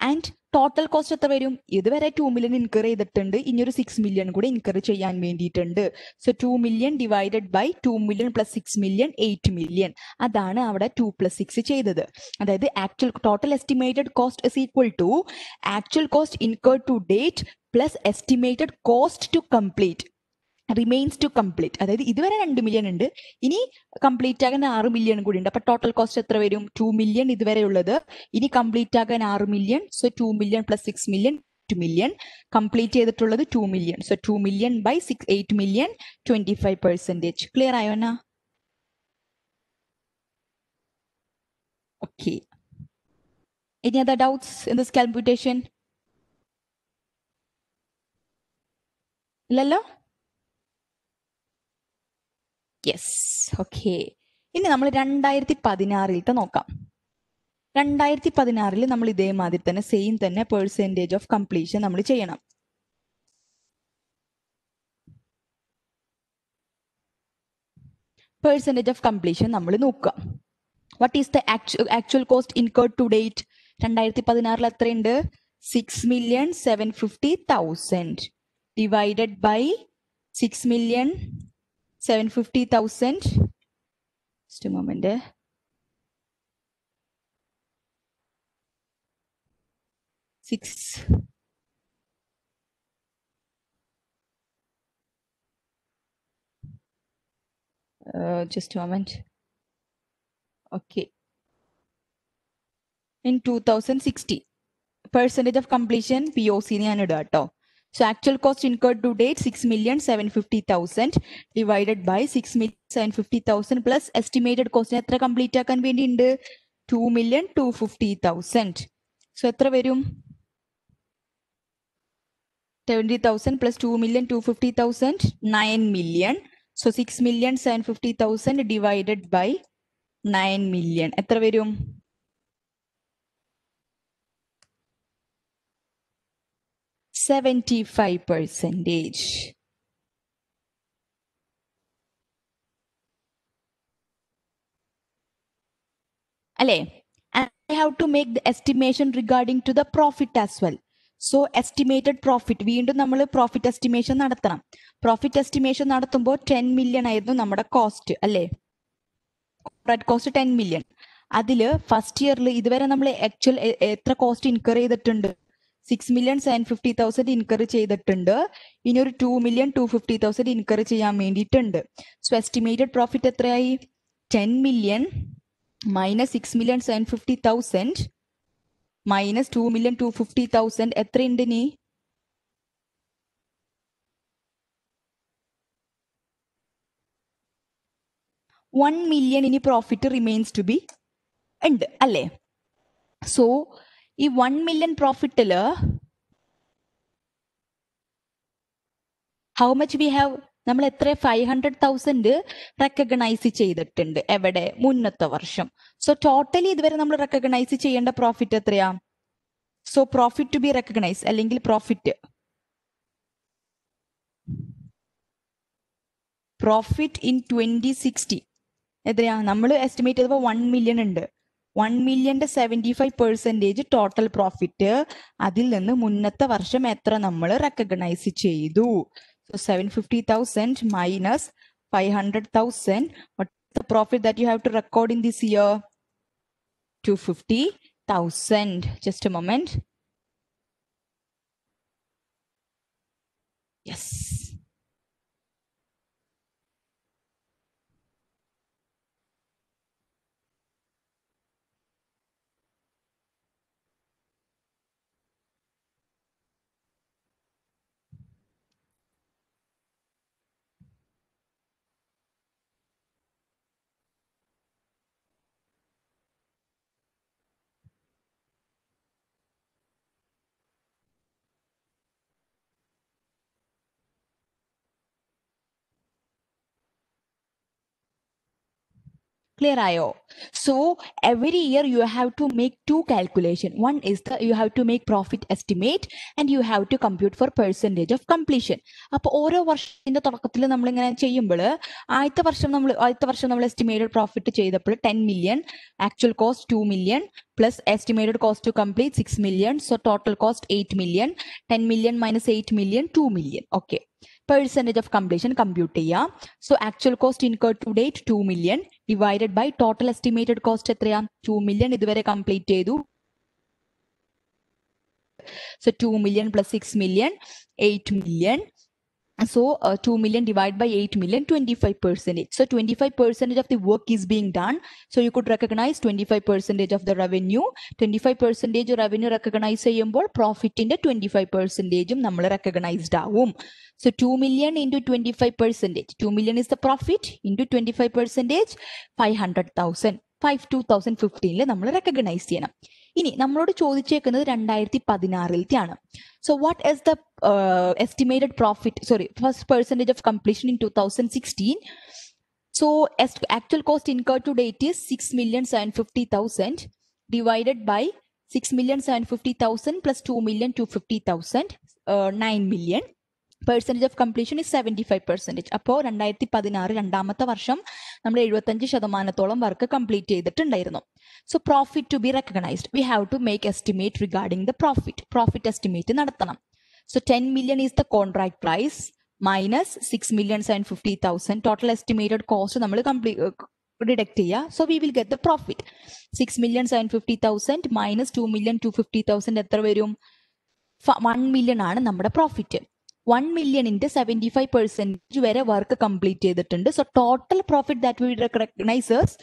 and total cost എത്ര വരും? ഇതുവരെ ടു മില്യൺ ഇൻകർ ചെയ്തിട്ടുണ്ട്. ഇനി ഒരു സിക്സ് മില്യൺ കൂടി ഇൻകർ ചെയ്യാൻ വേണ്ടിയിട്ടുണ്ട്. So two million divided by two million plus six million eight million അതാണ് അവിടെ ടു പ്ലസ് സിക്സ് ചെയ്തത്. അതായത് actual total estimated cost is equal to actual cost incur to date plus estimated cost to complete remains to complete അതായത് ഇതുവരെ രണ്ട് million ഉണ്ട്. ഇനി complete ആകാൻ ആറ് മില്യൺ കൂടി ഉണ്ട്. അപ്പൊ ടോട്ടൽ കോസ്റ്റ് എത്ര വരും? ടു മില്യൺ ഇതുവരെ ഉള്ളത്. ഇനി കംപ്ലീറ്റ് ആകാൻ ആറ് million so two million plus six million two million complete ചെയ്തിട്ടുള്ളത് two million so two million by six eight million twenty five percentage clear ആയോ എന്നാ okay Any other doubts in this calculation ഇല്ലല്ലോ? Yes okay ഇനി നമ്മൾ രണ്ടായിരത്തി പതിനാറിലത്തെ നോക്കാം. രണ്ടായിരത്തി പതിനാറിൽ നമ്മൾ ഇതേമാതിരി തന്നെ സെയിം തന്നെ പെർസെന്റേജ് ഓഫ് കംപ്ലീഷൻ നമ്മൾ ചെയ്യണം. പെർസെന്റേജ് ഓഫ് കംപ്ലീഷൻ നമ്മൾ നോക്കുക. What is the actual cost incurred to date രണ്ടായിരത്തി പതിനാറിൽ എത്രയുണ്ട്? Six million seven fifty thousand divided by six million Seven fifty thousand Just a moment. eh. Six. Uh, just a moment. Okay. In 2060, percentage of completion POC ഞാൻ ഇടുക കേട്ടോ seven fifty thousand divided by six million seven fifty thousand plus estimated കോസ്റ്റിന് എത്ര complete ആക്കാൻ വേണ്ടി ഉണ്ട് two million two fifty thousand so എത്ര വരും? Seventy thousand plus two million two fifty thousand nine million so six million seven fifty thousand divided by nine million എത്ര വരും? Seventy five percentage അല്ലേ I have to make the estimation regarding to the profit as well so estimated profit വീണ്ടും നമ്മൾ profit estimation നടത്തണം. Profit estimation നടത്തുമ്പോൾ ten million ആയിരുന്നു നമ്മുടെ cost അല്ലേ? കോസ്റ്റ് ടെൻ മില്യൺ അതിൽ ഫസ്റ്റ് ഇയറിൽ ഇതുവരെ നമ്മൾ ആക്ച്വൽ എത്ര കോസ്റ്റ് ഇൻകർ ചെയ്തിട്ടുണ്ട്? six million seven fifty thousand incur ചെയ്തിട്ടുണ്ട് ഇനി ഒരു two million two fifty thousand incur ചെയ്യാൻ വേണ്ടിയിട്ടുണ്ട് സോ എസ്റ്റിമേറ്റഡ് പ്രോഫിറ്റ് എത്രയായി ten million minus six million seven fifty thousand minus two million two fifty thousand എത്രയുണ്ട് ഇനി one million ഇനി profit remains to be ഉണ്ട് അല്ലേ സോ ഈ വൺ മില്യൺ പ്രോഫിറ്റിൽ ഹൗ മച്ച് വി ഹാവ് നമ്മൾ എത്ര? ഫൈവ് ഹൺഡ്രഡ് തൗസൻഡ് റെക്കഗ്നൈസ് ചെയ്തിട്ടുണ്ട് എവിടെ? മുന്നത്തെ വർഷം. സോ ടോട്ടലി ഇതുവരെ നമ്മൾ റെക്കഗ്നൈസ് ചെയ്യേണ്ട പ്രോഫിറ്റ് എത്രയാ? So profit to be recognise അല്ലെങ്കിൽ profit profit in twenty sixty എത്രയാ? നമ്മൾ എസ്റ്റിമേറ്റ് ചെയ്തപ്പോൾ വൺ മില്യൺ ഉണ്ട്. One മില്യന്റെ seventy five percentage total profit അതിൽ നിന്ന് മുന്നത്തെ വർഷം എത്ര നമ്മൾ റെക്കഗ്നൈസ് ചെയ്തു so seven fifty thousand minus five hundred thousand what the profit that you have to record in this year two fifty thousand just a moment yes clear ആയോ? So every year you have to make to calculation one is the you have to make profit estimate and you have to compute for percentage of completion അപ്പോൾ ഓരോ വർഷത്തിന്റെ തുടക്കത്തിൽ നമ്മൾ ഇങ്ങനെ ചെയ്യുമ്പോൾ ആദ്യത്തെ വർഷം നമ്മൾ ആദ്യത്തെ വർഷം നമ്മൾ എസ്റ്റിമേറ്റഡ് പ്രോഫിറ്റ് ചെയ്തപ്പോൾ ten million actual cost two million plus estimated cost to complete six million so total cost eight million ten million minus eight million two million okay percentage of completion compute ചെയ്യാം. So actual cost incur to date two million divided by total estimated cost എത്രയാ? Two million ഇതുവരെ complete ചെയ്തു. So two million plus six million eight million so uh, 2 million divided by 8 million 25 percentage so 25 percentage of the work is being done so you could recognize 25 percentage of the revenue 25 percentage revenue recognize ചെയ്യുമ്പോൾ പ്രോഫിറ്റിന്റെ 25 പെർസെൻറ്റേജും നമ്മൾ recognised ആവും so two million into twenty five percentage two million is the profit into twenty five percentage five hundred thousand five two thousand ഫിഫ്റ്റീനിൽ നമ്മൾ recognise ചെയ്യണം ഇനി നമ്മളോട് ചോദിച്ചേക്കുന്നത് രണ്ടായിരത്തി പതിനാറിലത്തെയാണ് so what is the estimated profit sorry first percentage of completion in two thousand sixteen so actual cost incur to date is six million seven fifty thousand divided by six million seven fifty thousand plus two million two fifty thousand nine million percentage of completion is seventy five percentage അപ്പോൾ രണ്ടായിരത്തി പതിനാറ് രണ്ടാമത്തെ വർഷം നമ്മൾ എഴുപത്തഞ്ച് ശതമാനത്തോളം work complete ചെയ്തിട്ടുണ്ടായിരുന്നു so profit to be recognised we have to make estimate regarding the profit profit estimate നടത്തണം so ten million is the contract price minus six million seven fifty thousand total estimated cost നമ്മൾ complete deduct ചെയ്യുക so we will get the profit six million seven fifty thousand minus two million two fifty thousand എത്ര വരും one million ആണ് നമ്മുടെ profit one മില്യണിന്റെ seventy five percentage വരെ work complete ചെയ്തിട്ടുണ്ട്. So total profit that we recognisers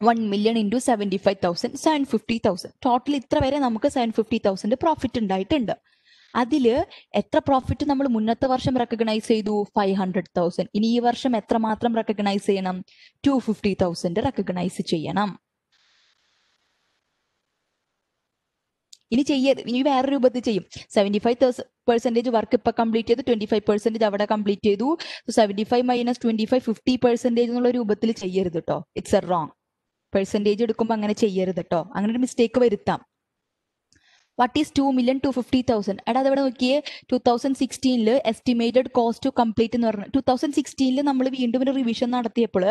one million into seventy five thousand seven fifty thousand total ഇത്ര വരെ നമുക്ക് സെവൻ ഫിഫ്റ്റി തൗസൻഡ് പ്രോഫിറ്റ് ഉണ്ടായിട്ടുണ്ട്. അതിൽ എത്ര പ്രോഫിറ്റ് നമ്മൾ മുന്നത്തെ വർഷം റെക്കഗ്നൈസ് ചെയ്തു? ഫൈവ് ഹൺഡ്രഡ് തൗസൻഡ് ഇനി ഈ വർഷം എത്ര മാത്രം റെക്കഗ്നൈസ് ചെയ്യണം? ടു ഫിഫ്റ്റി തൗസൻഡ് റെക്കഗ്നൈസ് ചെയ്യണം. ഇനി ചെയ്യ ഇനി വേറെ രൂപത്തിൽ ചെയ്യും. സെവന്റി ഫൈവ് പെർസെന്റേജ് വർക്ക് ഇപ്പൊ കംപ്ലീറ്റ് ചെയ്തു. ട്വന്റി ഫൈവ് പെർസെന്റേജ് അവിടെ കംപ്ലീറ്റ് ചെയ്തു. Seventy five minus twenty five fifty percentage എന്നുള്ള രൂപത്തിൽ ചെയ്യരുത് കേട്ടോ ഇറ്റ്സ് എ റോങ് പെർസെന്റേജ് എടുക്കുമ്പോൾ അങ്ങനെ ചെയ്യരുത് കേട്ടോ അങ്ങനെ ഒരു മിസ്റ്റേക്ക് വരുത്താം what is two million two fifty thousand എടാ അതവിടെ നോക്കിയേ. ടു തൗസൻഡ് സിക്സ്റ്റീനിൽ എസ്റ്റിമേറ്റഡ് കോസ്റ്റ് ടു കംപ്ലീറ്റ് എന്ന് പറഞ്ഞു ടു തൗസൻഡ് സിക്സ്റ്റീനിൽ നമ്മൾ വീണ്ടും ഒരു റിവിഷൻ നടത്തിയപ്പോൾ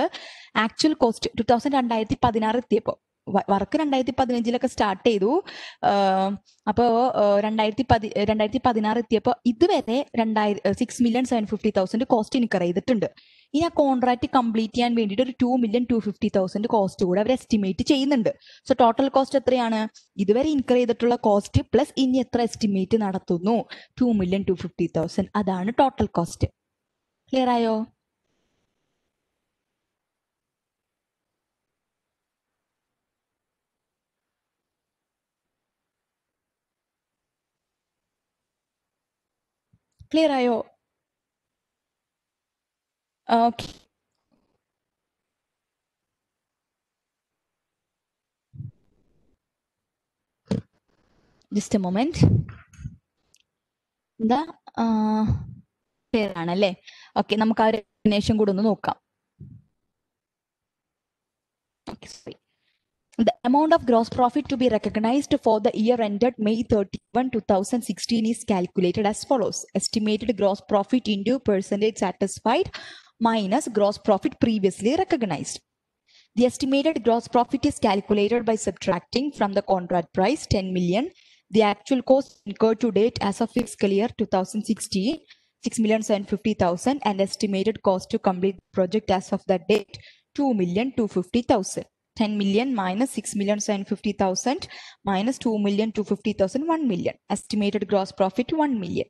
ആക്ച്വൽ കോസ്റ്റ് ടു തൗസൻഡ് രണ്ടായിരത്തി പതിനാറ് എത്തിയപ്പോൾ വർക്ക് രണ്ടായിരത്തി പതിനഞ്ചിലൊക്കെ സ്റ്റാർട്ട് ചെയ്തു അപ്പോ രണ്ടായിരത്തി പതി രണ്ടായിരത്തി പതിനാറ് എത്തിയപ്പോൾ ഇതുവരെ രണ്ടായിരം six million seven fifty thousand cost incur ചെയ്തിട്ടുണ്ട്. ഇനി ആ കോൺട്രാക്ട് കംപ്ലീറ്റ് ചെയ്യാൻ വേണ്ടിയിട്ട് ഒരു two million two fifty thousand cost കൂടെ അവർ എസ്റ്റിമേറ്റ് ചെയ്യുന്നുണ്ട്. സോ ടോട്ടൽ കോസ്റ്റ് എത്രയാണ്? ഇതുവരെ ഇൻകർ ചെയ്തിട്ടുള്ള കോസ്റ്റ് പ്ലസ് ഇനി എത്ര എസ്റ്റിമേറ്റ് നടത്തുന്നു? Two million two fifty thousand അതാണ് ടോട്ടൽ കോസ്റ്റ് ക്ലിയർ ആയോ? ക്ലിയർ ആയോ ഓക്കെ. Just a moment. എന്താ? ആണല്ലേ ഓക്കെ നമുക്ക് ആ ഒരു എക്സ്പ്ലനേഷൻ കൂടെ ഒന്ന് നോക്കാം. Okay sorry The amount of gross profit to be recognized for the year ended May 31, 2016 is calculated as follows. Estimated gross profit into percentage satisfied minus gross profit previously recognized. The estimated gross profit is calculated by subtracting from the contract price 10 million, the actual cost incurred to date as of fiscal year 2016, 6,750,000 and estimated cost to complete the project as of that date, 2,250,000. 10 million minus 6 million 750,000 minus 2 million 250,000 1 million. Estimated gross profit 1 million.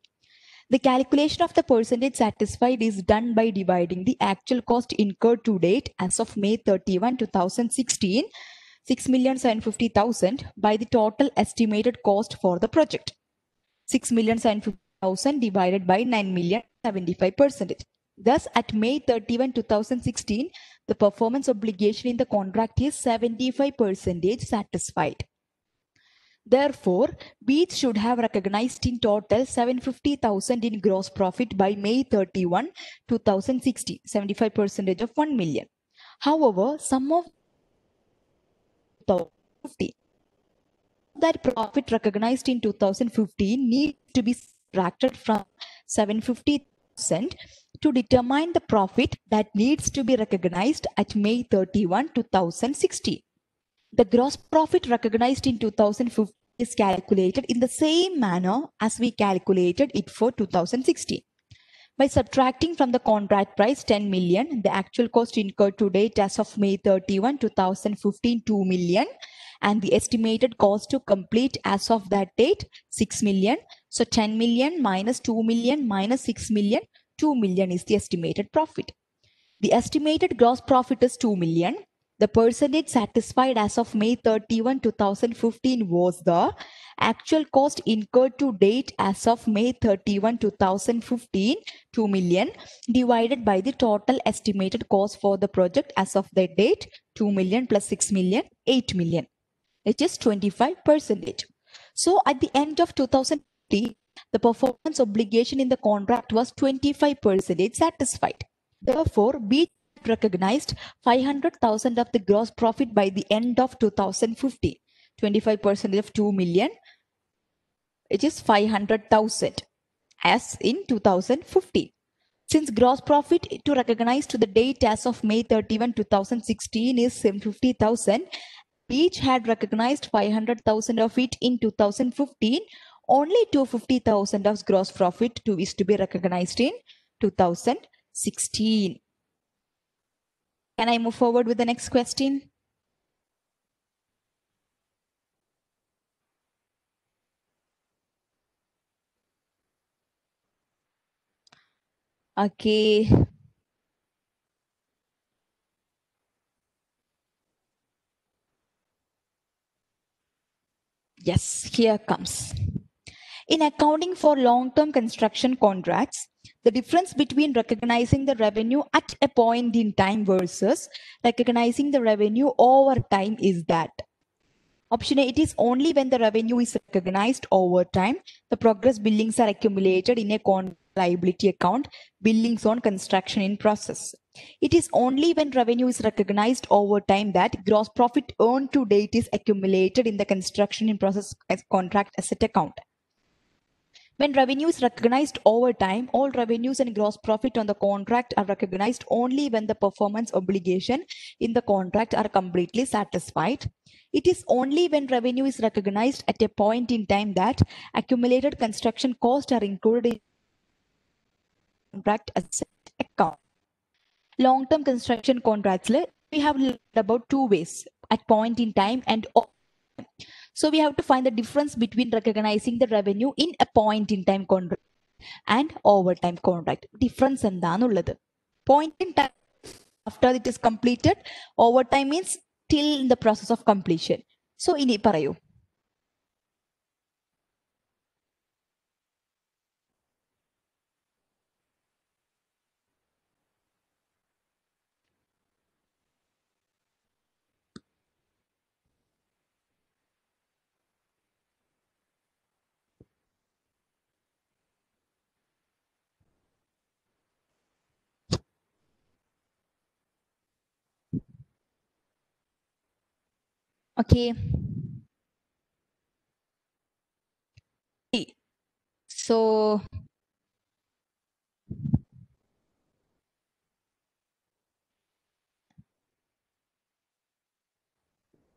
The calculation of the percentage satisfied is done by dividing the actual cost incurred to date as of May 31 2016 6 million 750,000 by the total estimated cost for the project. 6 million 750,000 divided by 9 million 75 percentage. Thus, at May 31, 2016, the performance obligation in the contract is 75% satisfied. Therefore, Beach should have recognized in total 750,000 in gross profit by May 31, 2016, 75% of 1 million. However, some of that profit recognized in 2015 needs to be subtracted from 750,000 to determine the profit that needs to be recognized at May 31, 2016. The gross profit recognized in 2015 is calculated in the same manner as we calculated it for 2016. By subtracting from the contract price 10 million, the actual cost incurred to date as of May 31, 2015, 2 million, and the estimated cost to complete as of that date 6 million. So 10 million minus 2 million minus 6 million 2 million is the estimated profit. The estimated gross profit is 2 million. The percentage satisfied as of May 31, 2015 was the actual cost incurred to date as of May 31, 2015, 2 million, divided by the total estimated cost for the project as of that date, 2 million plus 6 million, 8 million, which is 25 percentage. So at the end of 2015, the performance obligation in the contract was 25% satisfied. Therefore, B recognized 500,000 of the gross profit by the end of 2015. 25% of 2 million, which is 500,000 as in 2015. Since gross profit to recognize to the date as of May 31, 2016 is 750,000, each had recognized 500,000 of it in 2015 only 250,000 of gross profit to is to be recognized in 2016. Can I move forward with the next question? Okay. Yes, here comes. In accounting for long-term construction contracts, the difference between recognizing the revenue at a point in time versus recognizing the revenue over time is that. Option A, it is only when the revenue is recognized over time, the progress billings are accumulated in a con liability account, billings on construction in process. It is only when revenue is recognized over time that gross profit earned to date is accumulated in the construction in process as contract asset account. When revenue is recognized over time, all revenues and gross profit on the contract are recognized only when the performance obligation in the contract are completely satisfied. It is only when revenue is recognized at a point in time that accumulated construction costs are included in contract asset account. Long-term construction contracts, we have learned about two ways, at point in time and so we have to find the difference between recognizing the revenue in a point in time contract and overtime contract. Difference എന്താന്നുള്ളത് point in time after it is completed, overtime means till in the process of completion. So ഇനി പറയൂ Okay. So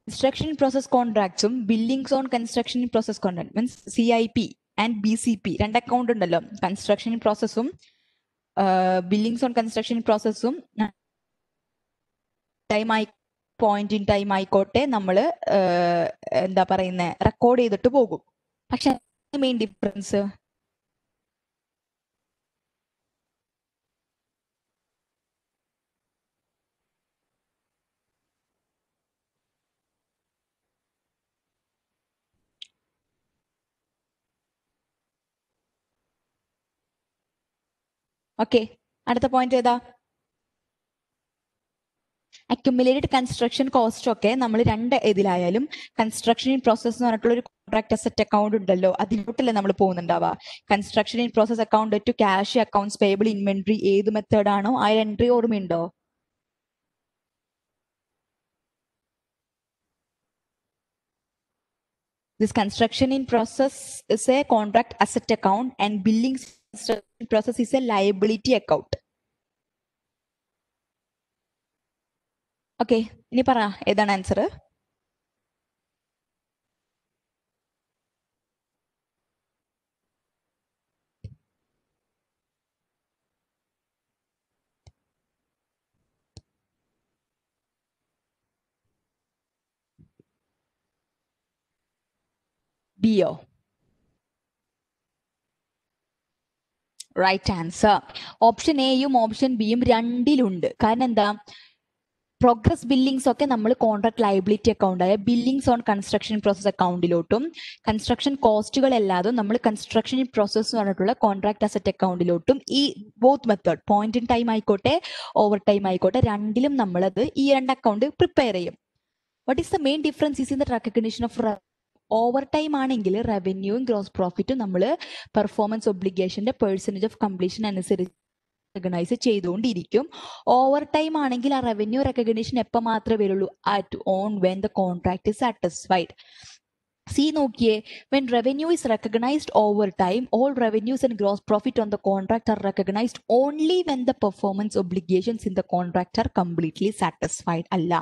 construction in process contracts ഉം billings on construction in process contract means C I P and B C P രണ്ട് account ഉണ്ടല്ലോ construction in പ്രോസസ്സും Billings on construction പ്രോസസ്സും time ആയി point in time ആയിക്കോട്ടെ നമ്മൾ എന്താ പറയുന്നത് റെക്കോർഡ് ചെയ്തിട്ട് പോകും. പക്ഷെ മെയിൻ ഡിഫറൻസ് ഓക്കെ അടുത്ത പോയിന്റ് ഏതാ? അക്യുമുലേറ്റഡ് കൺസ്ട്രക്ഷൻ കോസ്റ്റ് ഒക്കെ നമ്മൾ രണ്ട് ഇതിലായാലും കൺസ്ട്രക്ഷൻ ഇൻ പ്രോസസ് എന്ന് പറഞ്ഞിട്ടുള്ള ഒരു കോൺട്രാക്ട് അസറ്റ് അക്കൗണ്ട് ഉണ്ടല്ലോ അതിലോട്ടല്ലേ നമ്മൾ പോകുന്നുണ്ടാവുക construction in process account to cash accounts payable inventory ഏത് മെത്തേഡ് ആണോ ആ എൻട്രി ഓർമ്മയുണ്ടോ This construction in process is a contract asset account and billing construction process is a liability account. Okay ഇനി പറ ഏതാണ് ആൻസർ ബിയോ റൈറ്റ് ആൻസർ ഓപ്ഷൻ എയും option ബിയും രണ്ടിലുണ്ട്. കാരണം എന്താ? പ്രോഗ്രസ് ബില്ലിങ്സ് ഒക്കെ നമ്മൾ കോൺട്രാക്ട് ലയബിലിറ്റി അക്കൗണ്ട് ആയ ബില്ലിങ്സ് ഓൺ കൺസ്ട്രക്ഷൻ പ്രോസസ് അക്കൗണ്ടിലോട്ടും കൺസ്ട്രക്ഷൻ കോസ്റ്റുകൾ അല്ലാതെ നമ്മൾ കൺസ്ട്രക്ഷൻ പ്രോസസ് എന്ന് പറഞ്ഞിട്ടുള്ള കോൺട്രാക്ട് അസറ്റ് അക്കൗണ്ടിലോട്ടും ഈ both method point in time ആയിക്കോട്ടെ ഓവർ ടൈം ആയിക്കോട്ടെ രണ്ടിലും നമ്മളത് ഈ രണ്ട് അക്കൗണ്ട് പ്രിപ്പയർ ചെയ്യും. What is the main difference is in the recognition of over time ആണെങ്കിൽ റവന്യൂവും ഗ്രോസ് പ്രോഫിറ്റും നമ്മൾ പെർഫോമൻസ് ഒബ്ലിഗേഷന്റെ പെർസെന്റേജ് ഓഫ് കംപ്ലീഷൻ അനുസരിച്ച് റെക്കഗ്നൈസ് ചെയ്തുകൊണ്ടിരിക്കും. ഓവർ ടൈം ആണെങ്കിൽ ആ റവന്യൂ റെക്കഗ്നേഷൻ എപ്പോൾ മാത്രമേ വരുള്ളൂ? At on when the contract is satisfied see നോക്കിയേ when revenue is recognised over time all revenues and gross profit on the contract are recognised only when the performance obligations in the contract are completely satisfied അല്ല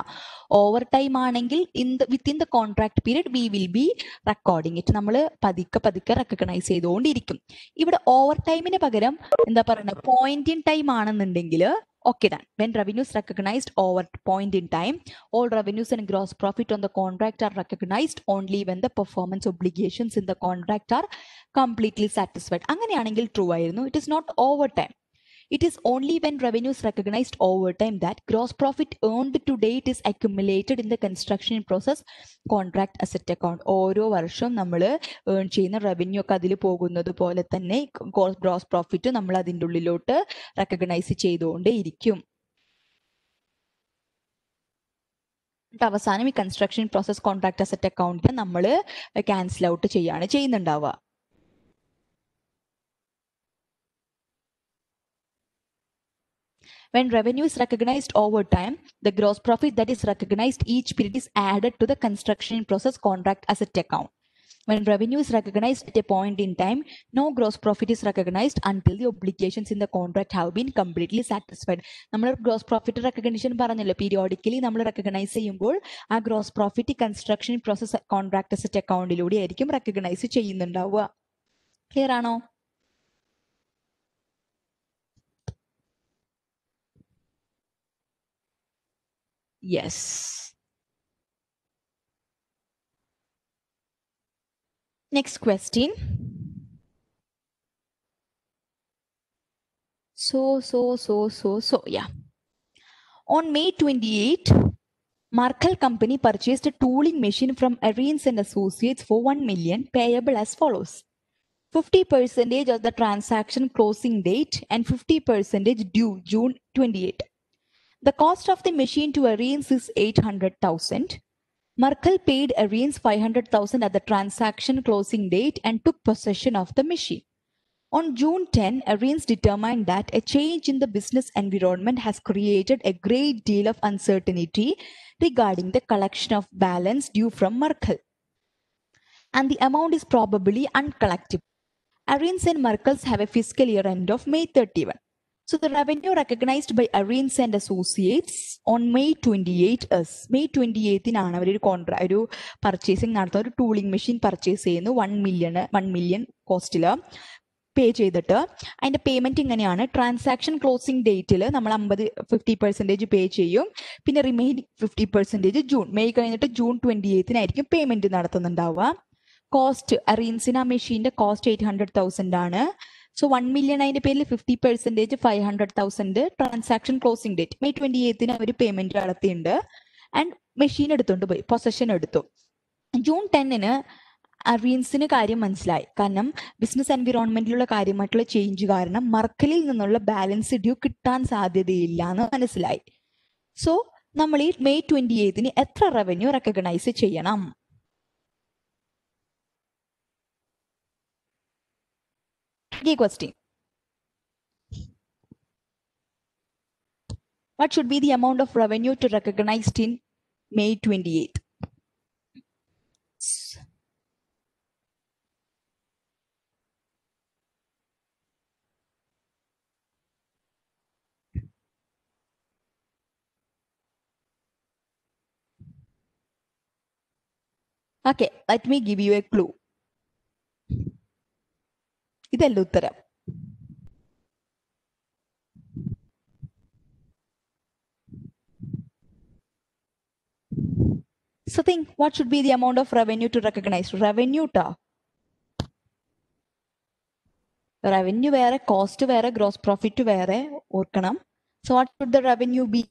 over time ആണെങ്കിൽ in the within the contract period we will be recording it നമ്മൾ പതുക്കെ പതുക്കെ recognise ചെയ്തുകൊണ്ടിരിക്കും. ഇവിടെ over ടൈമിന് പകരം എന്താ പറയുന്നത് പോയിന്റ് ഇൻ ടൈം ആണെന്നുണ്ടെങ്കിൽ Okay, then, When revenue is recognized over point in time, all revenues and gross profit on the contract are recognized only when the performance obligations in the contract are completely satisfied. അങ്ങനെയാണെങ്കിൽ true ആയിരുന്നു it is not over time it is only when is recognised over time that gross profit earned to date is accumulated in the construction process contract asset account ഓരോ വർഷവും നമ്മൾ earn ചെയ്യുന്ന revenue ഒക്കെ അതിൽ പോകുന്നത് പോലെ തന്നെ ഗ്രോസ് പ്രോഫിറ്റ് നമ്മൾ അതിന്റെ ഉള്ളിലോട്ട് റെക്കഗ്നൈസ് ചെയ്തുകൊണ്ടേ ഇരിക്കും അവസാനം ഈ construction process contract asset account നമ്മൾ ക്യാൻസൽ ഔട്ട് ചെയ്യാണ് ചെയ്യുന്നുണ്ടാവുക. When revenue is recognized over time, the gross profit that is recognized each period is added to the construction process contract asset account. When revenue is recognized at a point in time, no gross profit is recognized until the obligations in the contract have been completely satisfied. നമ്മൾ gross profit recognition പറഞ്ഞല്ലോ periodically നമ്മൾ recognise ചെയ്യുമ്പോൾ ആ gross profit construction process contract account അക്കൗണ്ടിലൂടെ ആയിരിക്കും recognize ചെയ്യുന്നുണ്ടാവുക clear ആണോ Yes. Next question. So, so, so, so, so, yeah. On May 28, Markel Company purchased a tooling machine from Ariens and Associates for 1 million payable as follows. 50% of the transaction closing date and 50% due June 28. The cost of the machine to Ariens is 800,000. Merkel paid Ariens 500,000 at the transaction closing date and took possession of the machine. On June 10, Ariens determined that a change in the business environment has created a great deal of uncertainty regarding the collection of balance due from Merkel. And the amount is probably uncollectible. Ariens and Merkels have a fiscal year end of May 31. So the revenue recognized by Arins and Associates on May 28 is May 28നാണ് അവർ ഒരു കോൺട്രാ ഒരു purchasing നടത്തുന്ന ഒരു tooling machine purchase ചെയ്യുന്നു. One million one million കോസ്റ്റിൽ pay ചെയ്തിട്ട്. അതിന്റെ payment ഇങ്ങനെയാണ്. ട്രാൻസാക്ഷൻ ക്ലോസിംഗ് ഡേറ്റിൽ നമ്മൾ അമ്പത് ഫിഫ്റ്റി പെർസെന്റേജ് പേ ചെയ്യും. പിന്നെ remaining fifty percentage June May കഴിഞ്ഞിട്ട് ജൂൺ ട്വന്റി എയ്ത്തിനായിരിക്കും പേയ്മെന്റ് നടത്തുന്നുണ്ടാവുക. കോസ്റ്റ് അറീൻസിന് ആ മെഷീന്റെ കോസ്റ്റ് എയ്റ്റ് ഹൺഡ്രഡ് തൗസൻഡ് ആണ്. സോ വൺ മില്യൺ അതിന്റെ പേരിൽ fifty percentage five hundred thousand transaction closing date May twenty എയ്ത്തിന് അവർ പേയ്മെന്റ് നടത്തിയിട്ടുണ്ട് ആൻഡ് മെഷീൻ എടുത്തുകൊണ്ട് പോയി. പൊസഷൻ എടുത്തു. ജൂൺ ടെന്നിന് അറീൻസിന് കാര്യം മനസ്സിലായി. കാരണം ബിസിനസ് എൻവിറോൺമെന്റിലുള്ള കാര്യമായിട്ടുള്ള ചേഞ്ച് കാരണം മർക്കലിൽ നിന്നുള്ള ബാലൻസ് ഡ്യൂ കിട്ടാൻ സാധ്യതയില്ല എന്ന് മനസ്സിലായി. സോ നമ്മൾ ഈ മെയ് ട്വന്റി എയ്ത്തിന് എത്ര റവന്യൂ റെക്കഗ്നൈസ് ചെയ്യണം? Tricky question. What should be the amount of revenue to recognized in May 28th? Okay, let me give you a clue. ഇതല്ല ഉത്തരം So think what should be the amount of revenue to recognize? Revenue ട്ടാ revenue വേറെ cost വേറെ gross profit വേറെ ഓർക്കണം so what should the revenue be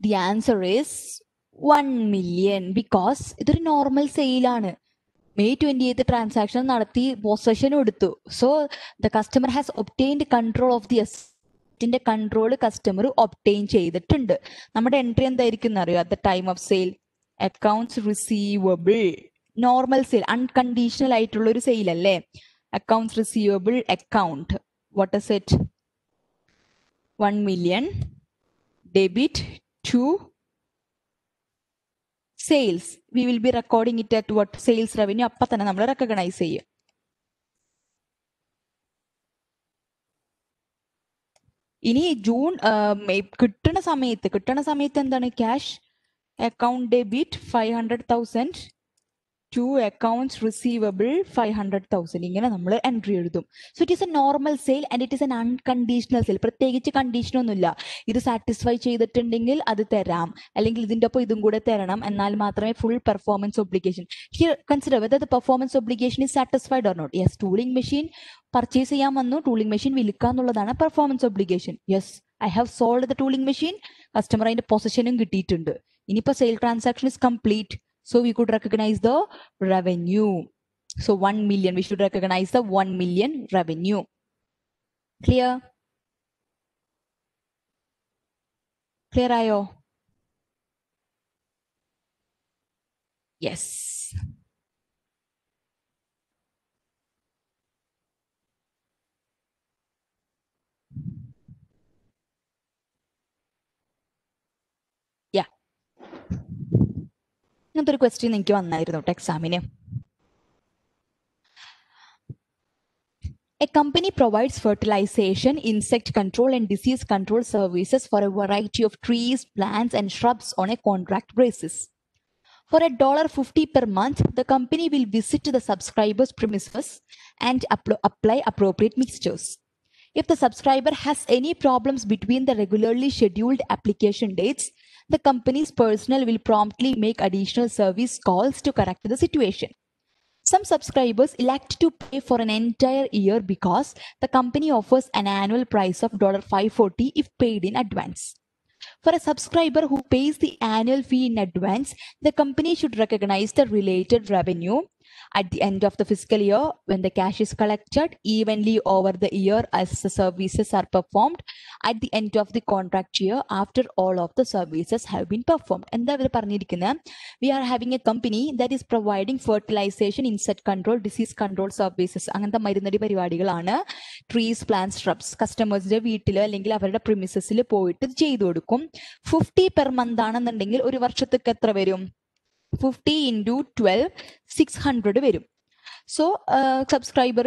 the answer is one million because ഇതൊരു normal സെയിലാണ് May twenty eighth transaction നടത്തി possession എടുത്തു. So the customer has obtained control of the അസറ്റിന്റെ control customer obtain ചെയ്തിട്ടുണ്ട്. നമ്മുടെ entry എന്തായിരിക്കും അറിയോ? At the time of sale accounts receivable normal sale unconditional ആയിട്ടുള്ള ഒരു സെയിൽ അല്ലേ? Accounts receivable account what is it one million debit to sales we will be recording it at what sales revenue അപ്പൊ തന്നെ നമ്മൾ recognise ചെയ്യും. ഇനി June കിട്ടണ സമയത്ത് കിട്ടണ സമയത്ത് എന്താണ്? Cash account debit five hundred thousand to accounts receivable five hundred thousand ഇങ്ങനെ നമ്മൾ എൻട്രി എഴുതും. So it is a normal sale and it is an unconditional sale പ്രത്യേകിച്ച് കണ്ടീഷനൊന്നുമില്ല ഇത് സാറ്റിസ്ഫൈ ചെയ്തിട്ടുണ്ടെങ്കിൽ അത് തരാം. അല്ലെങ്കിൽ ഇതിന്റെ ഒപ്പം ഇതും കൂടെ തരണം. എന്നാൽ മാത്രമേ full performance obligation consider whether the performance obligation is satisfied or not yes tooling machine purchase ചെയ്യാൻ വന്നു. ടൂളിംഗ് മെഷീൻ വിൽക്കുക എന്നുള്ളതാണ് performance obligation yes I have sold the tooling machine customer അതിന്റെ പൊസിഷനും കിട്ടിയിട്ടുണ്ട്. ഇനിയിപ്പോൾ sale transaction is complete So we could recognize the revenue. So 1 million, we should recognize the 1 million revenue. Clear? Clear IO? Yes. ഇങ്ങനത്തെ ഒരു question എനിക്ക് വന്നായിരുന്നു കേട്ടോ എക്സാമിന് A company provides fertilization, insect control, and disease control services for a variety of trees, plants, and shrubs on a contract basis. For a dollar fifty per month, the company will visit the subscriber's premises and applo- apply appropriate mixtures. If the subscriber has any problems between the regularly scheduled application dates, the company's personnel will promptly make additional service calls to correct the situation. Some subscribers elect to pay for an entire year because the company offers an annual price of $540 if paid in advance. For a subscriber who pays the annual fee in advance, the company should recognize the related revenue at the end of the fiscal year when the cash is collected evenly over the year as the services are performed at the end of the contract year after all of the services have been performed. എന്താ ഇവർ പറഞ്ഞിരിക്കുന്നത് we are having a company that is providing fertilisation insect control disease control services അങ്ങനത്തെ മരുന്നടി പരിപാടികളാണ് trees plant സ്ട്രബ്സ് കസ്റ്റമേഴ്സിന്റെ വീട്ടിൽ അല്ലെങ്കിൽ അവരുടെ പ്രിമിസസിൽ പോയിട്ട് ചെയ്തു കൊടുക്കും. ഫിഫ്റ്റി പെർ മന്ത് ആണെന്നുണ്ടെങ്കിൽ ഒരു വർഷത്തേക്ക് എത്ര വരും? Fifty into twelve six hundred വരും. സോ സബ്സ്ക്രൈബർ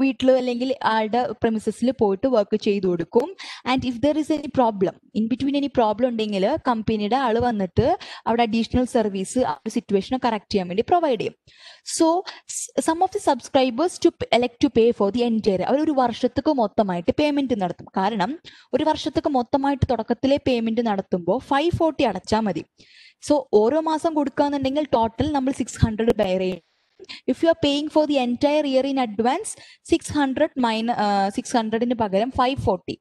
വീട്ടിൽ അല്ലെങ്കിൽ ആളുടെ പ്രമിസസിൽ പോയിട്ട് വർക്ക് ചെയ്തു കൊടുക്കും. And if there is any problem in between any problem ഉണ്ടെങ്കിൽ കമ്പനിയുടെ ആൾ വന്നിട്ട് അവിടെ അഡീഷണൽ സർവീസ് ആ സിറ്റുവേഷൻ കറക്റ്റ് ചെയ്യാൻ വേണ്ടി പ്രൊവൈഡ് ചെയ്യും. So some of the subscribers to elect to pay for the entire അവർ ഒരു വർഷത്തേക്ക് മൊത്തമായിട്ട് പേയ്മെന്റ് നടത്തും. കാരണം ഒരു വർഷത്തേക്ക് മൊത്തമായിട്ട് തുടക്കത്തിലെ പേയ്മെന്റ് നടത്തുമ്പോൾ ഫൈവ് ഫോർട്ടി അടച്ചാൽ മതി. സോ ഓരോ മാസം കൊടുക്കുകയെന്നുണ്ടെങ്കിൽ ടോട്ടൽ നമ്മൾ സിക്സ് ഹൺഡ്രഡ് ബെയർ ചെയ്യും if you are paying for the entire year in advance six hundred minus six ഹൺഡ്രഡിന് പകരം ഫൈവ് ഫോർട്ടി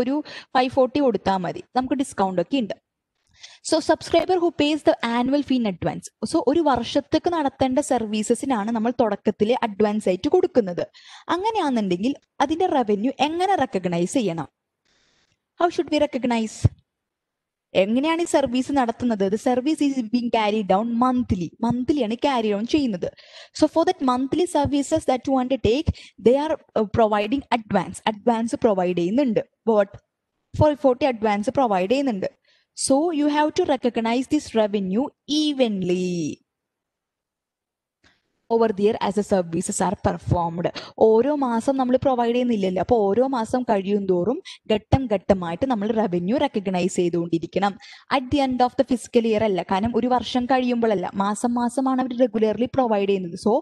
ഒരു ഫൈവ് ഫോർട്ടി കൊടുത്താൽ മതി. നമുക്ക് ഡിസ്കൗണ്ട് ഒക്കെ ഉണ്ട് so subscriber who pays the annual fee in advance so ഒരു വർഷത്തേക്ക് നടത്തേണ്ട സർവീസസിനാണ് നമ്മൾ തുടക്കത്തിൽ അഡ്വാൻസ് ആയിട്ട് കൊടുക്കുന്നത്. അങ്ങനെയാണെന്നുണ്ടെങ്കിൽ അതിന്റെ റവന്യൂ എങ്ങനെ റെക്കഗ്നൈസ് ചെയ്യണം? ഹൗ ഷുഡ് വി റെക്കഗ്നൈസ് എങ്ങനെയാണ് ഈ സർവീസ് നടത്തുന്നത്? The service is being carry down monthly മന്ത്ലിയാണ് carry down ചെയ്യുന്നത്. So for that monthly services that you want take they are providing advance advance provide ചെയ്യുന്നുണ്ട്. What for forty advance provide ചെയ്യുന്നുണ്ട്. So you have to recognise this revenue evenly over the year as a services are performed ഓരോ മാസം നമ്മൾ provide ചെയ്യുന്നില്ലല്ലോ. അപ്പോൾ ഓരോ മാസം കഴിയും തോറും ഘട്ടം ഘട്ടമായിട്ട് നമ്മൾ റവന്യൂ റെക്കഗ്നൈസ് ചെയ്തുകൊണ്ടിരിക്കണം. At the end of the fiscal year അല്ല കാരണം ഒരു വർഷം കഴിയുമ്പോഴല്ല മാസം മാസമാണ് അവർ റെഗുലർലി പ്രൊവൈഡ് ചെയ്യുന്നത്. സോ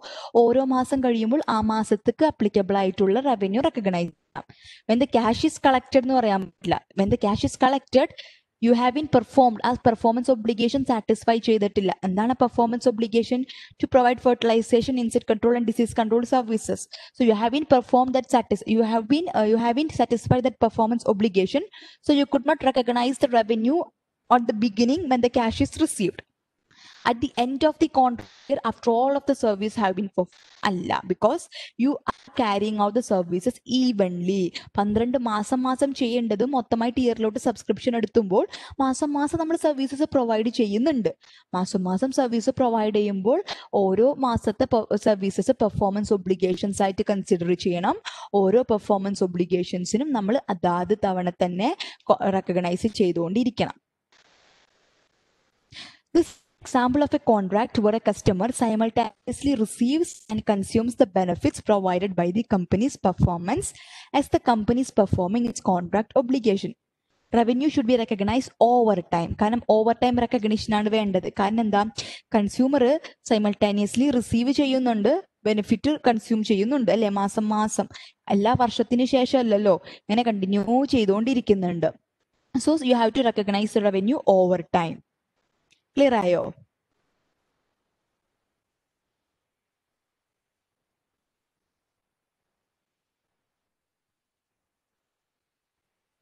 ഓരോ മാസം കഴിയുമ്പോൾ ആ മാസത്തേക്ക് അപ്ലിക്കബിൾ ആയിട്ടുള്ള റവന്യൂ റെക്കഗ്നൈസ് ചെയ്യാം when the cash is collected എന്ന് പറയാൻ പറ്റില്ല. When the cash is collected U have been performed ആ പെർഫോമൻസ് ഒബ്ലിഗേഷൻ സാറ്റിസ്ഫൈ ചെയ്തിട്ടില്ല എന്താണ് performance obligation to provide fertilisation insect control and disease control services so you have been perform that satis you have been you have been satisfy that performance obligation so you could not recognise the revenue on the beginning when the cash is received At the end of the contract after all of the service have been performed അല്ല because you are carrying out the services evenly പന്ത്രണ്ട് മാസം മാസം ചെയ്യേണ്ടത് മൊത്തമായിട്ട് ഇയറിലോട്ട് subscription എടുത്തുമ്പോൾ മാസം മാസം നമ്മൾ services provide ചെയ്യുന്നുണ്ട്. മാസം മാസം സർവീസ് പ്രൊവൈഡ് ചെയ്യുമ്പോൾ ഓരോ മാസത്തെ സർവീസസ് പെർഫോമൻസ് ഒബ്ലിഗേഷൻസ് ആയിട്ട് കൺസിഡർ ചെയ്യണം. ഓരോ പെർഫോമൻസ് ഒബ്ലിഗേഷൻസിനും നമ്മൾ അതാത് തവണ തന്നെ റെക്കഗ്നൈസ് ചെയ്തുകൊണ്ടിരിക്കണം. Example of a contract where a customer simultaneously receives and consumes the benefits provided by the company's performance as the company is performing its contract obligation. Revenue should be recognise over time കാരണം over time recognition ആണ് വേണ്ടത് കാരണം എന്താ consumer simultaneously receive ചെയ്യുന്നുണ്ട് benefit consume ചെയ്യുന്നുണ്ട് അല്ലെ മാസം മാസം എല്ലാ വർഷത്തിന് ശേഷം അല്ലല്ലോ ഇങ്ങനെ continue ചെയ്തുകൊണ്ടിരിക്കുന്നുണ്ട് so you have to recognise revenue over time Plerajo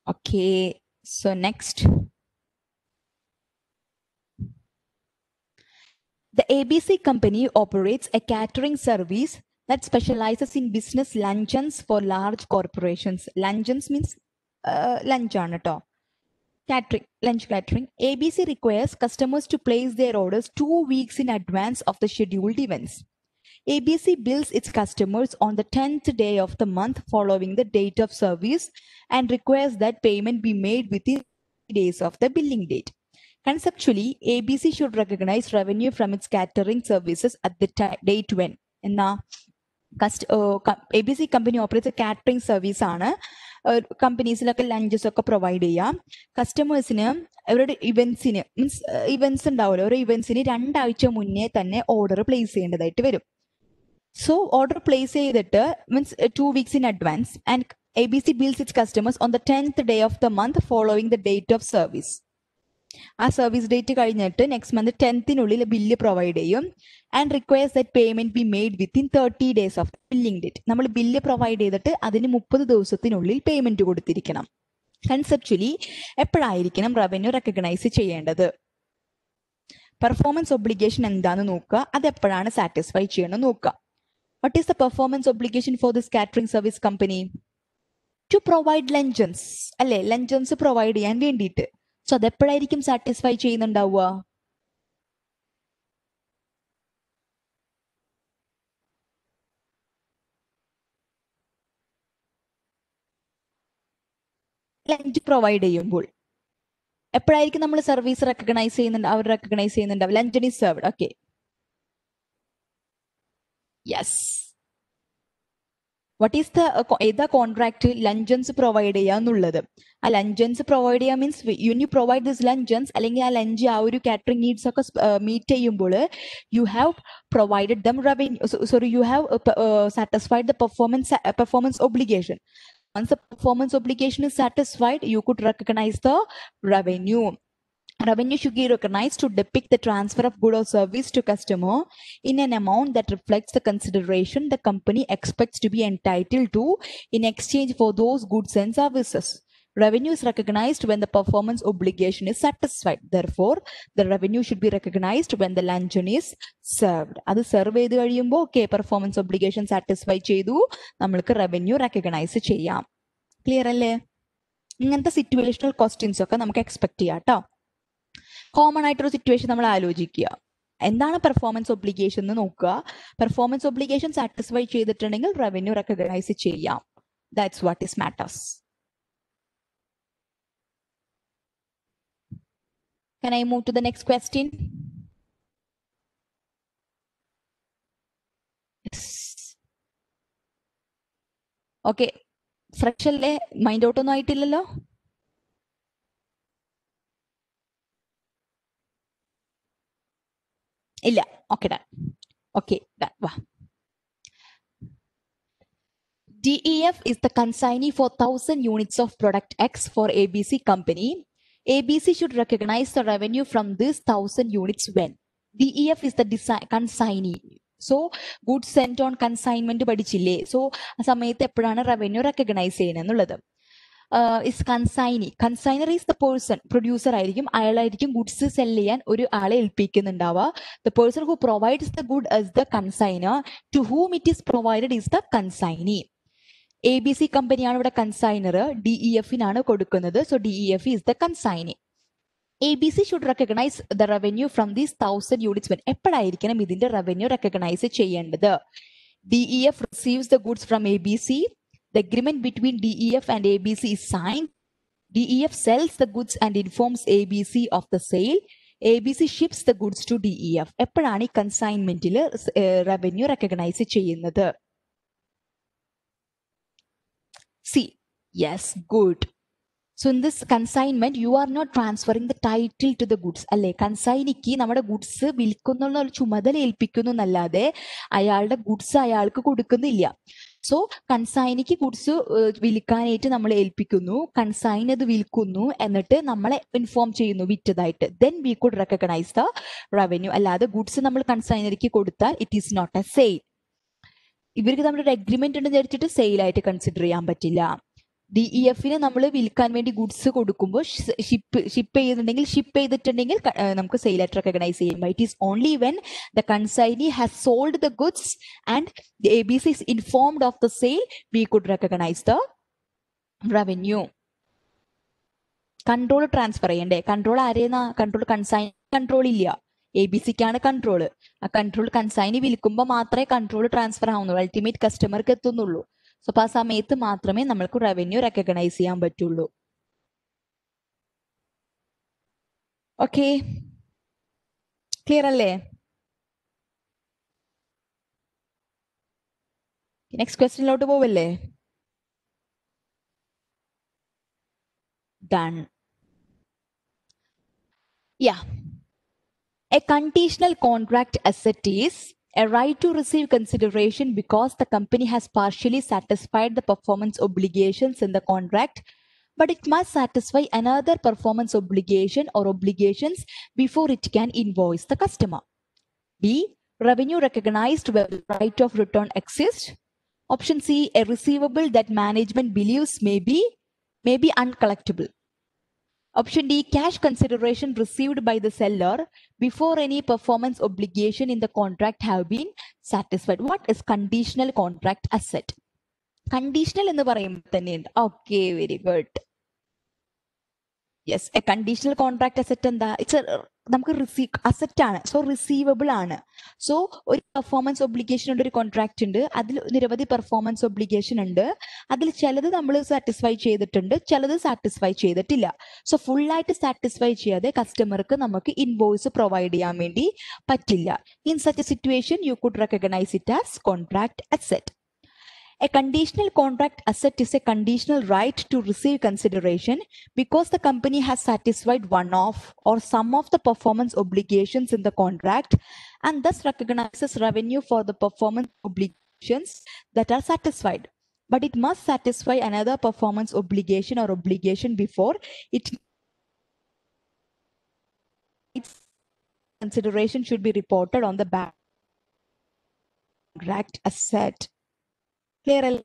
Okay, so next. The ABC company operates a catering service that specializes in business luncheons for large corporations. Luncheons means uh, lunch Catering, lunch catering. ABC requires customers to place their orders two weeks in advance of the scheduled events. ABC bills its customers on the 10th day of the month following the date of service and requires that payment be made within days of the billing date. Conceptually, ABC should recognize revenue from its catering services at the ti- date when. എന്നാ കസ്റ്റ് A B C company operates catering service ആണ് കമ്പനീസിലൊക്കെ lunches ഒക്കെ provide ചെയ്യാം. കസ്റ്റമേഴ്സിന് അവരുടെ ഇവന്റ്സിന് means events ഉണ്ടാവുമല്ലോ. ഓരോ ഇവന്റ്സിന് രണ്ടാഴ്ച മുന്നേ തന്നെ ഓർഡർ പ്ലേസ് ചെയ്യേണ്ടതായിട്ട് വരും. സോ ഓർഡർ പ്ലേസ് ചെയ്തിട്ട് means two weeks in advance and A B C bills its customers on the tenth day of the month following the date of service ആ service date കഴിഞ്ഞിട്ട് next month ടെൻത്തിനുള്ളിൽ bill provide ചെയ്യും. And requires that payment be made within thirty days of billing date നമ്മൾ bill provide ചെയ്തിട്ട് അതിന് മുപ്പത് ദിവസത്തിനുള്ളിൽ payment കൊടുത്തിരിക്കണം. കൺസെപ്ച്വലി എപ്പോഴായിരിക്കണം റവന്യൂ റെക്കഗ്നൈസ് ചെയ്യേണ്ടത്? പെർഫോമൻസ് ഒബ്ലിഗേഷൻ എന്താന്ന് നോക്കുക. അത് എപ്പോഴാണ് സാറ്റിസ്ഫൈ ചെയ്യണമെന്ന് നോക്കുക. What is the performance obligation for this catering service company to provide luncheons അല്ലെ? ലഞ്ചൻസ് പ്രൊവൈഡ് ചെയ്യാൻ വേണ്ടിയിട്ട്. സോ അതെപ്പോഴായിരിക്കും സാറ്റിസ്ഫൈ ചെയ്യുന്നുണ്ടാവുക? ലഞ്ച് പ്രൊവൈഡ് ചെയ്യുമ്പോൾ. എപ്പോഴായിരിക്കും നമ്മൾ സർവീസ് റെക്കഗ്നൈസ് ചെയ്യുന്നുണ്ട് അവർ റെക്കഗ്നൈസ് ചെയ്യുന്നുണ്ടാവും lunch is served okay yes what is the ഏതാ കോൺട്രാക്ട് ലഞ്ചൻസ് പ്രൊവൈഡ് ചെയ്യുക എന്നുള്ളത് ആ ലഞ്ചൻസ് പ്രൊവൈഡ് ചെയ്യുക means you you provide this luncheons അല്ലെങ്കിൽ ആ ലഞ്ച് ആ ഒരു കാറ്ററിംഗ് നീഡ്സ് ഒക്കെ മീറ്റ് ചെയ്യുമ്പോൾ you have provided them revenue sorry you have satisfied the performance performance obligation once the performance obligation is satisfied, you could recognize the revenue. Revenue should be recognized to depict the transfer of good or service to customer in an amount that reflects the consideration the company expects to be entitled to in exchange for those goods and services. Revenue is recognized when the performance obligation is satisfied. Therefore, the revenue should be recognized when the luncheon is served. അത് serve ചെയ്ത് കഴിയുമ്പോൾ okay performance obligation satisfy ചെയ്തു നമ്മൾക്ക് revenue recognise ചെയ്യാം clear അല്ലേ ഇങ്ങനത്തെ situational questions ഒക്കെ നമുക്ക് എക്സ്പെക്ട് ചെയ്യാം കേട്ടോ കോമൺ ആയിട്ടൊരു സിറ്റുവേഷൻ നമ്മൾ ആലോചിക്കുക. എന്താണ് പെർഫോമൻസ് ഒബ്ലിഗേഷൻ എന്ന് നോക്കുക. പെർഫോമൻസ് ഒബ്ലിഗേഷൻ സാറ്റിസ്ഫൈ ചെയ്തിട്ടുണ്ടെങ്കിൽ റവന്യൂ റെക്കഗ്നൈസ് ചെയ്യാം. That's what is matters Can I move to the next question? Fresh അല്ലേ മൈൻഡ് ഔട്ട് ഒന്നും ആയിട്ടില്ലല്ലോ? ഇല്ല ഓക്കെ ഡൺ ഓക്കെ ഡൺ വാ DEF is the consignee for 1000 units of product X for ABC company. ABC should recognize the revenue from this 1000 units when DEF is the consignee. So goods sent on consignment പഠിച്ചില്ലേ so ആ സമയത്ത് എപ്പോഴാണ് revenue recognise ചെയ്യുന്നത് എന്നുള്ളത് is consignee consignor is the person producer ആയിരിക്കും അയാളായിരിക്കും goods sell ചെയ്യാൻ ഒരു ആളെ ഏൽപ്പിക്കുന്നുണ്ടാവുക. The person who provides the good is the consignor to whom it is provided is the consignee A B C കമ്പനിയാണ് ഇവിടെ consignor D E എഫിനാണ് കൊടുക്കുന്നത്. So D E F is the consignee A B C should recognise the revenue from these thousand units when എപ്പോഴായിരിക്കണം ഇതിന്റെ revenue recognise ചെയ്യേണ്ടത്? D E F receives the goods from A B C between D E F and A B C is sign D E F sells the goods and informs A B C ships the goods to D E F എപ്പോഴാണ് ഈ കൺസൈൻമെന്റിൽ revenue recognise ചെയ്യുന്നത്? C yes good so in this consignment you are not transferring the title to the goods അല്ലെ? കൺസൈനിക്ക് നമ്മുടെ goods വിൽക്കുന്ന ചുമതല ഏൽപ്പിക്കുന്നു എന്നല്ലാതെ അയാളുടെ ഗുഡ്സ് അയാൾക്ക് കൊടുക്കുന്നില്ല. സോ കൺസൈനിക്ക് ഗുഡ്സ് വിൽക്കാനായിട്ട് നമ്മൾ ഏൽപ്പിക്കുന്നു. കൺസൈൻ അത് വിൽക്കുന്നു എന്നിട്ട് നമ്മളെ ഇൻഫോം ചെയ്യുന്നു വിറ്റതായിട്ട്. Then we could recognise the revenue അല്ലാതെ ഗുഡ്സ് നമ്മൾ കൺസൈനറിക്ക് കൊടുത്താൽ it is not a sale ഇവർക്ക് നമ്മളൊരു അഗ്രിമെന്റ് ഉണ്ടെന്ന് വിചാരിച്ചിട്ട് സെയിലായിട്ട് കൺസിഡർ ചെയ്യാൻ പറ്റില്ല. ഡി ഇ എഫിന് നമ്മൾ വിൽക്കാൻ വേണ്ടി ഗുഡ്സ് കൊടുക്കുമ്പോൾ ഷിപ്പ് ഷിപ്പ് ചെയ്തിട്ടുണ്ടെങ്കിൽ ഷിപ്പ് ചെയ്തിട്ടുണ്ടെങ്കിൽ നമുക്ക് സെയിൽ ആയിട്ട് റെക്കഗ്നൈസ് ചെയ്യും. It is only when the consignee has sold the goods and A B C is informed of the sale we could recognise the revenue control transfer ചെയ്യണ്ടേ? Control ആരെയെന്നാ control consign control ഇല്ല. A B സിക്കാണ് control ആ control consignee വിൽക്കുമ്പോൾ മാത്രമേ control transfer ആവുന്നുള്ളൂ. Ultimate കസ്റ്റമർക്ക് എത്തുന്നുള്ളൂ. സോ അപ്പൊ ആ സമയത്ത് മാത്രമേ നമ്മൾക്ക് റവന്യൂ റെക്കഗ്നൈസ് ചെയ്യാൻ പറ്റുള്ളൂ. ഓക്കെ ക്ലിയർ അല്ലേ? നെക്സ്റ്റ് ക്വസ്റ്റ്യനിലോട്ട് പോവല്ലേ? Done yeah a conditional contract asset is a right to receive consideration because the company has partially satisfied the performance obligations in the contract, but it must satisfy another performance obligation or obligations before it can invoice the customer. B. Revenue recognized where the right of return exists. Option C. A receivable that management believes may be may be uncollectible. Option D, cash consideration received by the seller before any performance obligation in the contract have been satisfied. What is conditional contract asset? Conditional എന്ന് പറയുമ്പോൾ തന്നെയുണ്ട് okay very good Yes a conditional contract asset എന്താ? It's നമുക്ക് receive asset ആണ്. So receivable ആണ്. So ഒരു performance obligation ഉണ്ട് ഒരു കോൺട്രാക്ട് ഉണ്ട്. അതിൽ നിരവധി പെർഫോമൻസ് ഒബ്ലിഗേഷൻ ഉണ്ട്. അതിൽ ചിലത് നമ്മൾ സാറ്റിസ്ഫൈ ചെയ്തിട്ടുണ്ട്. ചിലത് സാറ്റിസ്ഫൈ ചെയ്തിട്ടില്ല. സോ ഫുൾ ആയിട്ട് സാറ്റിസ്ഫൈ ചെയ്യാതെ കസ്റ്റമർക്ക് നമുക്ക് ഇൻവോയ്സ് പ്രൊവൈഡ് ചെയ്യാൻ വേണ്ടി പറ്റില്ല. In such a situation you could recognise it as contract asset A conditional contract asset is a conditional right to receive consideration because the company has satisfied one of or some of the performance obligations in the contract and thus recognizes revenue for the performance obligations that are satisfied. But it must satisfy another performance obligation or obligation before it its consideration should be reported on the back contract asset. Clear?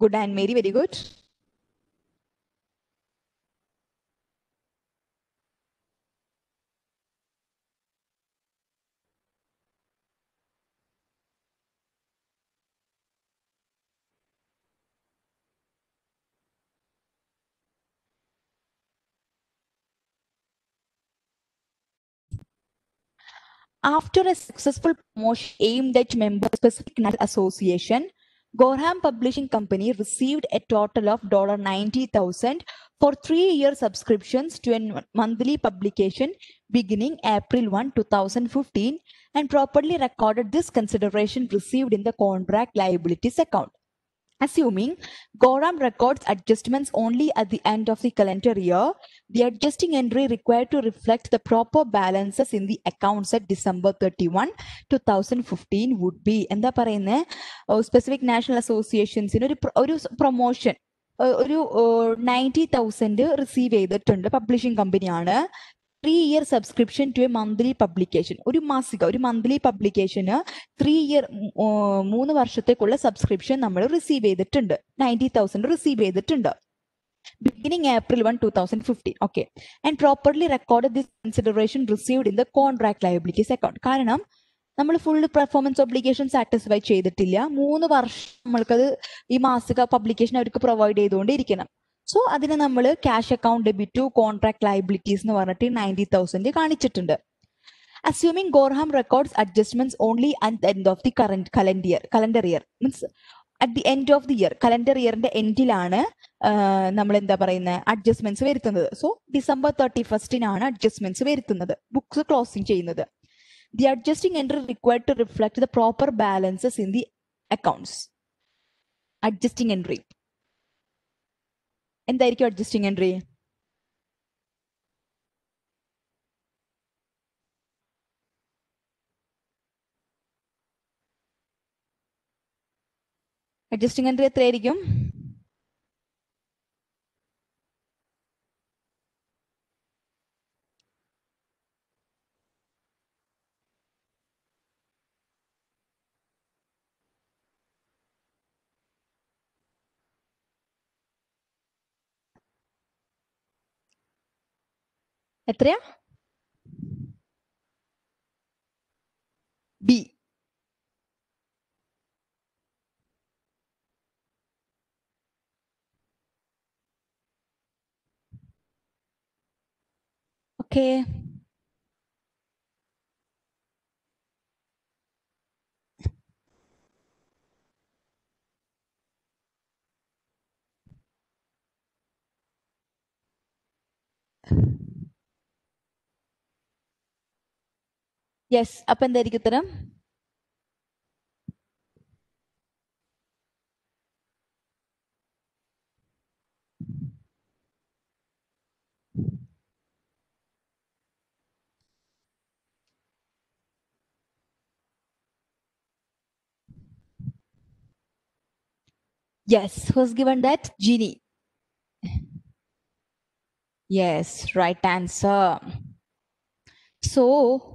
Good and Mary, very good. After a successful promotion aimed at member specific national association, Gorham Publishing Company received a total of $90,000 for three year subscriptions to a monthly publication beginning April 1, 2015, and properly recorded this consideration received in the contract liabilities account. Assuming Gorham records adjustments only at the end of the calendar year, the adjusting entry required to reflect the proper balances in the accounts at December 31, 2015 would be എന്താ പറയുന്നത് specific national അസോസിയേഷൻസിന് ഒരു പ്ര- ഒരു promotion ഒരു ninety thousand receive ചെയ്തിട്ടുണ്ട് publishing കമ്പനിയാണ് Three year subscription to a monthly publication ഒരു മാസിക ഒരു മന്ത്ലി പബ്ലിക്കേഷന് ത്രീ ഇയർ മൂന്ന് വർഷത്തേക്കുള്ള സബ്സ്ക്രിപ്ഷൻ നമ്മൾ റിസീവ് ചെയ്തിട്ടുണ്ട്. നയന്റി തൗസൻഡ് റിസീവ് ചെയ്തിട്ടുണ്ട്. Beginning April one two thousand fifteen okay and properly record this consideration received in the contract liabilities account കാരണം നമ്മൾ ഫുൾ പെർഫോമൻസ് ഒബ്ലിഗേഷൻ സാറ്റിസ്ഫൈ ചെയ്തിട്ടില്ല. മൂന്ന് വർഷം നമ്മൾക്കത് ഈ മാസിക പബ്ലിക്കേഷൻ അവർക്ക് പ്രൊവൈഡ് ചെയ്തുകൊണ്ടിരിക്കണം. സോ അതിന് നമ്മൾ cash account debit to contract liabilities എന്ന് പറഞ്ഞിട്ട് നയന്റി തൗസൻഡ് കാണിച്ചിട്ടുണ്ട്. Assuming Gorham records adjustments only at end of the current calendar year calendar year means at the end of the year calendar ഇയറിന്റെ എൻഡിലാണ് നമ്മൾ എന്താ പറയുന്നത് adjustments വരുത്തുന്നത്. So December thirty ഫസ്റ്റിനാണ് adjustments വരുത്തുന്നത് ബുക്സ് ക്ലോസിംഗ് ചെയ്യുന്നത്. The adjusting entry required to reflect the proper balances in the accounts adjusting entry എന്തായിരിക്കും adjusting entry adjusting entry എത്രയായിരിക്കും? എത്രയാ ബി ഓക്കേ യെസ് അപ്പൊ എന്തായിരിക്കും ഉത്തരം Yes, who's given that? Genie. Yes, right answer. So, ഇത്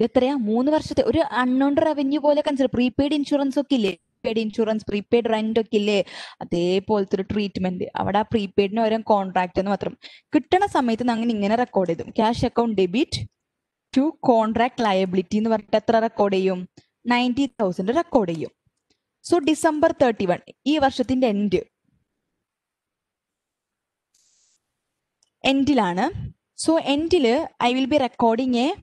എത്രയാ? മൂന്ന് വർഷത്തെ ഒരു അൺനോൺ റവന്യൂ പോലെ കൺസിഡർ പ്രീപെയ്ഡ് ഇൻഷുറൻസ് ഒക്കെ ഇല്ലേ പ്രീപെയ്ഡ് ഇൻഷുറൻസ് പ്രീപെയ്ഡ് റെന്റ് ഒക്കെ ഇല്ലേ അതേപോലത്തെ ഒരു ട്രീറ്റ്മെന്റ് അവിടെ ആ പ്രീപെയ്ഡിന് ഓരോ കോൺട്രാക്ട് എന്ന് മാത്രം. കിട്ടണ സമയത്ത് അങ്ങനെ ഇങ്ങനെ റെക്കോർഡ് ചെയ്തു. Cash account debit to contract liability എന്ന് പറഞ്ഞിട്ട് എത്ര റെക്കോർഡ് ചെയ്യും? നയന്റി തൗസൻഡ് റെക്കോർഡ് ചെയ്യും. സോ ഡിസംബർ തേർട്ടി വൺ ഈ വർഷത്തിന്റെ എൻഡ് എൻഡിലാണ് സോ എൻഡിൽ I will be recording a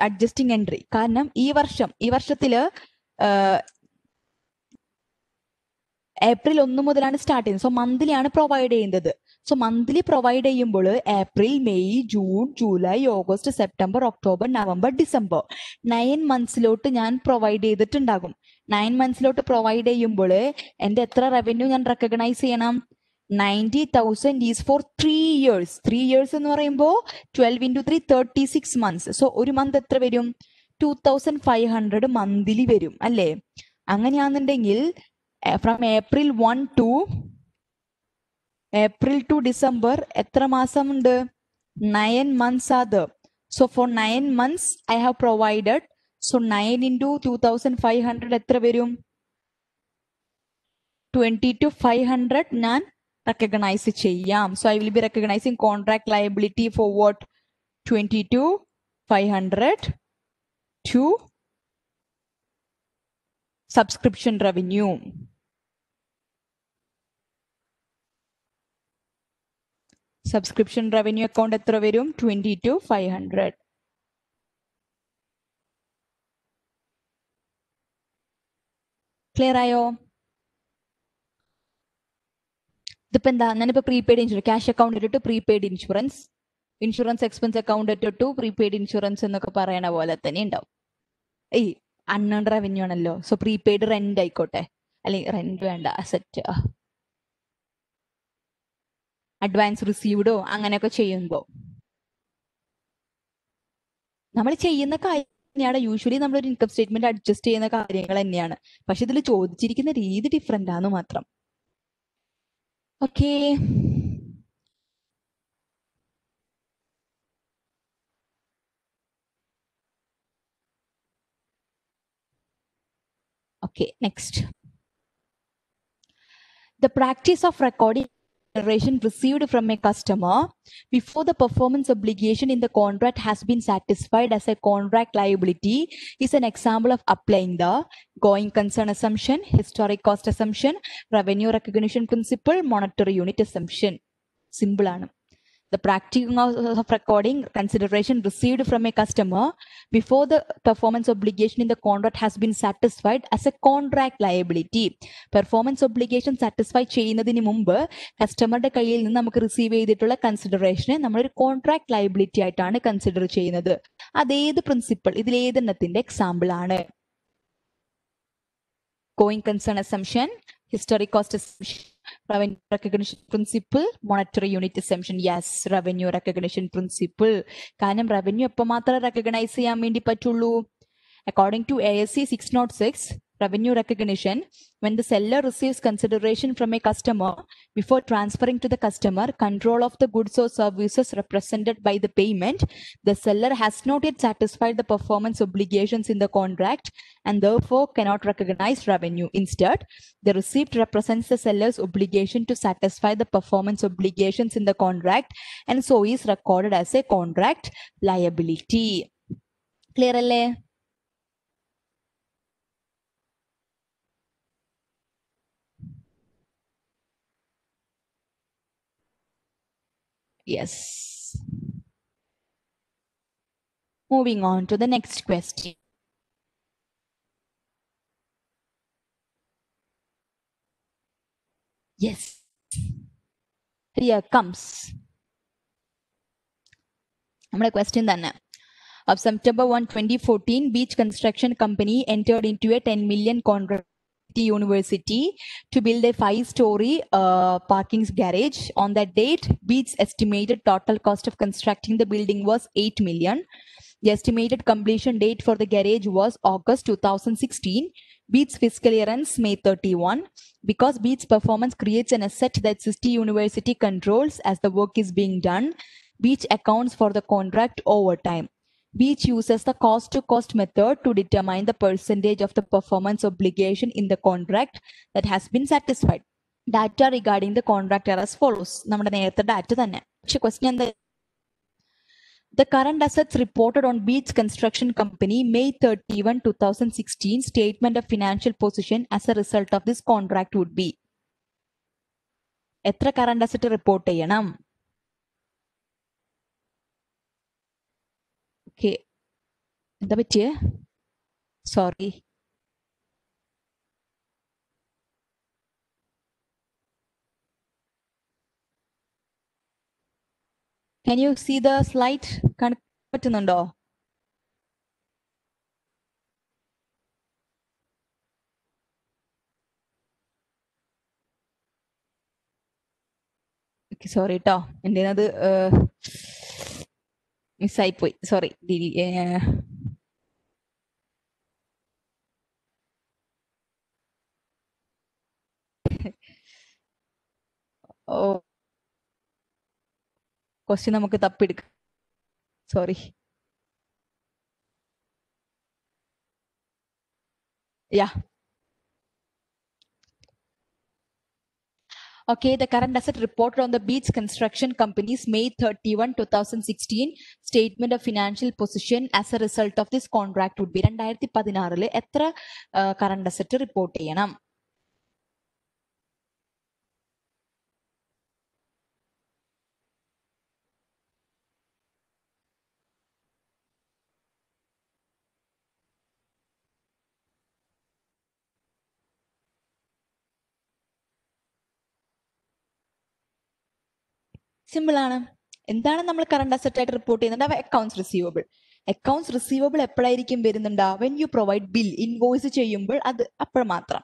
adjusting entry കാരണം ഈ വർഷം ഈ വർഷത്തിൽ ഏപ്രിൽ ഒന്ന് മുതലാണ് സ്റ്റാർട്ട് ചെയ്യുന്നത്. സോ മന്ത്ലി ആണ് പ്രൊവൈഡ് ചെയ്യുന്നത്. സോ മന്ത്ലി പ്രൊവൈഡ് ചെയ്യുമ്പോൾ April May June July August September October November December nine മന്ത്സിലോട്ട് ഞാൻ പ്രൊവൈഡ് ചെയ്തിട്ടുണ്ടാകും. നയൻ മന്ത്സിലോട്ട് പ്രൊവൈഡ് ചെയ്യുമ്പോൾ എന്റെ എത്ര റവന്യൂ ഞാൻ റെക്കഗ്നൈസ് ചെയ്യണം? Ninety thousand is for three years three years എന്ന് പറയുമ്പോൾ twelve into three thirty six months so ഒരു മന്ത് എത്ര വരും? Two thousand five hundred monthly വരും അല്ലേ? അങ്ങനെയാണെന്നുണ്ടെങ്കിൽ from April one to April to December എത്ര മാസമുണ്ട്? നയൻ മന്ത്സ് അത് so four nine months I have provided so nine into two thousand five hundred എത്ര വരും? ട്വന്റി ടു ഫൈവ് ഹൺഡ്രഡ് ഞാൻ recognise ചെയ്യാം so I will be recognising contract liability for what twenty two five hundred two subscription revenue subscription revenue account എത്ര വരും twenty two five hundred clear ആയോ ഇതിപ്പോ എന്താ? ഞാനിപ്പോ പ്രീപെയ്ഡ് ഇൻഷുറൻസ് ക്യാഷ് അക്കൗണ്ട് ഇട്ടിട്ട് prepaid insurance insurance expense account ഇട്ടിട്ട് prepaid insurance എന്നൊക്കെ പറയണ പോലെ തന്നെ ഉണ്ടാവും ഈ അൺഎൺ റവന്യൂ ആണല്ലോ. സോ പ്രീപെയ്ഡ് റെന്റ് ആയിക്കോട്ടെ. അല്ലെങ്കിൽ റെന്റ് വേണ്ട അസറ്റ് അഡ്വാൻസ് റിസീവ്ഡോ അങ്ങനെയൊക്കെ ചെയ്യുമ്പോൾ നമ്മൾ ചെയ്യുന്ന കാര്യം തന്നെയാണ്. യൂഷ്വലി നമ്മൾ ഒരു ഇൻകം സ്റ്റേറ്റ്മെന്റ് അഡ്ജസ്റ്റ് ചെയ്യുന്ന കാര്യങ്ങൾ തന്നെയാണ്. പക്ഷെ ഇതിൽ ചോദിച്ചിരിക്കുന്ന രീതി ഡിഫറെന്റ് ആണ് മാത്രം. Okay. Okay, next. The practice of recording consideration received from a customer before the performance obligation in the contract has been satisfied as a contract liability is an example of applying the going concern assumption, historic cost assumption, revenue recognition principle, monetary unit assumption. Simple ആണ്. The practice of, recording consideration received from a customer before the performance obligation in the contract has been satisfied as a contract liability. Performance obligation satisfy ചെയ്യുന്നതിന് മുമ്പ് കസ്റ്റമറുടെ കയ്യിൽ നിന്ന് നമുക്ക് receive ചെയ്തിട്ടുള്ള കൺസിഡറേഷനെ നമ്മളൊരു contract liability ആയിട്ടാണ് consider ചെയ്യുന്നത് അതേത് പ്രിൻസിപ്പിൾ ഇതിൽ ഏതെണ്ണത്തിന്റെ എക്സാമ്പിൾ ആണ് going concern assumption historic cost revenue recognition principle monetary unit assumption yes revenue recognition principle കാരണം റവന്യൂ എപ്പോൾ മാത്രമേ റെക്കഗ്നൈസ് ചെയ്യാൻ വേണ്ടി പറ്റുള്ളൂ according to ASC 606 revenue recognition when the seller receives consideration from a customer before transferring to the customer control of the goods or services represented by the payment the seller has not yet satisfied the performance obligations in the contract and therefore cannot recognize revenue. Instead the receipt represents the seller's obligation to satisfy the performance obligations in the contract and so is recorded as a contract liability. Clear Yes. Moving on to the next question. Yes. Here comes. നമ്മുടെ question തന്നെ of September 1, 2014, Beach Construction Company entered into a 10 million contract with the University to build a five-story uh, parking garage. On that date, Beach's estimated total cost of constructing the building was 8 million. The estimated completion date for the garage was August 2016. Beats fiscal year ends May 31. Because Beats performance creates an asset that City University controls as the work is being done, Beach accounts for the contract over time Beach uses the cost to cost method to determine the percentage of the performance obligation in the contract that has been satisfied. Data regarding the contract are as follows. നമ്മുടെ നേരത്തെ data തന്നെ പക്ഷെ question എന്താ The current assets reported on Beach Construction Company May 31, 2016 statement of financial position as a result of this contract would be എത്ര current asset report ചെയ്യണം okay എന്താ പറ്റിയേ sorry Can you see the slide? കാണാൻ പറ്റുന്നുണ്ടോ? Sorry കേട്ടോ എന്റെ അത് മിസ്സായിപ്പോയി sorry ഓ question നമുക്ക് തപ്പിയെടുക്കാം sorry yeah Okay, the current asset reported on the Beach Construction Company's May 31, 2016 statement of financial position as a result of this contract would be രണ്ടായിരത്തി പതിനാറില് എത്ര current asset report ചെയ്യണം simple ആണ്. എന്താണ് നമ്മൾ current asset ആയിട്ട് report ചെയ്യുന്നത്? Accounts receivable accounts receivable എപ്പോഴായിരിക്കും വരുന്നുണ്ടാ? When you provide bill invoice ചെയ്യുമ്പോൾ അത് അപ്പോൾ മാത്രം.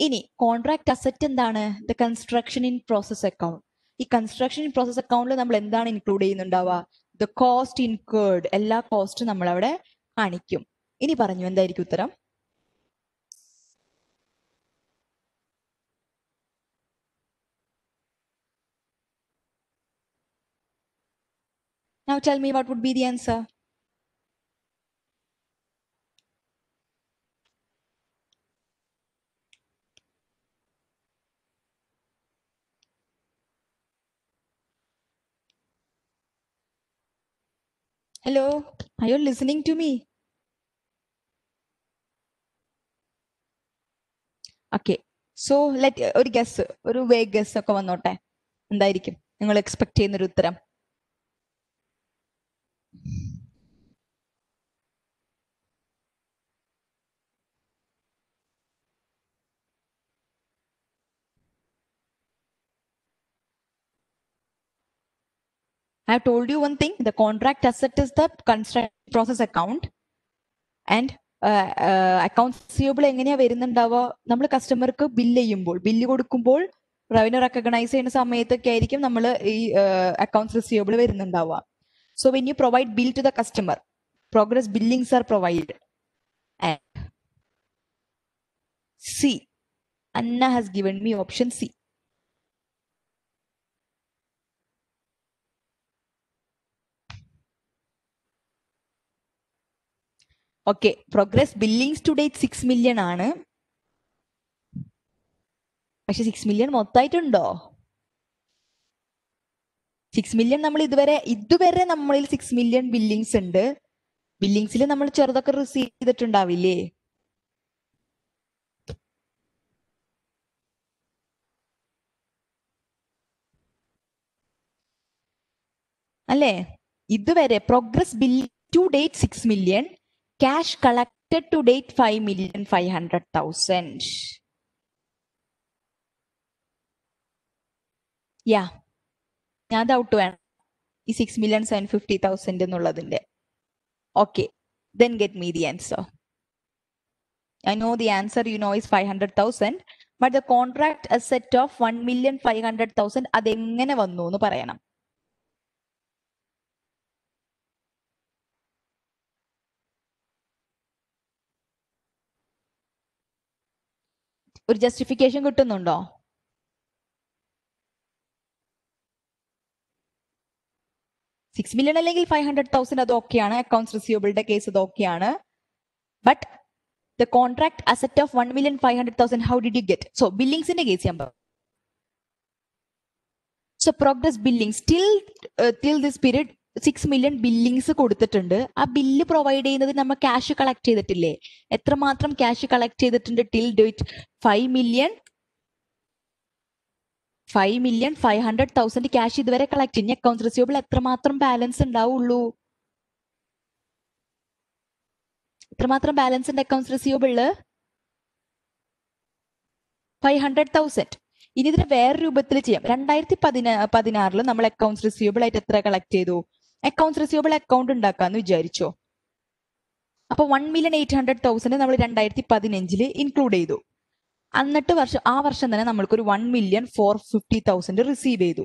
ഇനി കോൺട്രാക്ട് അസറ്റ് എന്താണ്? The construction in process account ഈ കൺസ്ട്രക്ഷൻ ഇൻ പ്രോസസ് അക്കൗണ്ടിൽ നമ്മൾ എന്താണ് ഇൻക്ലൂഡ് ചെയ്യുന്നുണ്ടാവുക? ദ കോസ്റ്റ് ഇൻകേർഡ് എല്ലാ കോസ്റ്റും നമ്മൾ അവിടെ കാണിക്കും. ഇനി പറഞ്ഞു എന്തായിരിക്കും ഉത്തരം? Now tell me what would be the answer. Hello, are you listening to me? Okay so let ഒരു ഗസ് ഒരു വേ ഗസ് ഒക്കെ വന്നോട്ടെ എന്തായിരിക്കും നിങ്ങൾ എക്സ്പെക്ട് ചെയ്യുന്ന ഒരു ഉത്തരം I have told you one thing the contract asset is the construction process account. And accounts receivable എങ്ങനെയാ വരുന്നുണ്ടാവുക? നമ്മൾ കസ്റ്റമർക്ക് ബില്ല് ചെയ്യുമ്പോൾ ബില്ല് കൊടുക്കുമ്പോൾ റവന്യൂ റെക്കഗ്നൈസ് ചെയ്യുന്ന സമയത്തൊക്കെ ആയിരിക്കും നമ്മൾ ഈ accounts receivable വരുന്നുണ്ടാവുക. So when you provide bill to the customer progress billings are provide C Anna has given me option C okay progress billings to date six million ആണ്. പക്ഷെ six million മൊത്തമായിട്ടുണ്ടോ six million നമ്മൾ ഇതുവരെ ഇതുവരെ നമ്മളിൽ six million Billings ഉണ്ട്. ബില്ലിങ്സിൽ നമ്മൾ ചെറുതൊക്കെ റിസീവ് ചെയ്തിട്ടുണ്ടാവില്ലേ? അല്ലേ? ഇതുവരെ progress billing to date six million to date five million five hundred thousand yeah ഞാൻ ഡൗട്ട് വേണം. ഈ six million seven fifty thousand എന്നുള്ളതിന്റെ. Okay then get me the answer I know the answer you know is five hundred thousand but the contract asset of one million five hundred thousand അതെങ്ങനെ വന്നു എന്ന് പറയണം. ഒരു justification കിട്ടുന്നുണ്ടോ? Six million അല്ലെങ്കിൽ five hundred thousand അത് ഓക്കെയാണ് accounts റിസീവബിളിന്റെ case അത് ഓക്കെയാണ് but the contract asset of one million five hundred thousand how did you get so ബില്ലിംഗ്സിന്റെ case ഞാൻ പറഞ്ഞു. So progress billing still till this period six million billings കൊടുത്തിട്ടുണ്ട്. ആ bill provide ചെയ്യുന്നത് നമ്മൾ ക്യാഷ് കളക്ട് ചെയ്തിട്ടില്ലേ? എത്രമാത്രം ക്യാഷ് കളക്ട് ചെയ്തിട്ടുണ്ട് till date five million five million five hundred thousand cash ഇതുവരെ കളക്ട് ചെയ്യും അക്കൗണ്ട്സ് റിസീവബിൾ എത്രമാത്രം ബാലൻസ് ഉണ്ടാവുള്ളൂ? എത്രമാത്രം ബാലൻസ് ഉണ്ട് accounts receivable five hundred thousand ഇനി ഇതിന് വേറെ രൂപത്തിൽ ചെയ്യാം. രണ്ടായിരത്തി പതിനാ പതിനാറിൽ നമ്മൾ അക്കൗണ്ട്സ് റിസീവബിൾ ആയിട്ട് എത്ര കളക്ട് ചെയ്തു? അക്കൗണ്ട്സ് റിസീവബിൾ അക്കൗണ്ട് ഉണ്ടാക്കാന്ന് വിചാരിച്ചോ. അപ്പൊ one million eight hundred thousand നമ്മൾ രണ്ടായിരത്തി പതിനഞ്ചിൽ ഇൻക്ലൂഡ് ചെയ്തു. എന്നിട്ട് വർഷം ആ വർഷം തന്നെ നമ്മൾക്ക് ഒരു one million four fifty thousand receive ചെയ്തു.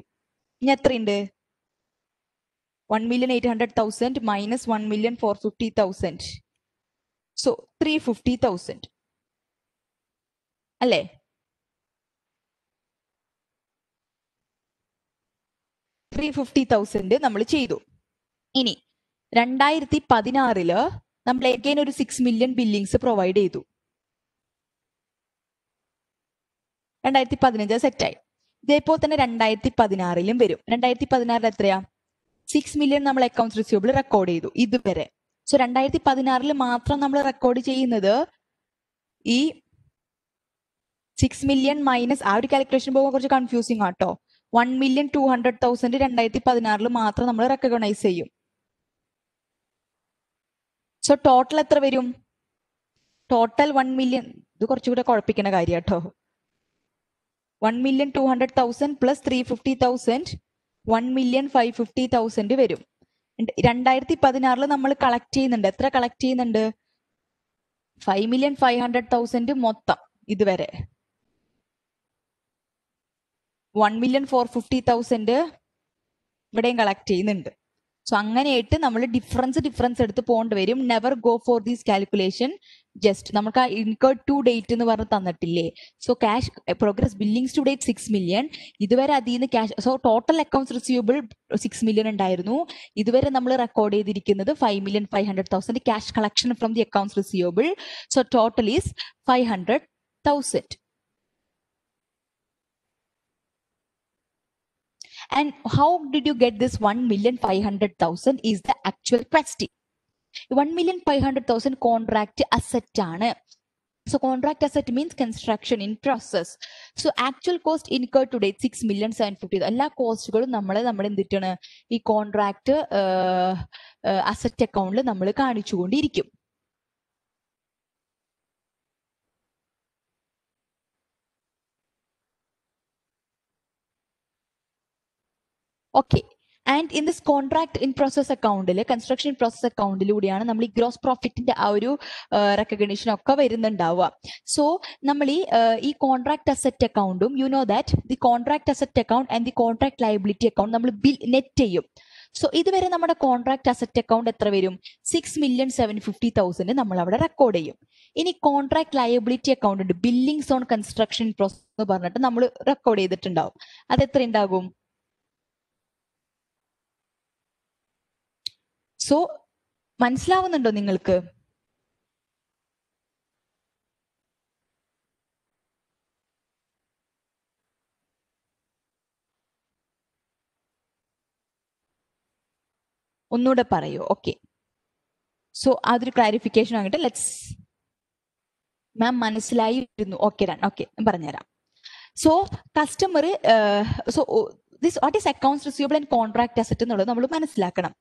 ഇനി എത്രയുണ്ട്? One million eight hundred thousand minus one million four fifty thousand so three fifty thousand അല്ലേ? ത്രീ ഫിഫ്റ്റി തൗസൻഡ് നമ്മൾ ചെയ്തു. ഇനി രണ്ടായിരത്തി പതിനാറിൽ നമ്മൾ എഗൈൻ ഒരു സിക്സ് മില്യൺ ബില്ലിങ്സ് പ്രൊവൈഡ് ചെയ്തു. രണ്ടായിരത്തി പതിനഞ്ച് സെറ്റായി ഇതേപോലെ തന്നെ രണ്ടായിരത്തി പതിനാറിലും വരും. രണ്ടായിരത്തി പതിനാറിൽ എത്രയാ? സിക്സ് മില്യൺ നമ്മൾ അക്കൗണ്ട്സ് റിസീവബിൾ റെക്കോർഡ് ചെയ്തു ഇതുവരെ. സോ രണ്ടായിരത്തി പതിനാറിൽ മാത്രം നമ്മൾ റെക്കോർഡ് ചെയ്യുന്നത് ഈ സിക്സ് മില്യൺ മൈനസ് ആ ഒരു കാൽക്കുലേഷൻ പോകുമ്പോൾ കുറച്ച് കൺഫ്യൂസിങ് ആട്ടോ. One million two hundred thousand രണ്ടായിരത്തി പതിനാറിൽ മാത്രം നമ്മൾ റെക്കഗ്നൈസ് ചെയ്യും. സോ ടോട്ടൽ എത്ര വരും? ടോട്ടൽ വൺ മില്യൺ ഇത് കുറച്ചുകൂടെ കുഴപ്പിക്കുന്ന കാര്യം കേട്ടോ one million two hundred thousand plus three fifty thousand one million five fifty thousand വരും രണ്ടായിരത്തി പതിനാറിൽ നമ്മൾ കളക്ട് ചെയ്യുന്നുണ്ട്. എത്ര കളക്ട് ചെയ്യുന്നുണ്ട്? Five million five hundred thousand മൊത്തം ഇതുവരെ. One million four fifty thousand ഇവിടെയും കളക്ട് ചെയ്യുന്നുണ്ട്. സോ അങ്ങനെയായിട്ട് നമ്മൾ ഡിഫറൻസ് ഡിഫറൻസ് എടുത്ത് പോകേണ്ടി വരും. Never go for these calculation just നമുക്ക് ആ ഇൻകേർഡ് ടു ഡേറ്റ് എന്ന് പറഞ്ഞ് തന്നിട്ടില്ലേ? So cash progress billings to date six million ഇതുവരെ അതിൽ നിന്ന് cash so total accounts receivable six million ഉണ്ടായിരുന്നു. ഇതുവരെ നമ്മൾ റെക്കോർഡ് ചെയ്തിരിക്കുന്നത് five million five hundred thousand cash collection from the accounts receivable so total is five hundred thousand And how did you get this 1,500,000 is the actual question. 1,500,000 contract asset So contract asset means construction in process. So actual cost incurred today six million seven fifty എല്ലാ കോസ്റ്റുകളും നമ്മൾ നമ്മൾ എന്തിട്ടാണ് ഈ contract asset അക്കൗണ്ടിൽ നമ്മൾ കാണിച്ചുകൊണ്ടിരിക്കും okay and in this contract in process അക്കൗണ്ടിൽ construction process അക്കൗണ്ടിലൂടെയാണ് നമ്മൾ ഈ ഗ്രോസ് പ്രോഫിറ്റിന്റെ ആ ഒരു റെക്കഗ്നീഷൻ ഒക്കെ വരുന്നുണ്ടാവുക. സോ നമ്മൾ ഈ ഈ കോൺട്രാക്ട് അസറ്റ് അക്കൗണ്ടും you know that the contract asset account and the contract liability account നമ്മൾ ബിൽ നെറ്റ് ചെയ്യും. സോ ഇതുവരെ നമ്മുടെ കോൺട്രാക്ട് അസറ്റ് അക്കൗണ്ട് എത്ര വരും? Six million seven fifty thousand നമ്മൾ അവിടെ റെക്കോർഡ് ചെയ്യും. ഇനി കോൺട്രാക്ട് ലയബിലിറ്റി അക്കൗണ്ട് ഉണ്ട്. ബില്ലിംഗ്സ് ഓൺ കൺസ്ട്രക്ഷൻ പ്രോസസ് എന്ന് പറഞ്ഞിട്ട് നമ്മൾ റെക്കോർഡ് ചെയ്തിട്ടുണ്ടാവും. അത് എത്ര ഉണ്ടാകും? സോ മനസ്സിലാവുന്നുണ്ടോ നിങ്ങൾക്ക്? ഒന്നുകൂടെ പറയൂ. ഓക്കെ സോ അതൊരു ക്ലാരിഫിക്കേഷൻ ആകട്ടെ. ലെറ്റ്സ് മാം മനസ്സിലായി വരുന്നു. ഓക്കെ ഓക്കെ പറഞ്ഞുതരാം. So customer so this what is accounts receivable and contract asset എന്നുള്ളത് നമ്മൾ മനസ്സിലാക്കണം.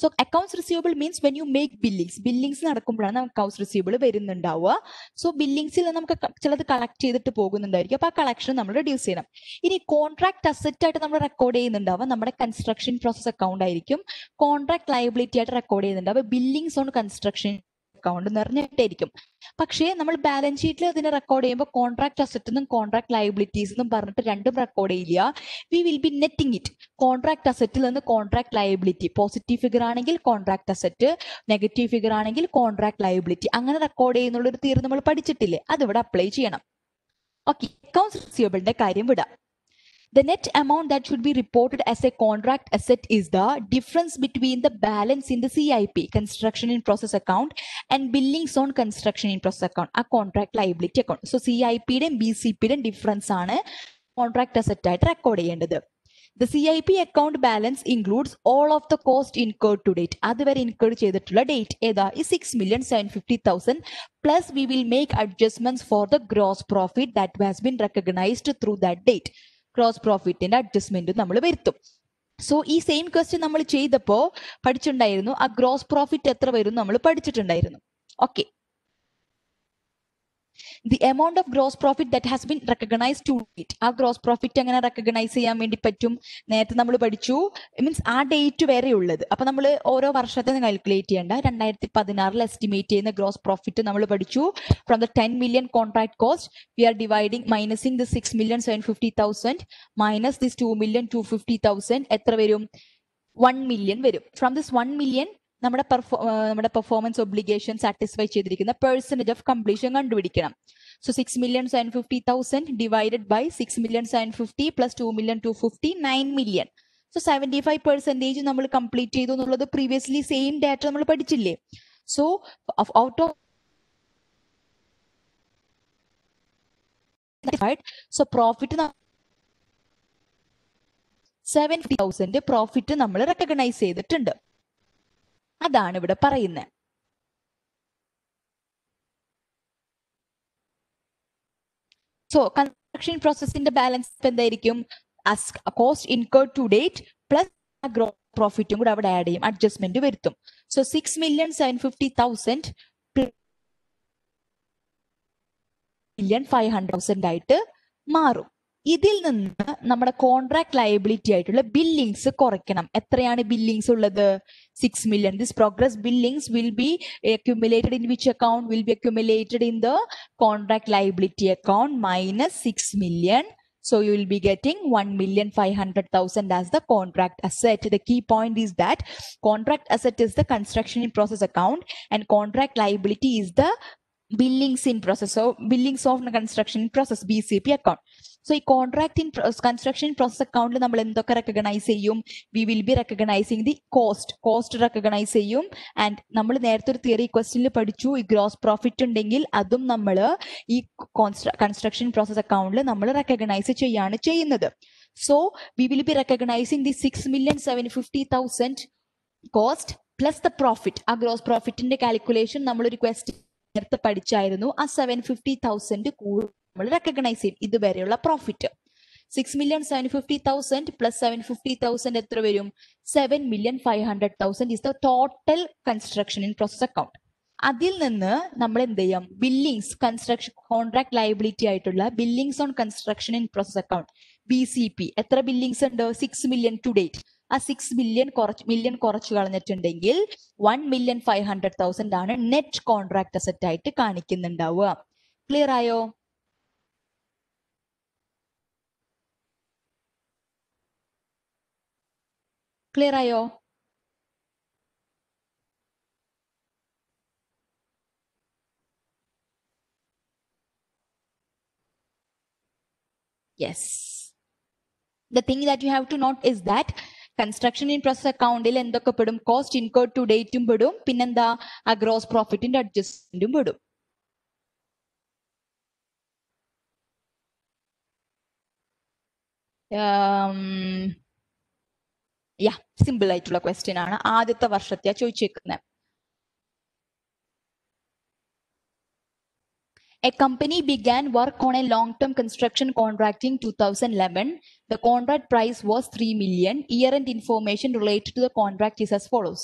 So accounts receivable means when you make billings billings നടക്കുമ്പോഴാണ് accounts receivable വരുന്നുണ്ടാവുക. സോ ബില്ലിങ്സിൽ നമുക്ക് ചിലത് കളക്ട് ചെയ്തിട്ട് പോകുന്നുണ്ടായിരിക്കും. അപ്പോൾ ആ കളക്ഷൻ നമ്മൾ റെഡ്യൂസ് ചെയ്യണം. ഇനി കോൺട്രാക്ട് അസറ്റ് ആയിട്ട് നമ്മൾ റെക്കോർഡ് ചെയ്യുന്നുണ്ടാവുക. നമ്മുടെ കൺസ്ട്രക്ഷൻ പ്രോസസ് അക്കൗണ്ട് ആയിരിക്കും. കോൺട്രാക്ട് ലയബിലിറ്റി ആയിട്ട് റെക്കോർഡ് ചെയ്യുന്നുണ്ടാവുക. ബില്ലിങ്സ് ഓൺ കൺസ്ട്രക്ഷൻ അക്കൗണ്ട് നിറഞ്ഞിട്ടായിരിക്കും. പക്ഷേ നമ്മൾ ബാലൻസ് ഷീറ്റിൽ അതിനെ റെക്കോർഡ് ചെയ്യുമ്പോൾ കോൺട്രാക്ട് അസറ്റ് എന്നും കോൺട്രാക്ട് ലയബിലിറ്റീസ് എന്നും പറഞ്ഞിട്ട് രണ്ടും റെക്കോർഡ് ചെയ്യില്ല we will be netting it contract അസറ്റിൽ നിന്ന് കോൺട്രാക്ട് ലയബിലിറ്റി പോസിറ്റീവ് ഫിഗർ ആണെങ്കിൽ കോൺട്രാക്ട് അസറ്റ് നെഗറ്റീവ് ഫിഗർ ആണെങ്കിൽ കോൺട്രാക്ട് ലയബിലിറ്റി അങ്ങനെ റെക്കോർഡ് ചെയ്യുന്നുള്ള ഒരു തീർന്ന് നമ്മൾ പഠിച്ചിട്ടില്ലേ? അതിവിടെ അപ്ലൈ ചെയ്യണം. ഓക്കെ അക്കൗണ്ട്സ് റിസീവബിളിന്റെ കാര്യം വിടാം. The net amount that should be reported as a contract asset is the difference between the balance in the CIP, construction in process account, and billings on construction in process account, a contract liability account. So CIP യുടെയും B C പിയുടെയും difference ആണ് contract asset ആയിട്ട് record ചെയ്യേണ്ടത് the C I P account balance includes all of the cost incurred to date അതുവരെ incurred ചെയ്തിട്ടുള്ള date ഏതാ ഈ six million seven fifty thousand plus we will make adjustments for the gross profit that has been recognised through that date Gross പ്രോഫിറ്റിന്റെ അഡ്ജസ്റ്റ്മെന്റും നമ്മൾ വരുത്തും. So ഈ same question നമ്മൾ ചെയ്തപ്പോ പഠിച്ചിട്ടുണ്ടായിരുന്നു. ആ ഗ്രോസ് പ്രോഫിറ്റ് എത്ര വരും നമ്മൾ പഠിച്ചിട്ടുണ്ടായിരുന്നു. Okay the amount of gross profit that has been recognise to date ആ ഗ്രോസ് പ്രോഫിറ്റ് എങ്ങനെ റെക്കഗ്നൈസ് ചെയ്യാൻ വേണ്ടി പറ്റും നേരത്തെ നമ്മൾ പഠിച്ചു മീൻസ് ആ ഡേറ്റ് വരെ ഉള്ളത് അപ്പൊ നമ്മൾ ഓരോ വർഷത്തെ കാൽക്കുലേറ്റ് ചെയ്യേണ്ട രണ്ടായിരത്തി പതിനാറിൽ എസ്റ്റിമേറ്റ് ചെയ്യുന്ന ഗ്രോസ് പ്രോഫിറ്റ് നമ്മൾ പഠിച്ചു from the ten million contract cost we are dividing minusing the six million seven fifty thousand minus this two million two fifty thousand എത്ര വരും വൺ മില്യൺ വരും ഫ്രം ദിസ് വൺ മില്യൺ നമ്മുടെ പെർഫോ നമ്മുടെ performance obligation satisfy ചെയ്തിരിക്കുന്ന percentage of completion കണ്ടുപിടിക്കണം. So six million seven fifty thousand divided by six million seven fifty plus two million two fifty nine million so seventy five percentage നമ്മൾ complete ചെയ്തു എന്നുള്ളത് previously same data നമ്മൾ പഠിച്ചില്ലേ? So out of so profit seven thousand profit നമ്മൾ recognise ചെയ്തിട്ടുണ്ട്. അതാണ് ഇവിടെ പറയുന്നത് സോ കൺസ്ട്രക്ഷൻ പ്രോസസ്സിന്റെ ബാലൻസ് എന്തായിരിക്കും? Cost incurred to date plus പ്രോഫിറ്റും കൂടെ അവിടെ ആഡ് ചെയ്യും. അഡ്ജസ്റ്റ്മെന്റ് വരുത്തും. So six million seven fifty thousand million five hundred thousand ആയിട്ട് മാറും. ഇതിൽ നിന്ന് നമ്മുടെ കോൺട്രാക്ട് ലയബിലിറ്റി ആയിട്ടുള്ള ബില്ലിങ്സ് കുറയ്ക്കണം എത്രയാണ് ബില്ലിങ്സ് ഉള്ളത് six million this progress billings will be accumulated in which account will be accumulated in the contract liability account minus six million So you will be getting 1 million 500,000 as the contract asset. The key point is that contract asset is the construction in process account and contract liability is the billings in process. So billings of the construction in process BCP account. So ഈ contract in construction process account നമ്മൾ എന്തൊക്കെ recognise ചെയ്യും? We will be recognising the cost cost recognise ചെയ്യും. And നമ്മൾ നേരത്തെ ഒരു theory ക്വസ്റ്റിനിൽ പഠിച്ചു. ഈ ഗ്രോസ് പ്രോഫിറ്റ് ഉണ്ടെങ്കിൽ അതും നമ്മൾ ഈ കൺസ്ട്രക്ഷൻ പ്രോസസ് അക്കൗണ്ടിൽ നമ്മൾ റെക്കഗ്നൈസ് ചെയ്യാണ് ചെയ്യുന്നത്. So we will be recognising the six million seven fifty thousand cost plus the profit ആ ഗ്രോസ് പ്രോഫിറ്റിന്റെ കാൽക്കുലേഷൻ നമ്മളൊരു ക്വസ്റ്റ് നേരത്തെ പഠിച്ചായിരുന്നു. ആ സെവൻ ഫിഫ്റ്റി തൗസൻഡ് കൂടുതൽ നമ്മൾ റെക്കഗ്നൈസ് ചെയ്യും ഇതുവരെയുള്ള profit six million seven fifty thousand plus seven fifty thousand എത്ര വരും? Seven million five hundred thousand is the total construction in process account അതിൽ നിന്ന് നമ്മൾ എന്ത് ചെയ്യാം? ബില്ലിങ്സ് കൺസ്ട്രക്ഷൻ കോൺട്രാക്ട് ലയബിലിറ്റി ആയിട്ടുള്ള billings on construction in process account B C P എത്ര Billings ഉണ്ട്? സിക്സ് മില്യൺ ടു ഡേറ്റ് ആ സിക്സ് മില്യൺ കുറച്ച് മില്യൺ കുറച്ച് കളഞ്ഞിട്ടുണ്ടെങ്കിൽ one million five hundred thousand ആണ് നെറ്റ് കോൺട്രാക്ട് അസറ്റ് ആയിട്ട് കാണിക്കുന്നുണ്ടാവുക. ക്ലിയർ ആയോ? ക്ലിയർ ആയോ yes the thing that you have to note is that construction in process അക്കൗണ്ടിൽ എന്തൊക്കെ പെടും കോസ്റ്റ് ഇൻകോർഡ് ടു ഡേറ്റും പെടും പിന്നെന്താ ആ ഗ്രോസ് പ്രോഫിറ്റിന്റെ അഡ്ജസ്റ്റ്മെന്റും പെടും yeah simple ആയിട്ടുള്ള ക്വസ്റ്റ്യൻ ആണ് ആദ്യത്തെ വർഷത്തെ ചോദിച്ചേക്കുന്നത് A company began work on a long-term construction contract in 2011. The contract price was 3 million. Year-end information related to the contract is as follows.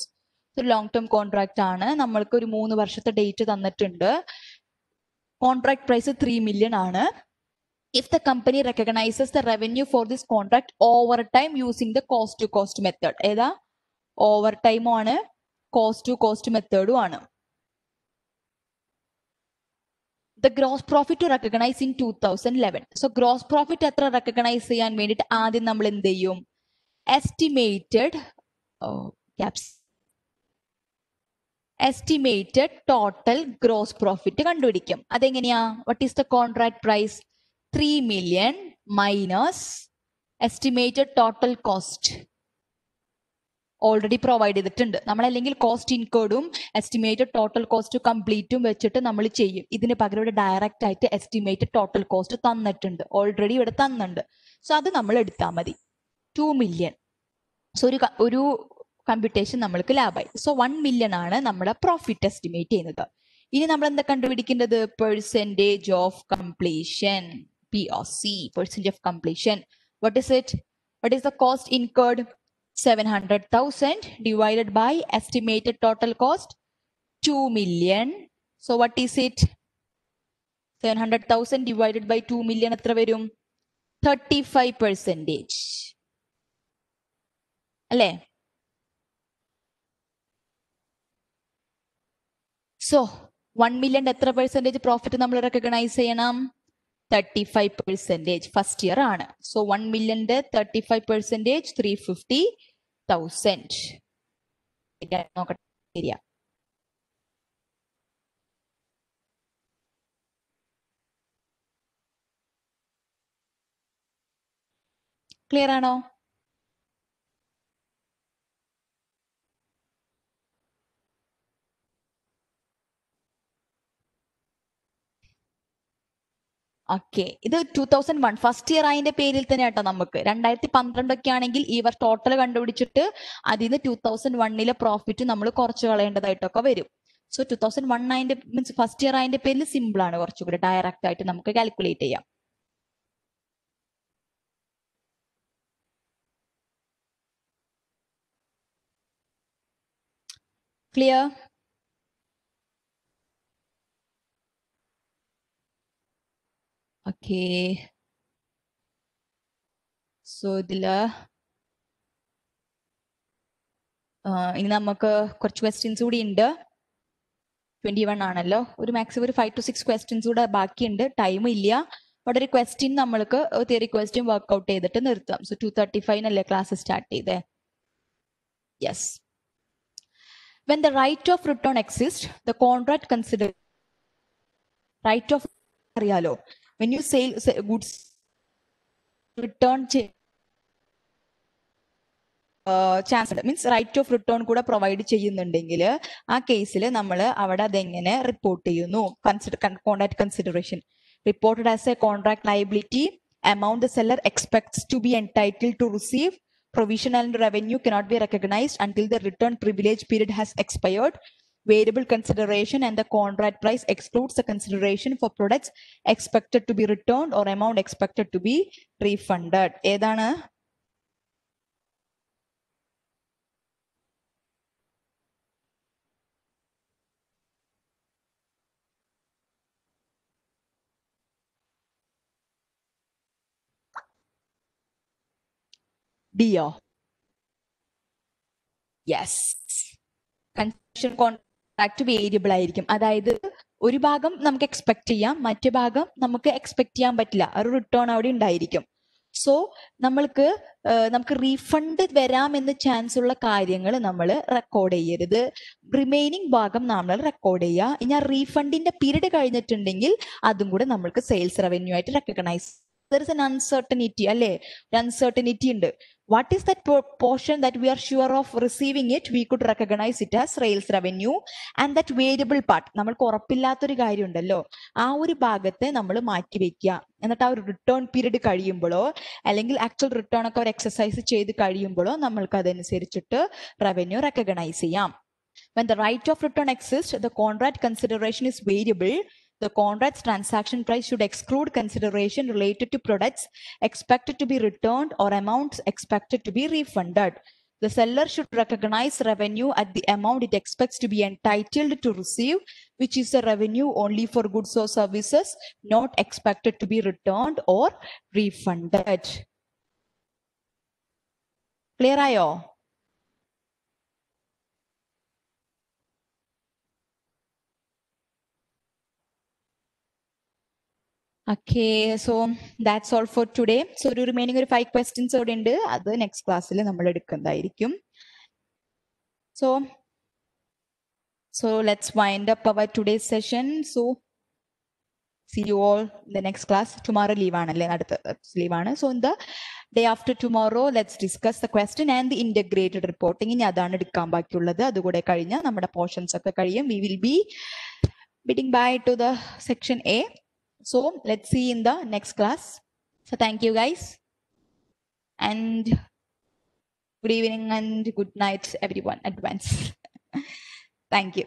Long term contract ആണ് നമ്മൾക്ക് ഒരു മൂന്ന് വർഷത്തെ ഡേറ്റ് തന്നിട്ടുണ്ട് കോൺട്രാക്ട് പ്രൈസ് ത്രീ മില്യൺ ആണ് if the company recognises the revenue for this contract over time using the cost to cost method ഏതാ over ടൈമും ആണ് കോസ്റ്റ് ടു കോസ്റ്റ് മെത്തേഡും ആണ് the gross profit to recognise in two thousand eleven so gross profit എത്ര recognise ചെയ്യാൻ വേണ്ടിയിട്ട് ആദ്യം നമ്മൾ എന്ത് ചെയ്യും estimated caps estimated total gross profit കണ്ടുപിടിക്കും അതെങ്ങനെയാ what is the contract price three million minus estimated total cost already provide ചെയ്തിട്ടുണ്ട്. നമ്മൾ അല്ലെങ്കിൽ കോസ്റ്റ് ഇൻകേർഡും എസ്റ്റിമേറ്റഡ് ടോട്ടൽ കോസ്റ്റ് കംപ്ലീറ്റും വെച്ചിട്ട് നമ്മൾ ചെയ്യും. ഇതിന് പകരം ഇവിടെ ഡയറക്റ്റ് ആയിട്ട് എസ്റ്റിമേറ്റഡ് ടോട്ടൽ കോസ്റ്റ് തന്നിട്ടുണ്ട്. ഓൾറെഡി ഇവിടെ തന്നിട്ടുണ്ട്. സോ അത് നമ്മൾ എടുത്താൽ മതി. ടു മില്യൺ സോ ഒരു ഒരു കമ്പ്യൂട്ടേഷൻ നമ്മൾക്ക് ലാഭായി സോ വൺ മില്യൺ ആണ് നമ്മുടെ പ്രോഫിറ്റ് എസ്റ്റിമേറ്റ് ചെയ്യുന്നത്. ഇനി നമ്മൾ എന്താ കണ്ടുപിടിക്കേണ്ടത്? Percentage of completion P O C percentage of completion what is it what is the cost incurred 700,000 divided by estimated total cost 2 million. So what is it? 700,000 divided by 2 million എത്ര വരും 35 percentage. അല്ലേ so one million എത്ര percentage profit നമ്മൾ recognise ചെയ്യണം thirty five percentage first year ആണ് so one മില്യന്റെ thirty five percentage three fifty thousand നോക്കട്ടെ clear ആണോ? Okay ഇത് two thousand one first year അതിന്റെ പേരിൽ തന്നെ കേട്ടോ നമുക്ക്. രണ്ടായിരത്തി പന്ത്രണ്ടൊക്കെ ആണെങ്കിൽ ഈ ടോട്ടൽ കണ്ടുപിടിച്ചിട്ട് അതിൽ നിന്ന് ടൂ തൗസൻഡ് വണ്ണിലെ പ്രോഫിറ്റ് നമ്മൾ കുറച്ച് കളയേണ്ടതായിട്ടൊക്കെ വരും. സോ ടൂ തൗസൻഡ് വൺ അതിന്റെ മീൻസ് ഫസ്റ്റ് ഇയർ അതിന്റെ പേരിൽ സിമ്പിൾ ആണ് കുറച്ചുകൂടി. ഡയറക്റ്റ് ആയിട്ട് നമുക്ക് കാൽക്കുലേറ്റ് ചെയ്യാം. ക്ലിയർ ഓക്കേ സോ ഇതിൽ ഇനി നമുക്ക് കുറച്ച് ക്വസ്റ്റ്യൻസ് കൂടി ഉണ്ട്. ട്വന്റി വൺ ആണല്ലോ. ഒരു മാക്സിമം ഒരു ഫൈവ് ടു സിക്സ് ക്വസ്റ്റ്യൻസ് കൂടെ ബാക്കിയുണ്ട്. ടൈം ഇല്ല. അവിടെ ഒരു ക്വസ്റ്റ്യൻ നമ്മൾക്ക് തിയറി ക്വസ്റ്റ്യൻ വർക്ക്ഔട്ട് ചെയ്തിട്ട് നിർത്താം. സോ ടു തേർട്ടി ഫൈവിനല്ലേ ക്ലാസ് സ്റ്റാർട്ട് ചെയ്തേ? Yes when the right of return exist the contract consider right of അറിയാലോ? when you sale goods return chance ഉണ്ട് മീൻസ് റൈറ്റ് ഓഫ് റിട്ടേൺ കൂടെ provide ചെയ്യുന്നുണ്ടെങ്കിൽ ആ കേസിൽ നമ്മൾ അവിടെ അതെങ്ങനെ റിപ്പോർട്ട് ചെയ്യുന്നു consider contract consideration reported as a contract liability amount the seller expects to be entitled to receive provisional revenue cannot be recognized until the return privilege period has expired variable consideration and the contract price excludes the consideration for products expected to be returned or amount expected to be refunded ഏതാണ് deo yes construction contract variable ആയിരിക്കും. അതായത് ഒരു ഭാഗം നമുക്ക് expect ചെയ്യാം മറ്റു ഭാഗം നമുക്ക് എക്സ്പെക്ട് ചെയ്യാൻ പറ്റില്ല. ഒരു റിട്ടേൺ അവിടെ ഉണ്ടായിരിക്കും. സോ നമ്മൾക്ക് നമുക്ക് റീഫണ്ട് വരാമെന്ന് ചാൻസ് ഉള്ള കാര്യങ്ങൾ നമ്മൾ റെക്കോർഡ് ചെയ്യരുത്. റിമൈനിങ് ഭാഗം നമ്മൾ റെക്കോർഡ് ചെയ്യുക. ഇനി ആ റീഫണ്ടിന്റെ പീരീഡ് കഴിഞ്ഞിട്ടുണ്ടെങ്കിൽ അതും കൂടെ നമ്മൾക്ക് സെയിൽസ് റവന്യൂ ആയിട്ട് റെക്കഗ്നൈസ് ദർ ഇസ് അൺസർട്ടനിറ്റി അല്ലേ? ഒരു അൺസർട്ടനിറ്റി ഉണ്ട്. What is that portion that we are sure of receiving it we could recognize it as sales revenue and that variable part നമ്മൾക്ക് ഉറപ്പില്ലാത്തൊരു കാര്യം ഉണ്ടല്ലോ ആ ഒരു ഭാഗത്തെ നമ്മൾ മാറ്റി വെക്കുക എന്നിട്ട് ആ ഒരു റിട്ടേൺ പീരീഡ് കഴിയുമ്പോഴോ അല്ലെങ്കിൽ ആക്ച്വൽ റിട്ടേൺ ഒക്കെ അവർ എക്സസൈസ് ചെയ്ത് കഴിയുമ്പോഴോ നമ്മൾക്ക് അതനുസരിച്ചിട്ട് റവന്യൂ റെക്കഗ്നൈസ് ചെയ്യാം. When the right of return exists, the contract consideration is variable. The contract's transaction price should exclude consideration related to products expected to be returned or amounts expected to be refunded. The seller should recognize revenue at the amount it expects to be entitled to receive, which is the revenue only for goods or services not expected to be returned or refunded. Clear? Okay, so that's all for today so ഒരു remaining ഒരു five questions ഇവിടെ ഉണ്ട്. അത് next ക്ലാസ്സിൽ നമ്മൾ എടുക്കുന്നതായിരിക്കും. So so let's wind up our today session so see you all the next class tomorrow leave ആണല്ലേ അടുത്ത ലീവ് ആണ്. So in the day after tomorrow let's discuss the question and the integrated reporting ഇനി അതാണ് എടുക്കാൻ ബാക്കിയുള്ളത്. അതുകൂടെ കഴിഞ്ഞാൽ നമ്മുടെ പോർഷൻസ് ഒക്കെ കഴിയും. We will be bidding bye to the section A. So let's see in the next class. So thank you guys. And good evening and good night, everyone, advance. thank you.